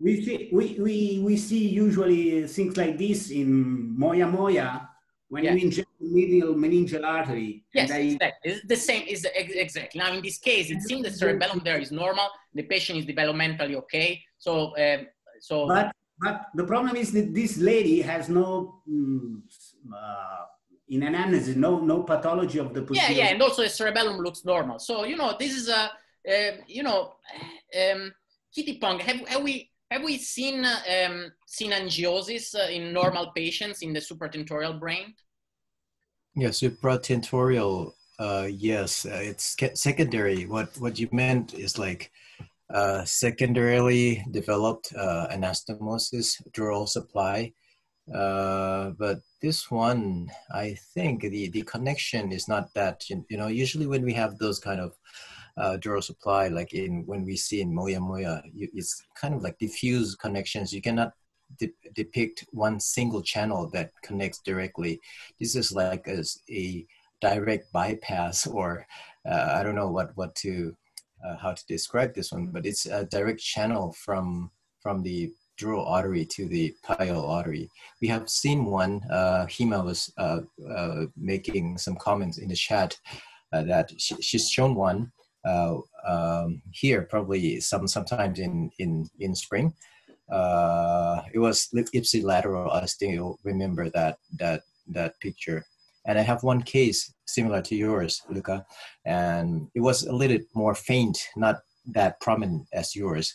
We see, we, we, we see usually things like this in Moya Moya, when yeah. you inject the medial meningeal artery. Yes, I, exactly. It's the same. Is exactly now in this case, it seems the cerebellum there is normal. The patient is developmentally okay. So, um, so. But but the problem is that this lady has no. Mm, uh, in anamnesis, no no pathology of the posterior. Yeah, yeah, and also the cerebellum looks normal. So you know, this is a, uh, you know, um, Kitty Pong. Have, have we have we seen um, synangiosis in normal patients in the supratentorial brain? Yeah, supratentorial. Uh, yes, uh, it's secondary. What what you meant is like uh, secondarily developed uh, anastomosis, dural supply. Uh, but this one, I think the the connection is not that. You know, usually when we have those kind of uh, dural supply, like in when we see in Moya Moya, you, it's kind of like diffuse connections. You cannot de- depict one single channel that connects directly. This is like a, a direct bypass, [laughs] or uh, I don't know what what to uh, how to describe this one, but it's a direct channel from from the dural artery to the pial artery. We have seen one. Uh, Hima was uh, uh, making some comments in the chat uh, that she, she's shown one uh, um, here probably some sometimes in in in spring. Uh, it was ipsilateral. I still remember that that that picture. And I have one case similar to yours, Luca, and it was a little more faint, not that prominent as yours.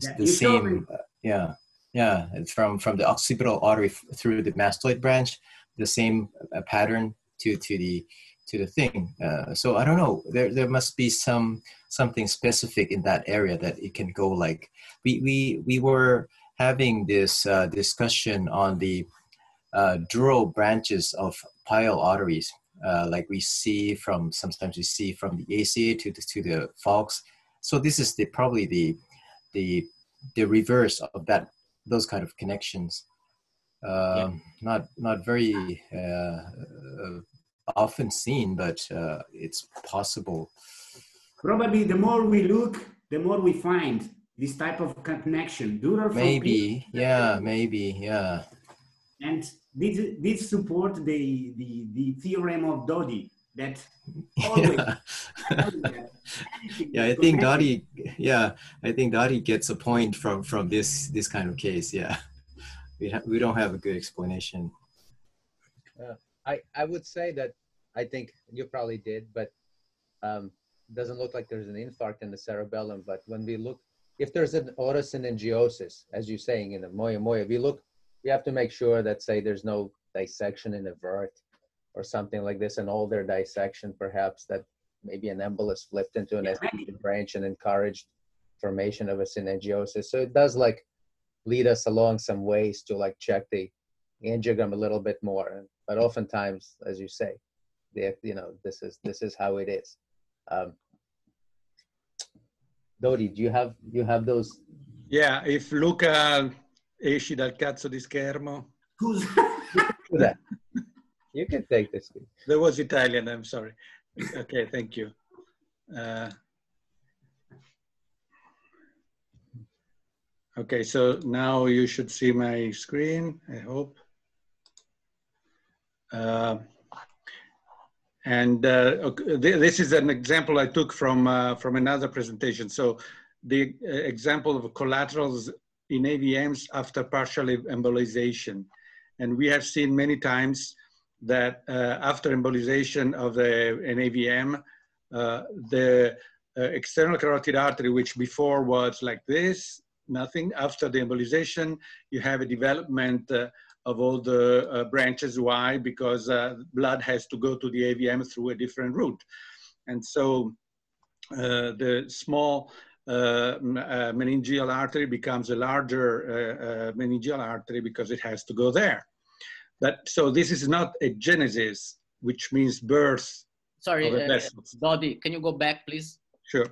Yeah, the same, uh, yeah, yeah. It's from from the occipital artery through the mastoid branch, the same uh, pattern to to the to the thing. Uh, so I don't know. There there must be some something specific in that area that it can go like. We we we were having this uh, discussion on the uh, dural branches of pial arteries, uh, like we see from sometimes we see from the ACA to the, to the falx. So this is the probably the the the reverse of that those kind of connections. yeah. Um, not not very uh, uh, often seen, but uh, it's possible. Probably the more we look, the more we find this type of connection. Dural maybe, yeah, maybe, yeah. And this, this support the, the, the theorem of Dodi that [laughs] always, yeah. yeah, I think Dodi, yeah, I think Dodi gets a point from from this this kind of case. Yeah, we ha- we don't have a good explanation. Yeah. I, I would say that I think you probably did, but um, doesn't look like there's an infarct in the cerebellum. But when we look, if there's an autosynangiosis, as you're saying in the moya moya, we look, we have to make sure that say there's no dissection in the vert or something like this, an older dissection perhaps that maybe an embolus flipped into an yeah. branch and encouraged formation of a synangiosis. So it does like lead us along some ways to like check the angiogram a little bit more. But oftentimes, as you say, the you know this is this is how it is. Um, Dodi, do you have you have those? Yeah, if Luca esci dal cazzo di schermo. Scusa. you can take this. That was Italian. I'm sorry. Okay, thank you. Uh, okay, so now you should see my screen. I hope. Uh, and uh, this is an example I took from, uh, from another presentation. So the example of collaterals in AVMs after partial embolization. And we have seen many times that uh, after embolization of the, an AVM, uh, the uh, external carotid artery, which before was like this, nothing, after the embolization, you have a development of all the uh, branches. Why? Because uh, blood has to go to the AVM through a different route. And so the small uh, uh, meningeal artery becomes a larger uh, meningeal artery because it has to go there. But so this is not a genesis, which means birth. Sorry, uh, Dodi, can you go back, please? Sure.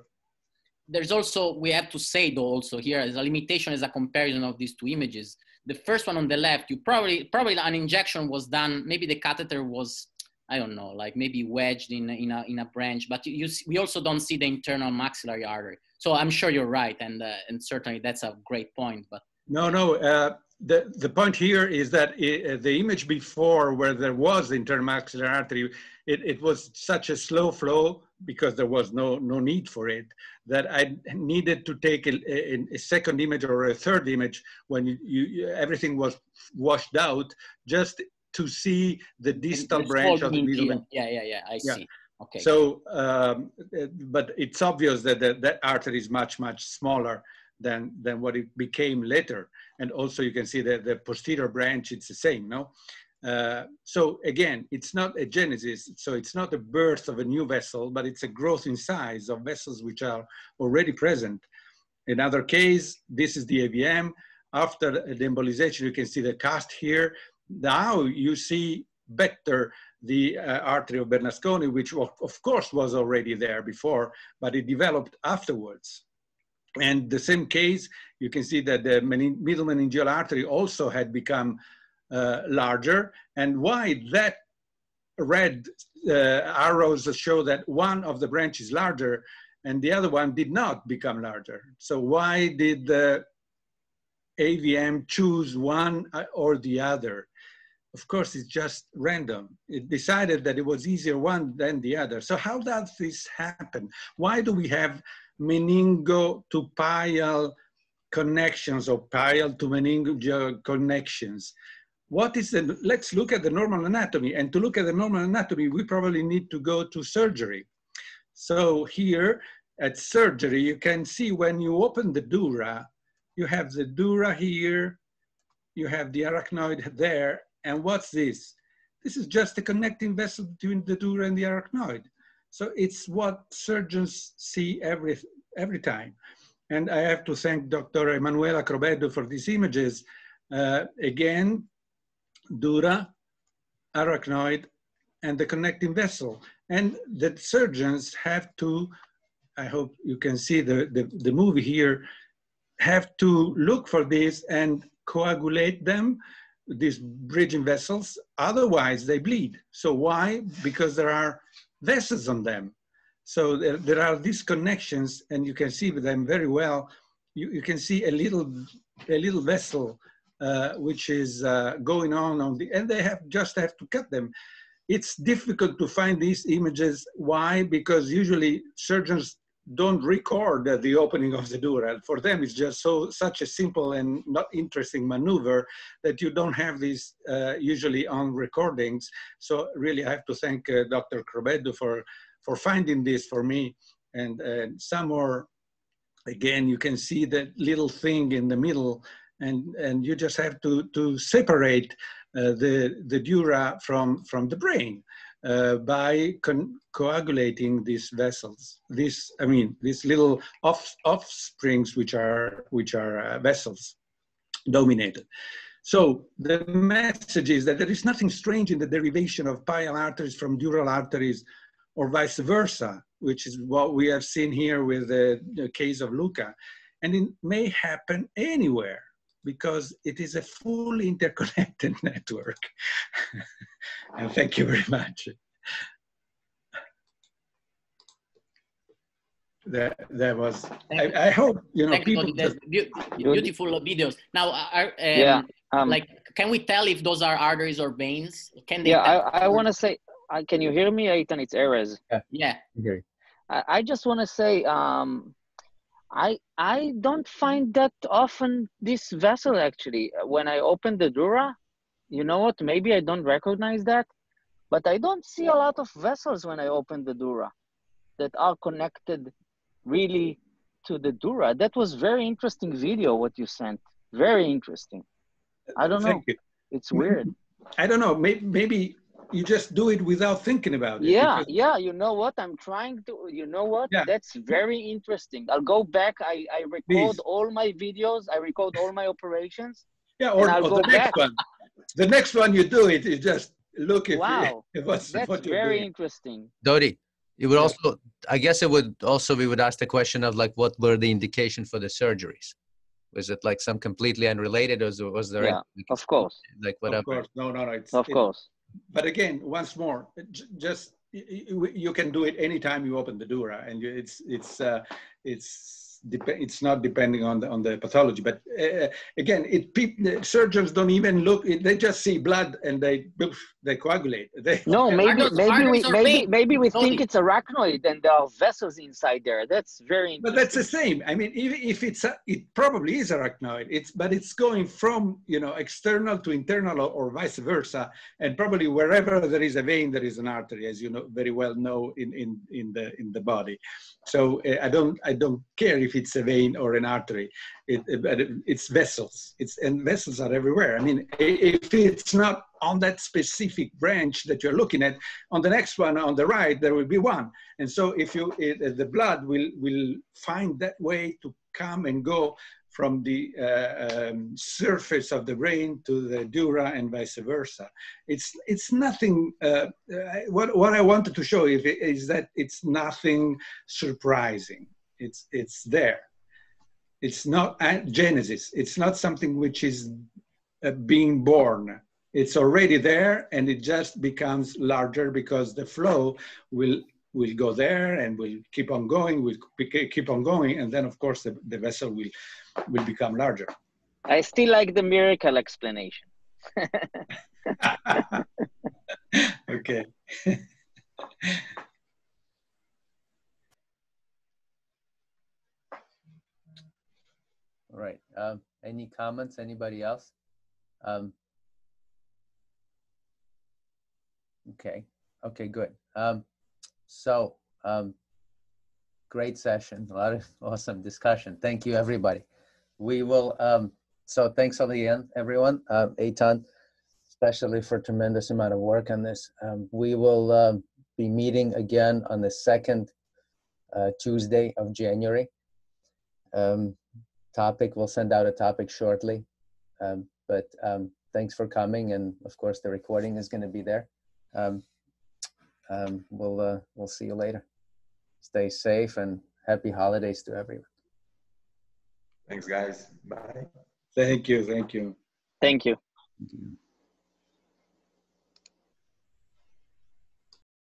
There's also, we have to say though also here, as a limitation as a comparison of these two images. The first one on the left, you probably, probably an injection was done, maybe the catheter was I don't know, like maybe wedged in in a in a branch. But you, you we also don't see the internal maxillary artery. So I'm sure you're right, and uh, and certainly that's a great point. But no, no. Uh, the the point here is that it, uh, the image before, where there was the internal maxillary artery, it, it was such a slow flow because there was no no need for it that I needed to take a, a, a second image or a third image when you, you, everything was washed out just to see the distal branch of the middle. Yeah, yeah, yeah. I yeah. see. Okay. So, um, but it's obvious that the, that artery is much, much smaller than, than what it became later. And also you can see that the posterior branch, it's the same, no? Uh, so again, it's not a genesis, so it's not a birth of a new vessel, but it's a growth in size of vessels which are already present. In other case, this is the AVM. After the embolization, you can see the cast here. Now you see better the uh, artery of Bernasconi, which of course was already there before, but it developed afterwards. And the same case, you can see that the middle meningeal artery also had become larger. And why that red uh, arrows show that one of the branches larger and the other one did not become larger. So why did the AVM choose one uh, or the other? of course, it's just random. It decided that it was easier one than the other. So how does this happen? Why do we have meningo to pial connections or pial to meningo connections? What is the, let's look at the normal anatomy. And to look at the normal anatomy, we probably need to go to surgery. So here at surgery, you can see when you open the dura, you have the dura here, you have the arachnoid there, and what's this? This is just a connecting vessel between the dura and the arachnoid. So it's what surgeons see every, every time. And I have to thank Dr. Emanuela Crobeddu for these images. Uh, again, dura, arachnoid, and the connecting vessel. And the surgeons have to, I hope you can see the, the, the movie here, have to look for this and coagulate them these bridging vessels, otherwise they bleed. So why? Because there are vessels on them. So there, there are these connections and you can see them very well. You, you can see a little, a little vessel uh, which is uh, going on on the, and they have just have to cut them. It's difficult to find these images. Why? Because usually surgeons don't record the opening of the dura. For them, it's just so such a simple and not interesting maneuver that you don't have these uh, usually on recordings. So really, I have to thank uh, Dr. Crobeddu for for finding this for me. And some more, again, you can see that little thing in the middle, and and you just have to to separate uh, the the dura from from the brain uh, by coagulating these vessels. These, I mean, these little off offsprings, which are which are uh, vessels dominated. So the message is that there is nothing strange in the derivation of pial arteries from dural arteries, or vice versa, which is what we have seen here with the, the case of Luca, and it may happen anywhere because it is a full interconnected [laughs] network. [laughs] and thank you very much. That, that was, I, I, hope, you know, Thank people. Just... beautiful videos. Now, are, um, yeah, um, like, can we tell if those are arteries or veins? Can they? Yeah, I, I want to say, uh, can you hear me, Eitan? It's Erez. Yeah. yeah. I, I just want to say, um, I I don't find that often this vessel actually. When I open the Dura, you know what? Maybe I don't recognize that, but I don't see a lot of vessels when I open the Dura that are connected really to the Dura. That was very interesting video what you sent. Very interesting. I don't know. Thank you. It's weird. [laughs] I don't know. Maybe, maybe you just do it without thinking about it. Yeah, because- yeah. You know what? I'm trying to. You know what? Yeah. That's very interesting. I'll go back. I I record Please. all my videos. I record all my operations. Yeah, or, or go the next back. one. The next one you do it, you just look at Wow, [laughs] what's, That's what you're very doing. interesting. Dodi, it would also, I guess it would also, we would ask the question of like, what were the indication for the surgeries? Was it like some completely unrelated or was, was there Yeah, any- Of course, like whatever Of course, no, no, no. It's, of it- course. But again, once more, just you can do it anytime you open the dura, and it's it's uh, it's it's not depending on the on the pathology. But uh, again, it peop- surgeons don't even look; they just see blood and they they coagulate. [laughs] They No, maybe those- maybe are we maybe veins? maybe we Tony. think it's arachnoid and there are vessels inside there. That's very But that's the same. I mean, even if it's a, it probably is arachnoid. It's but it's going from you know external to internal or, or vice versa, and probably wherever there is a vein, there is an artery, as you know very well know in in in the in the body. So uh, I don't I don't care if it's a vein or an artery. It, it- it's vessels. It's and vessels are everywhere. I mean, if it's not on that specific branch that you're looking at, on the next one on the right there will be one. And so if you it, the blood will will find that way to come and go from the uh, um, surface of the brain to the dura and vice versa. It's it's nothing. Uh, uh, what what I wanted to show is that it's nothing surprising. It's it's there. It's not genesis. It's not something which is uh, being born. It's already there, and it just becomes larger because the flow will will go there and will keep on going, will keep on going, and then of course the, the vessel will will become larger. I still like the miracle explanation. [laughs] okay. [laughs] All right. Um, any comments? Anybody else? Um, okay. Okay, good. Um, so, um, great session. A lot of [laughs] awesome discussion. Thank you, everybody. We will, um, so thanks again, everyone. Uh, Eitan, especially for tremendous amount of work on this. Um, we will um, be meeting again on the second uh, Tuesday of January. Um, topic. We'll send out a topic shortly. Um, but um, thanks for coming, and of course the recording is going to be there. Um, um, we'll uh, we'll see you later. Stay safe and happy holidays to everyone. Thanks, guys. Bye. Thank you. Thank you. Thank you. Thank you.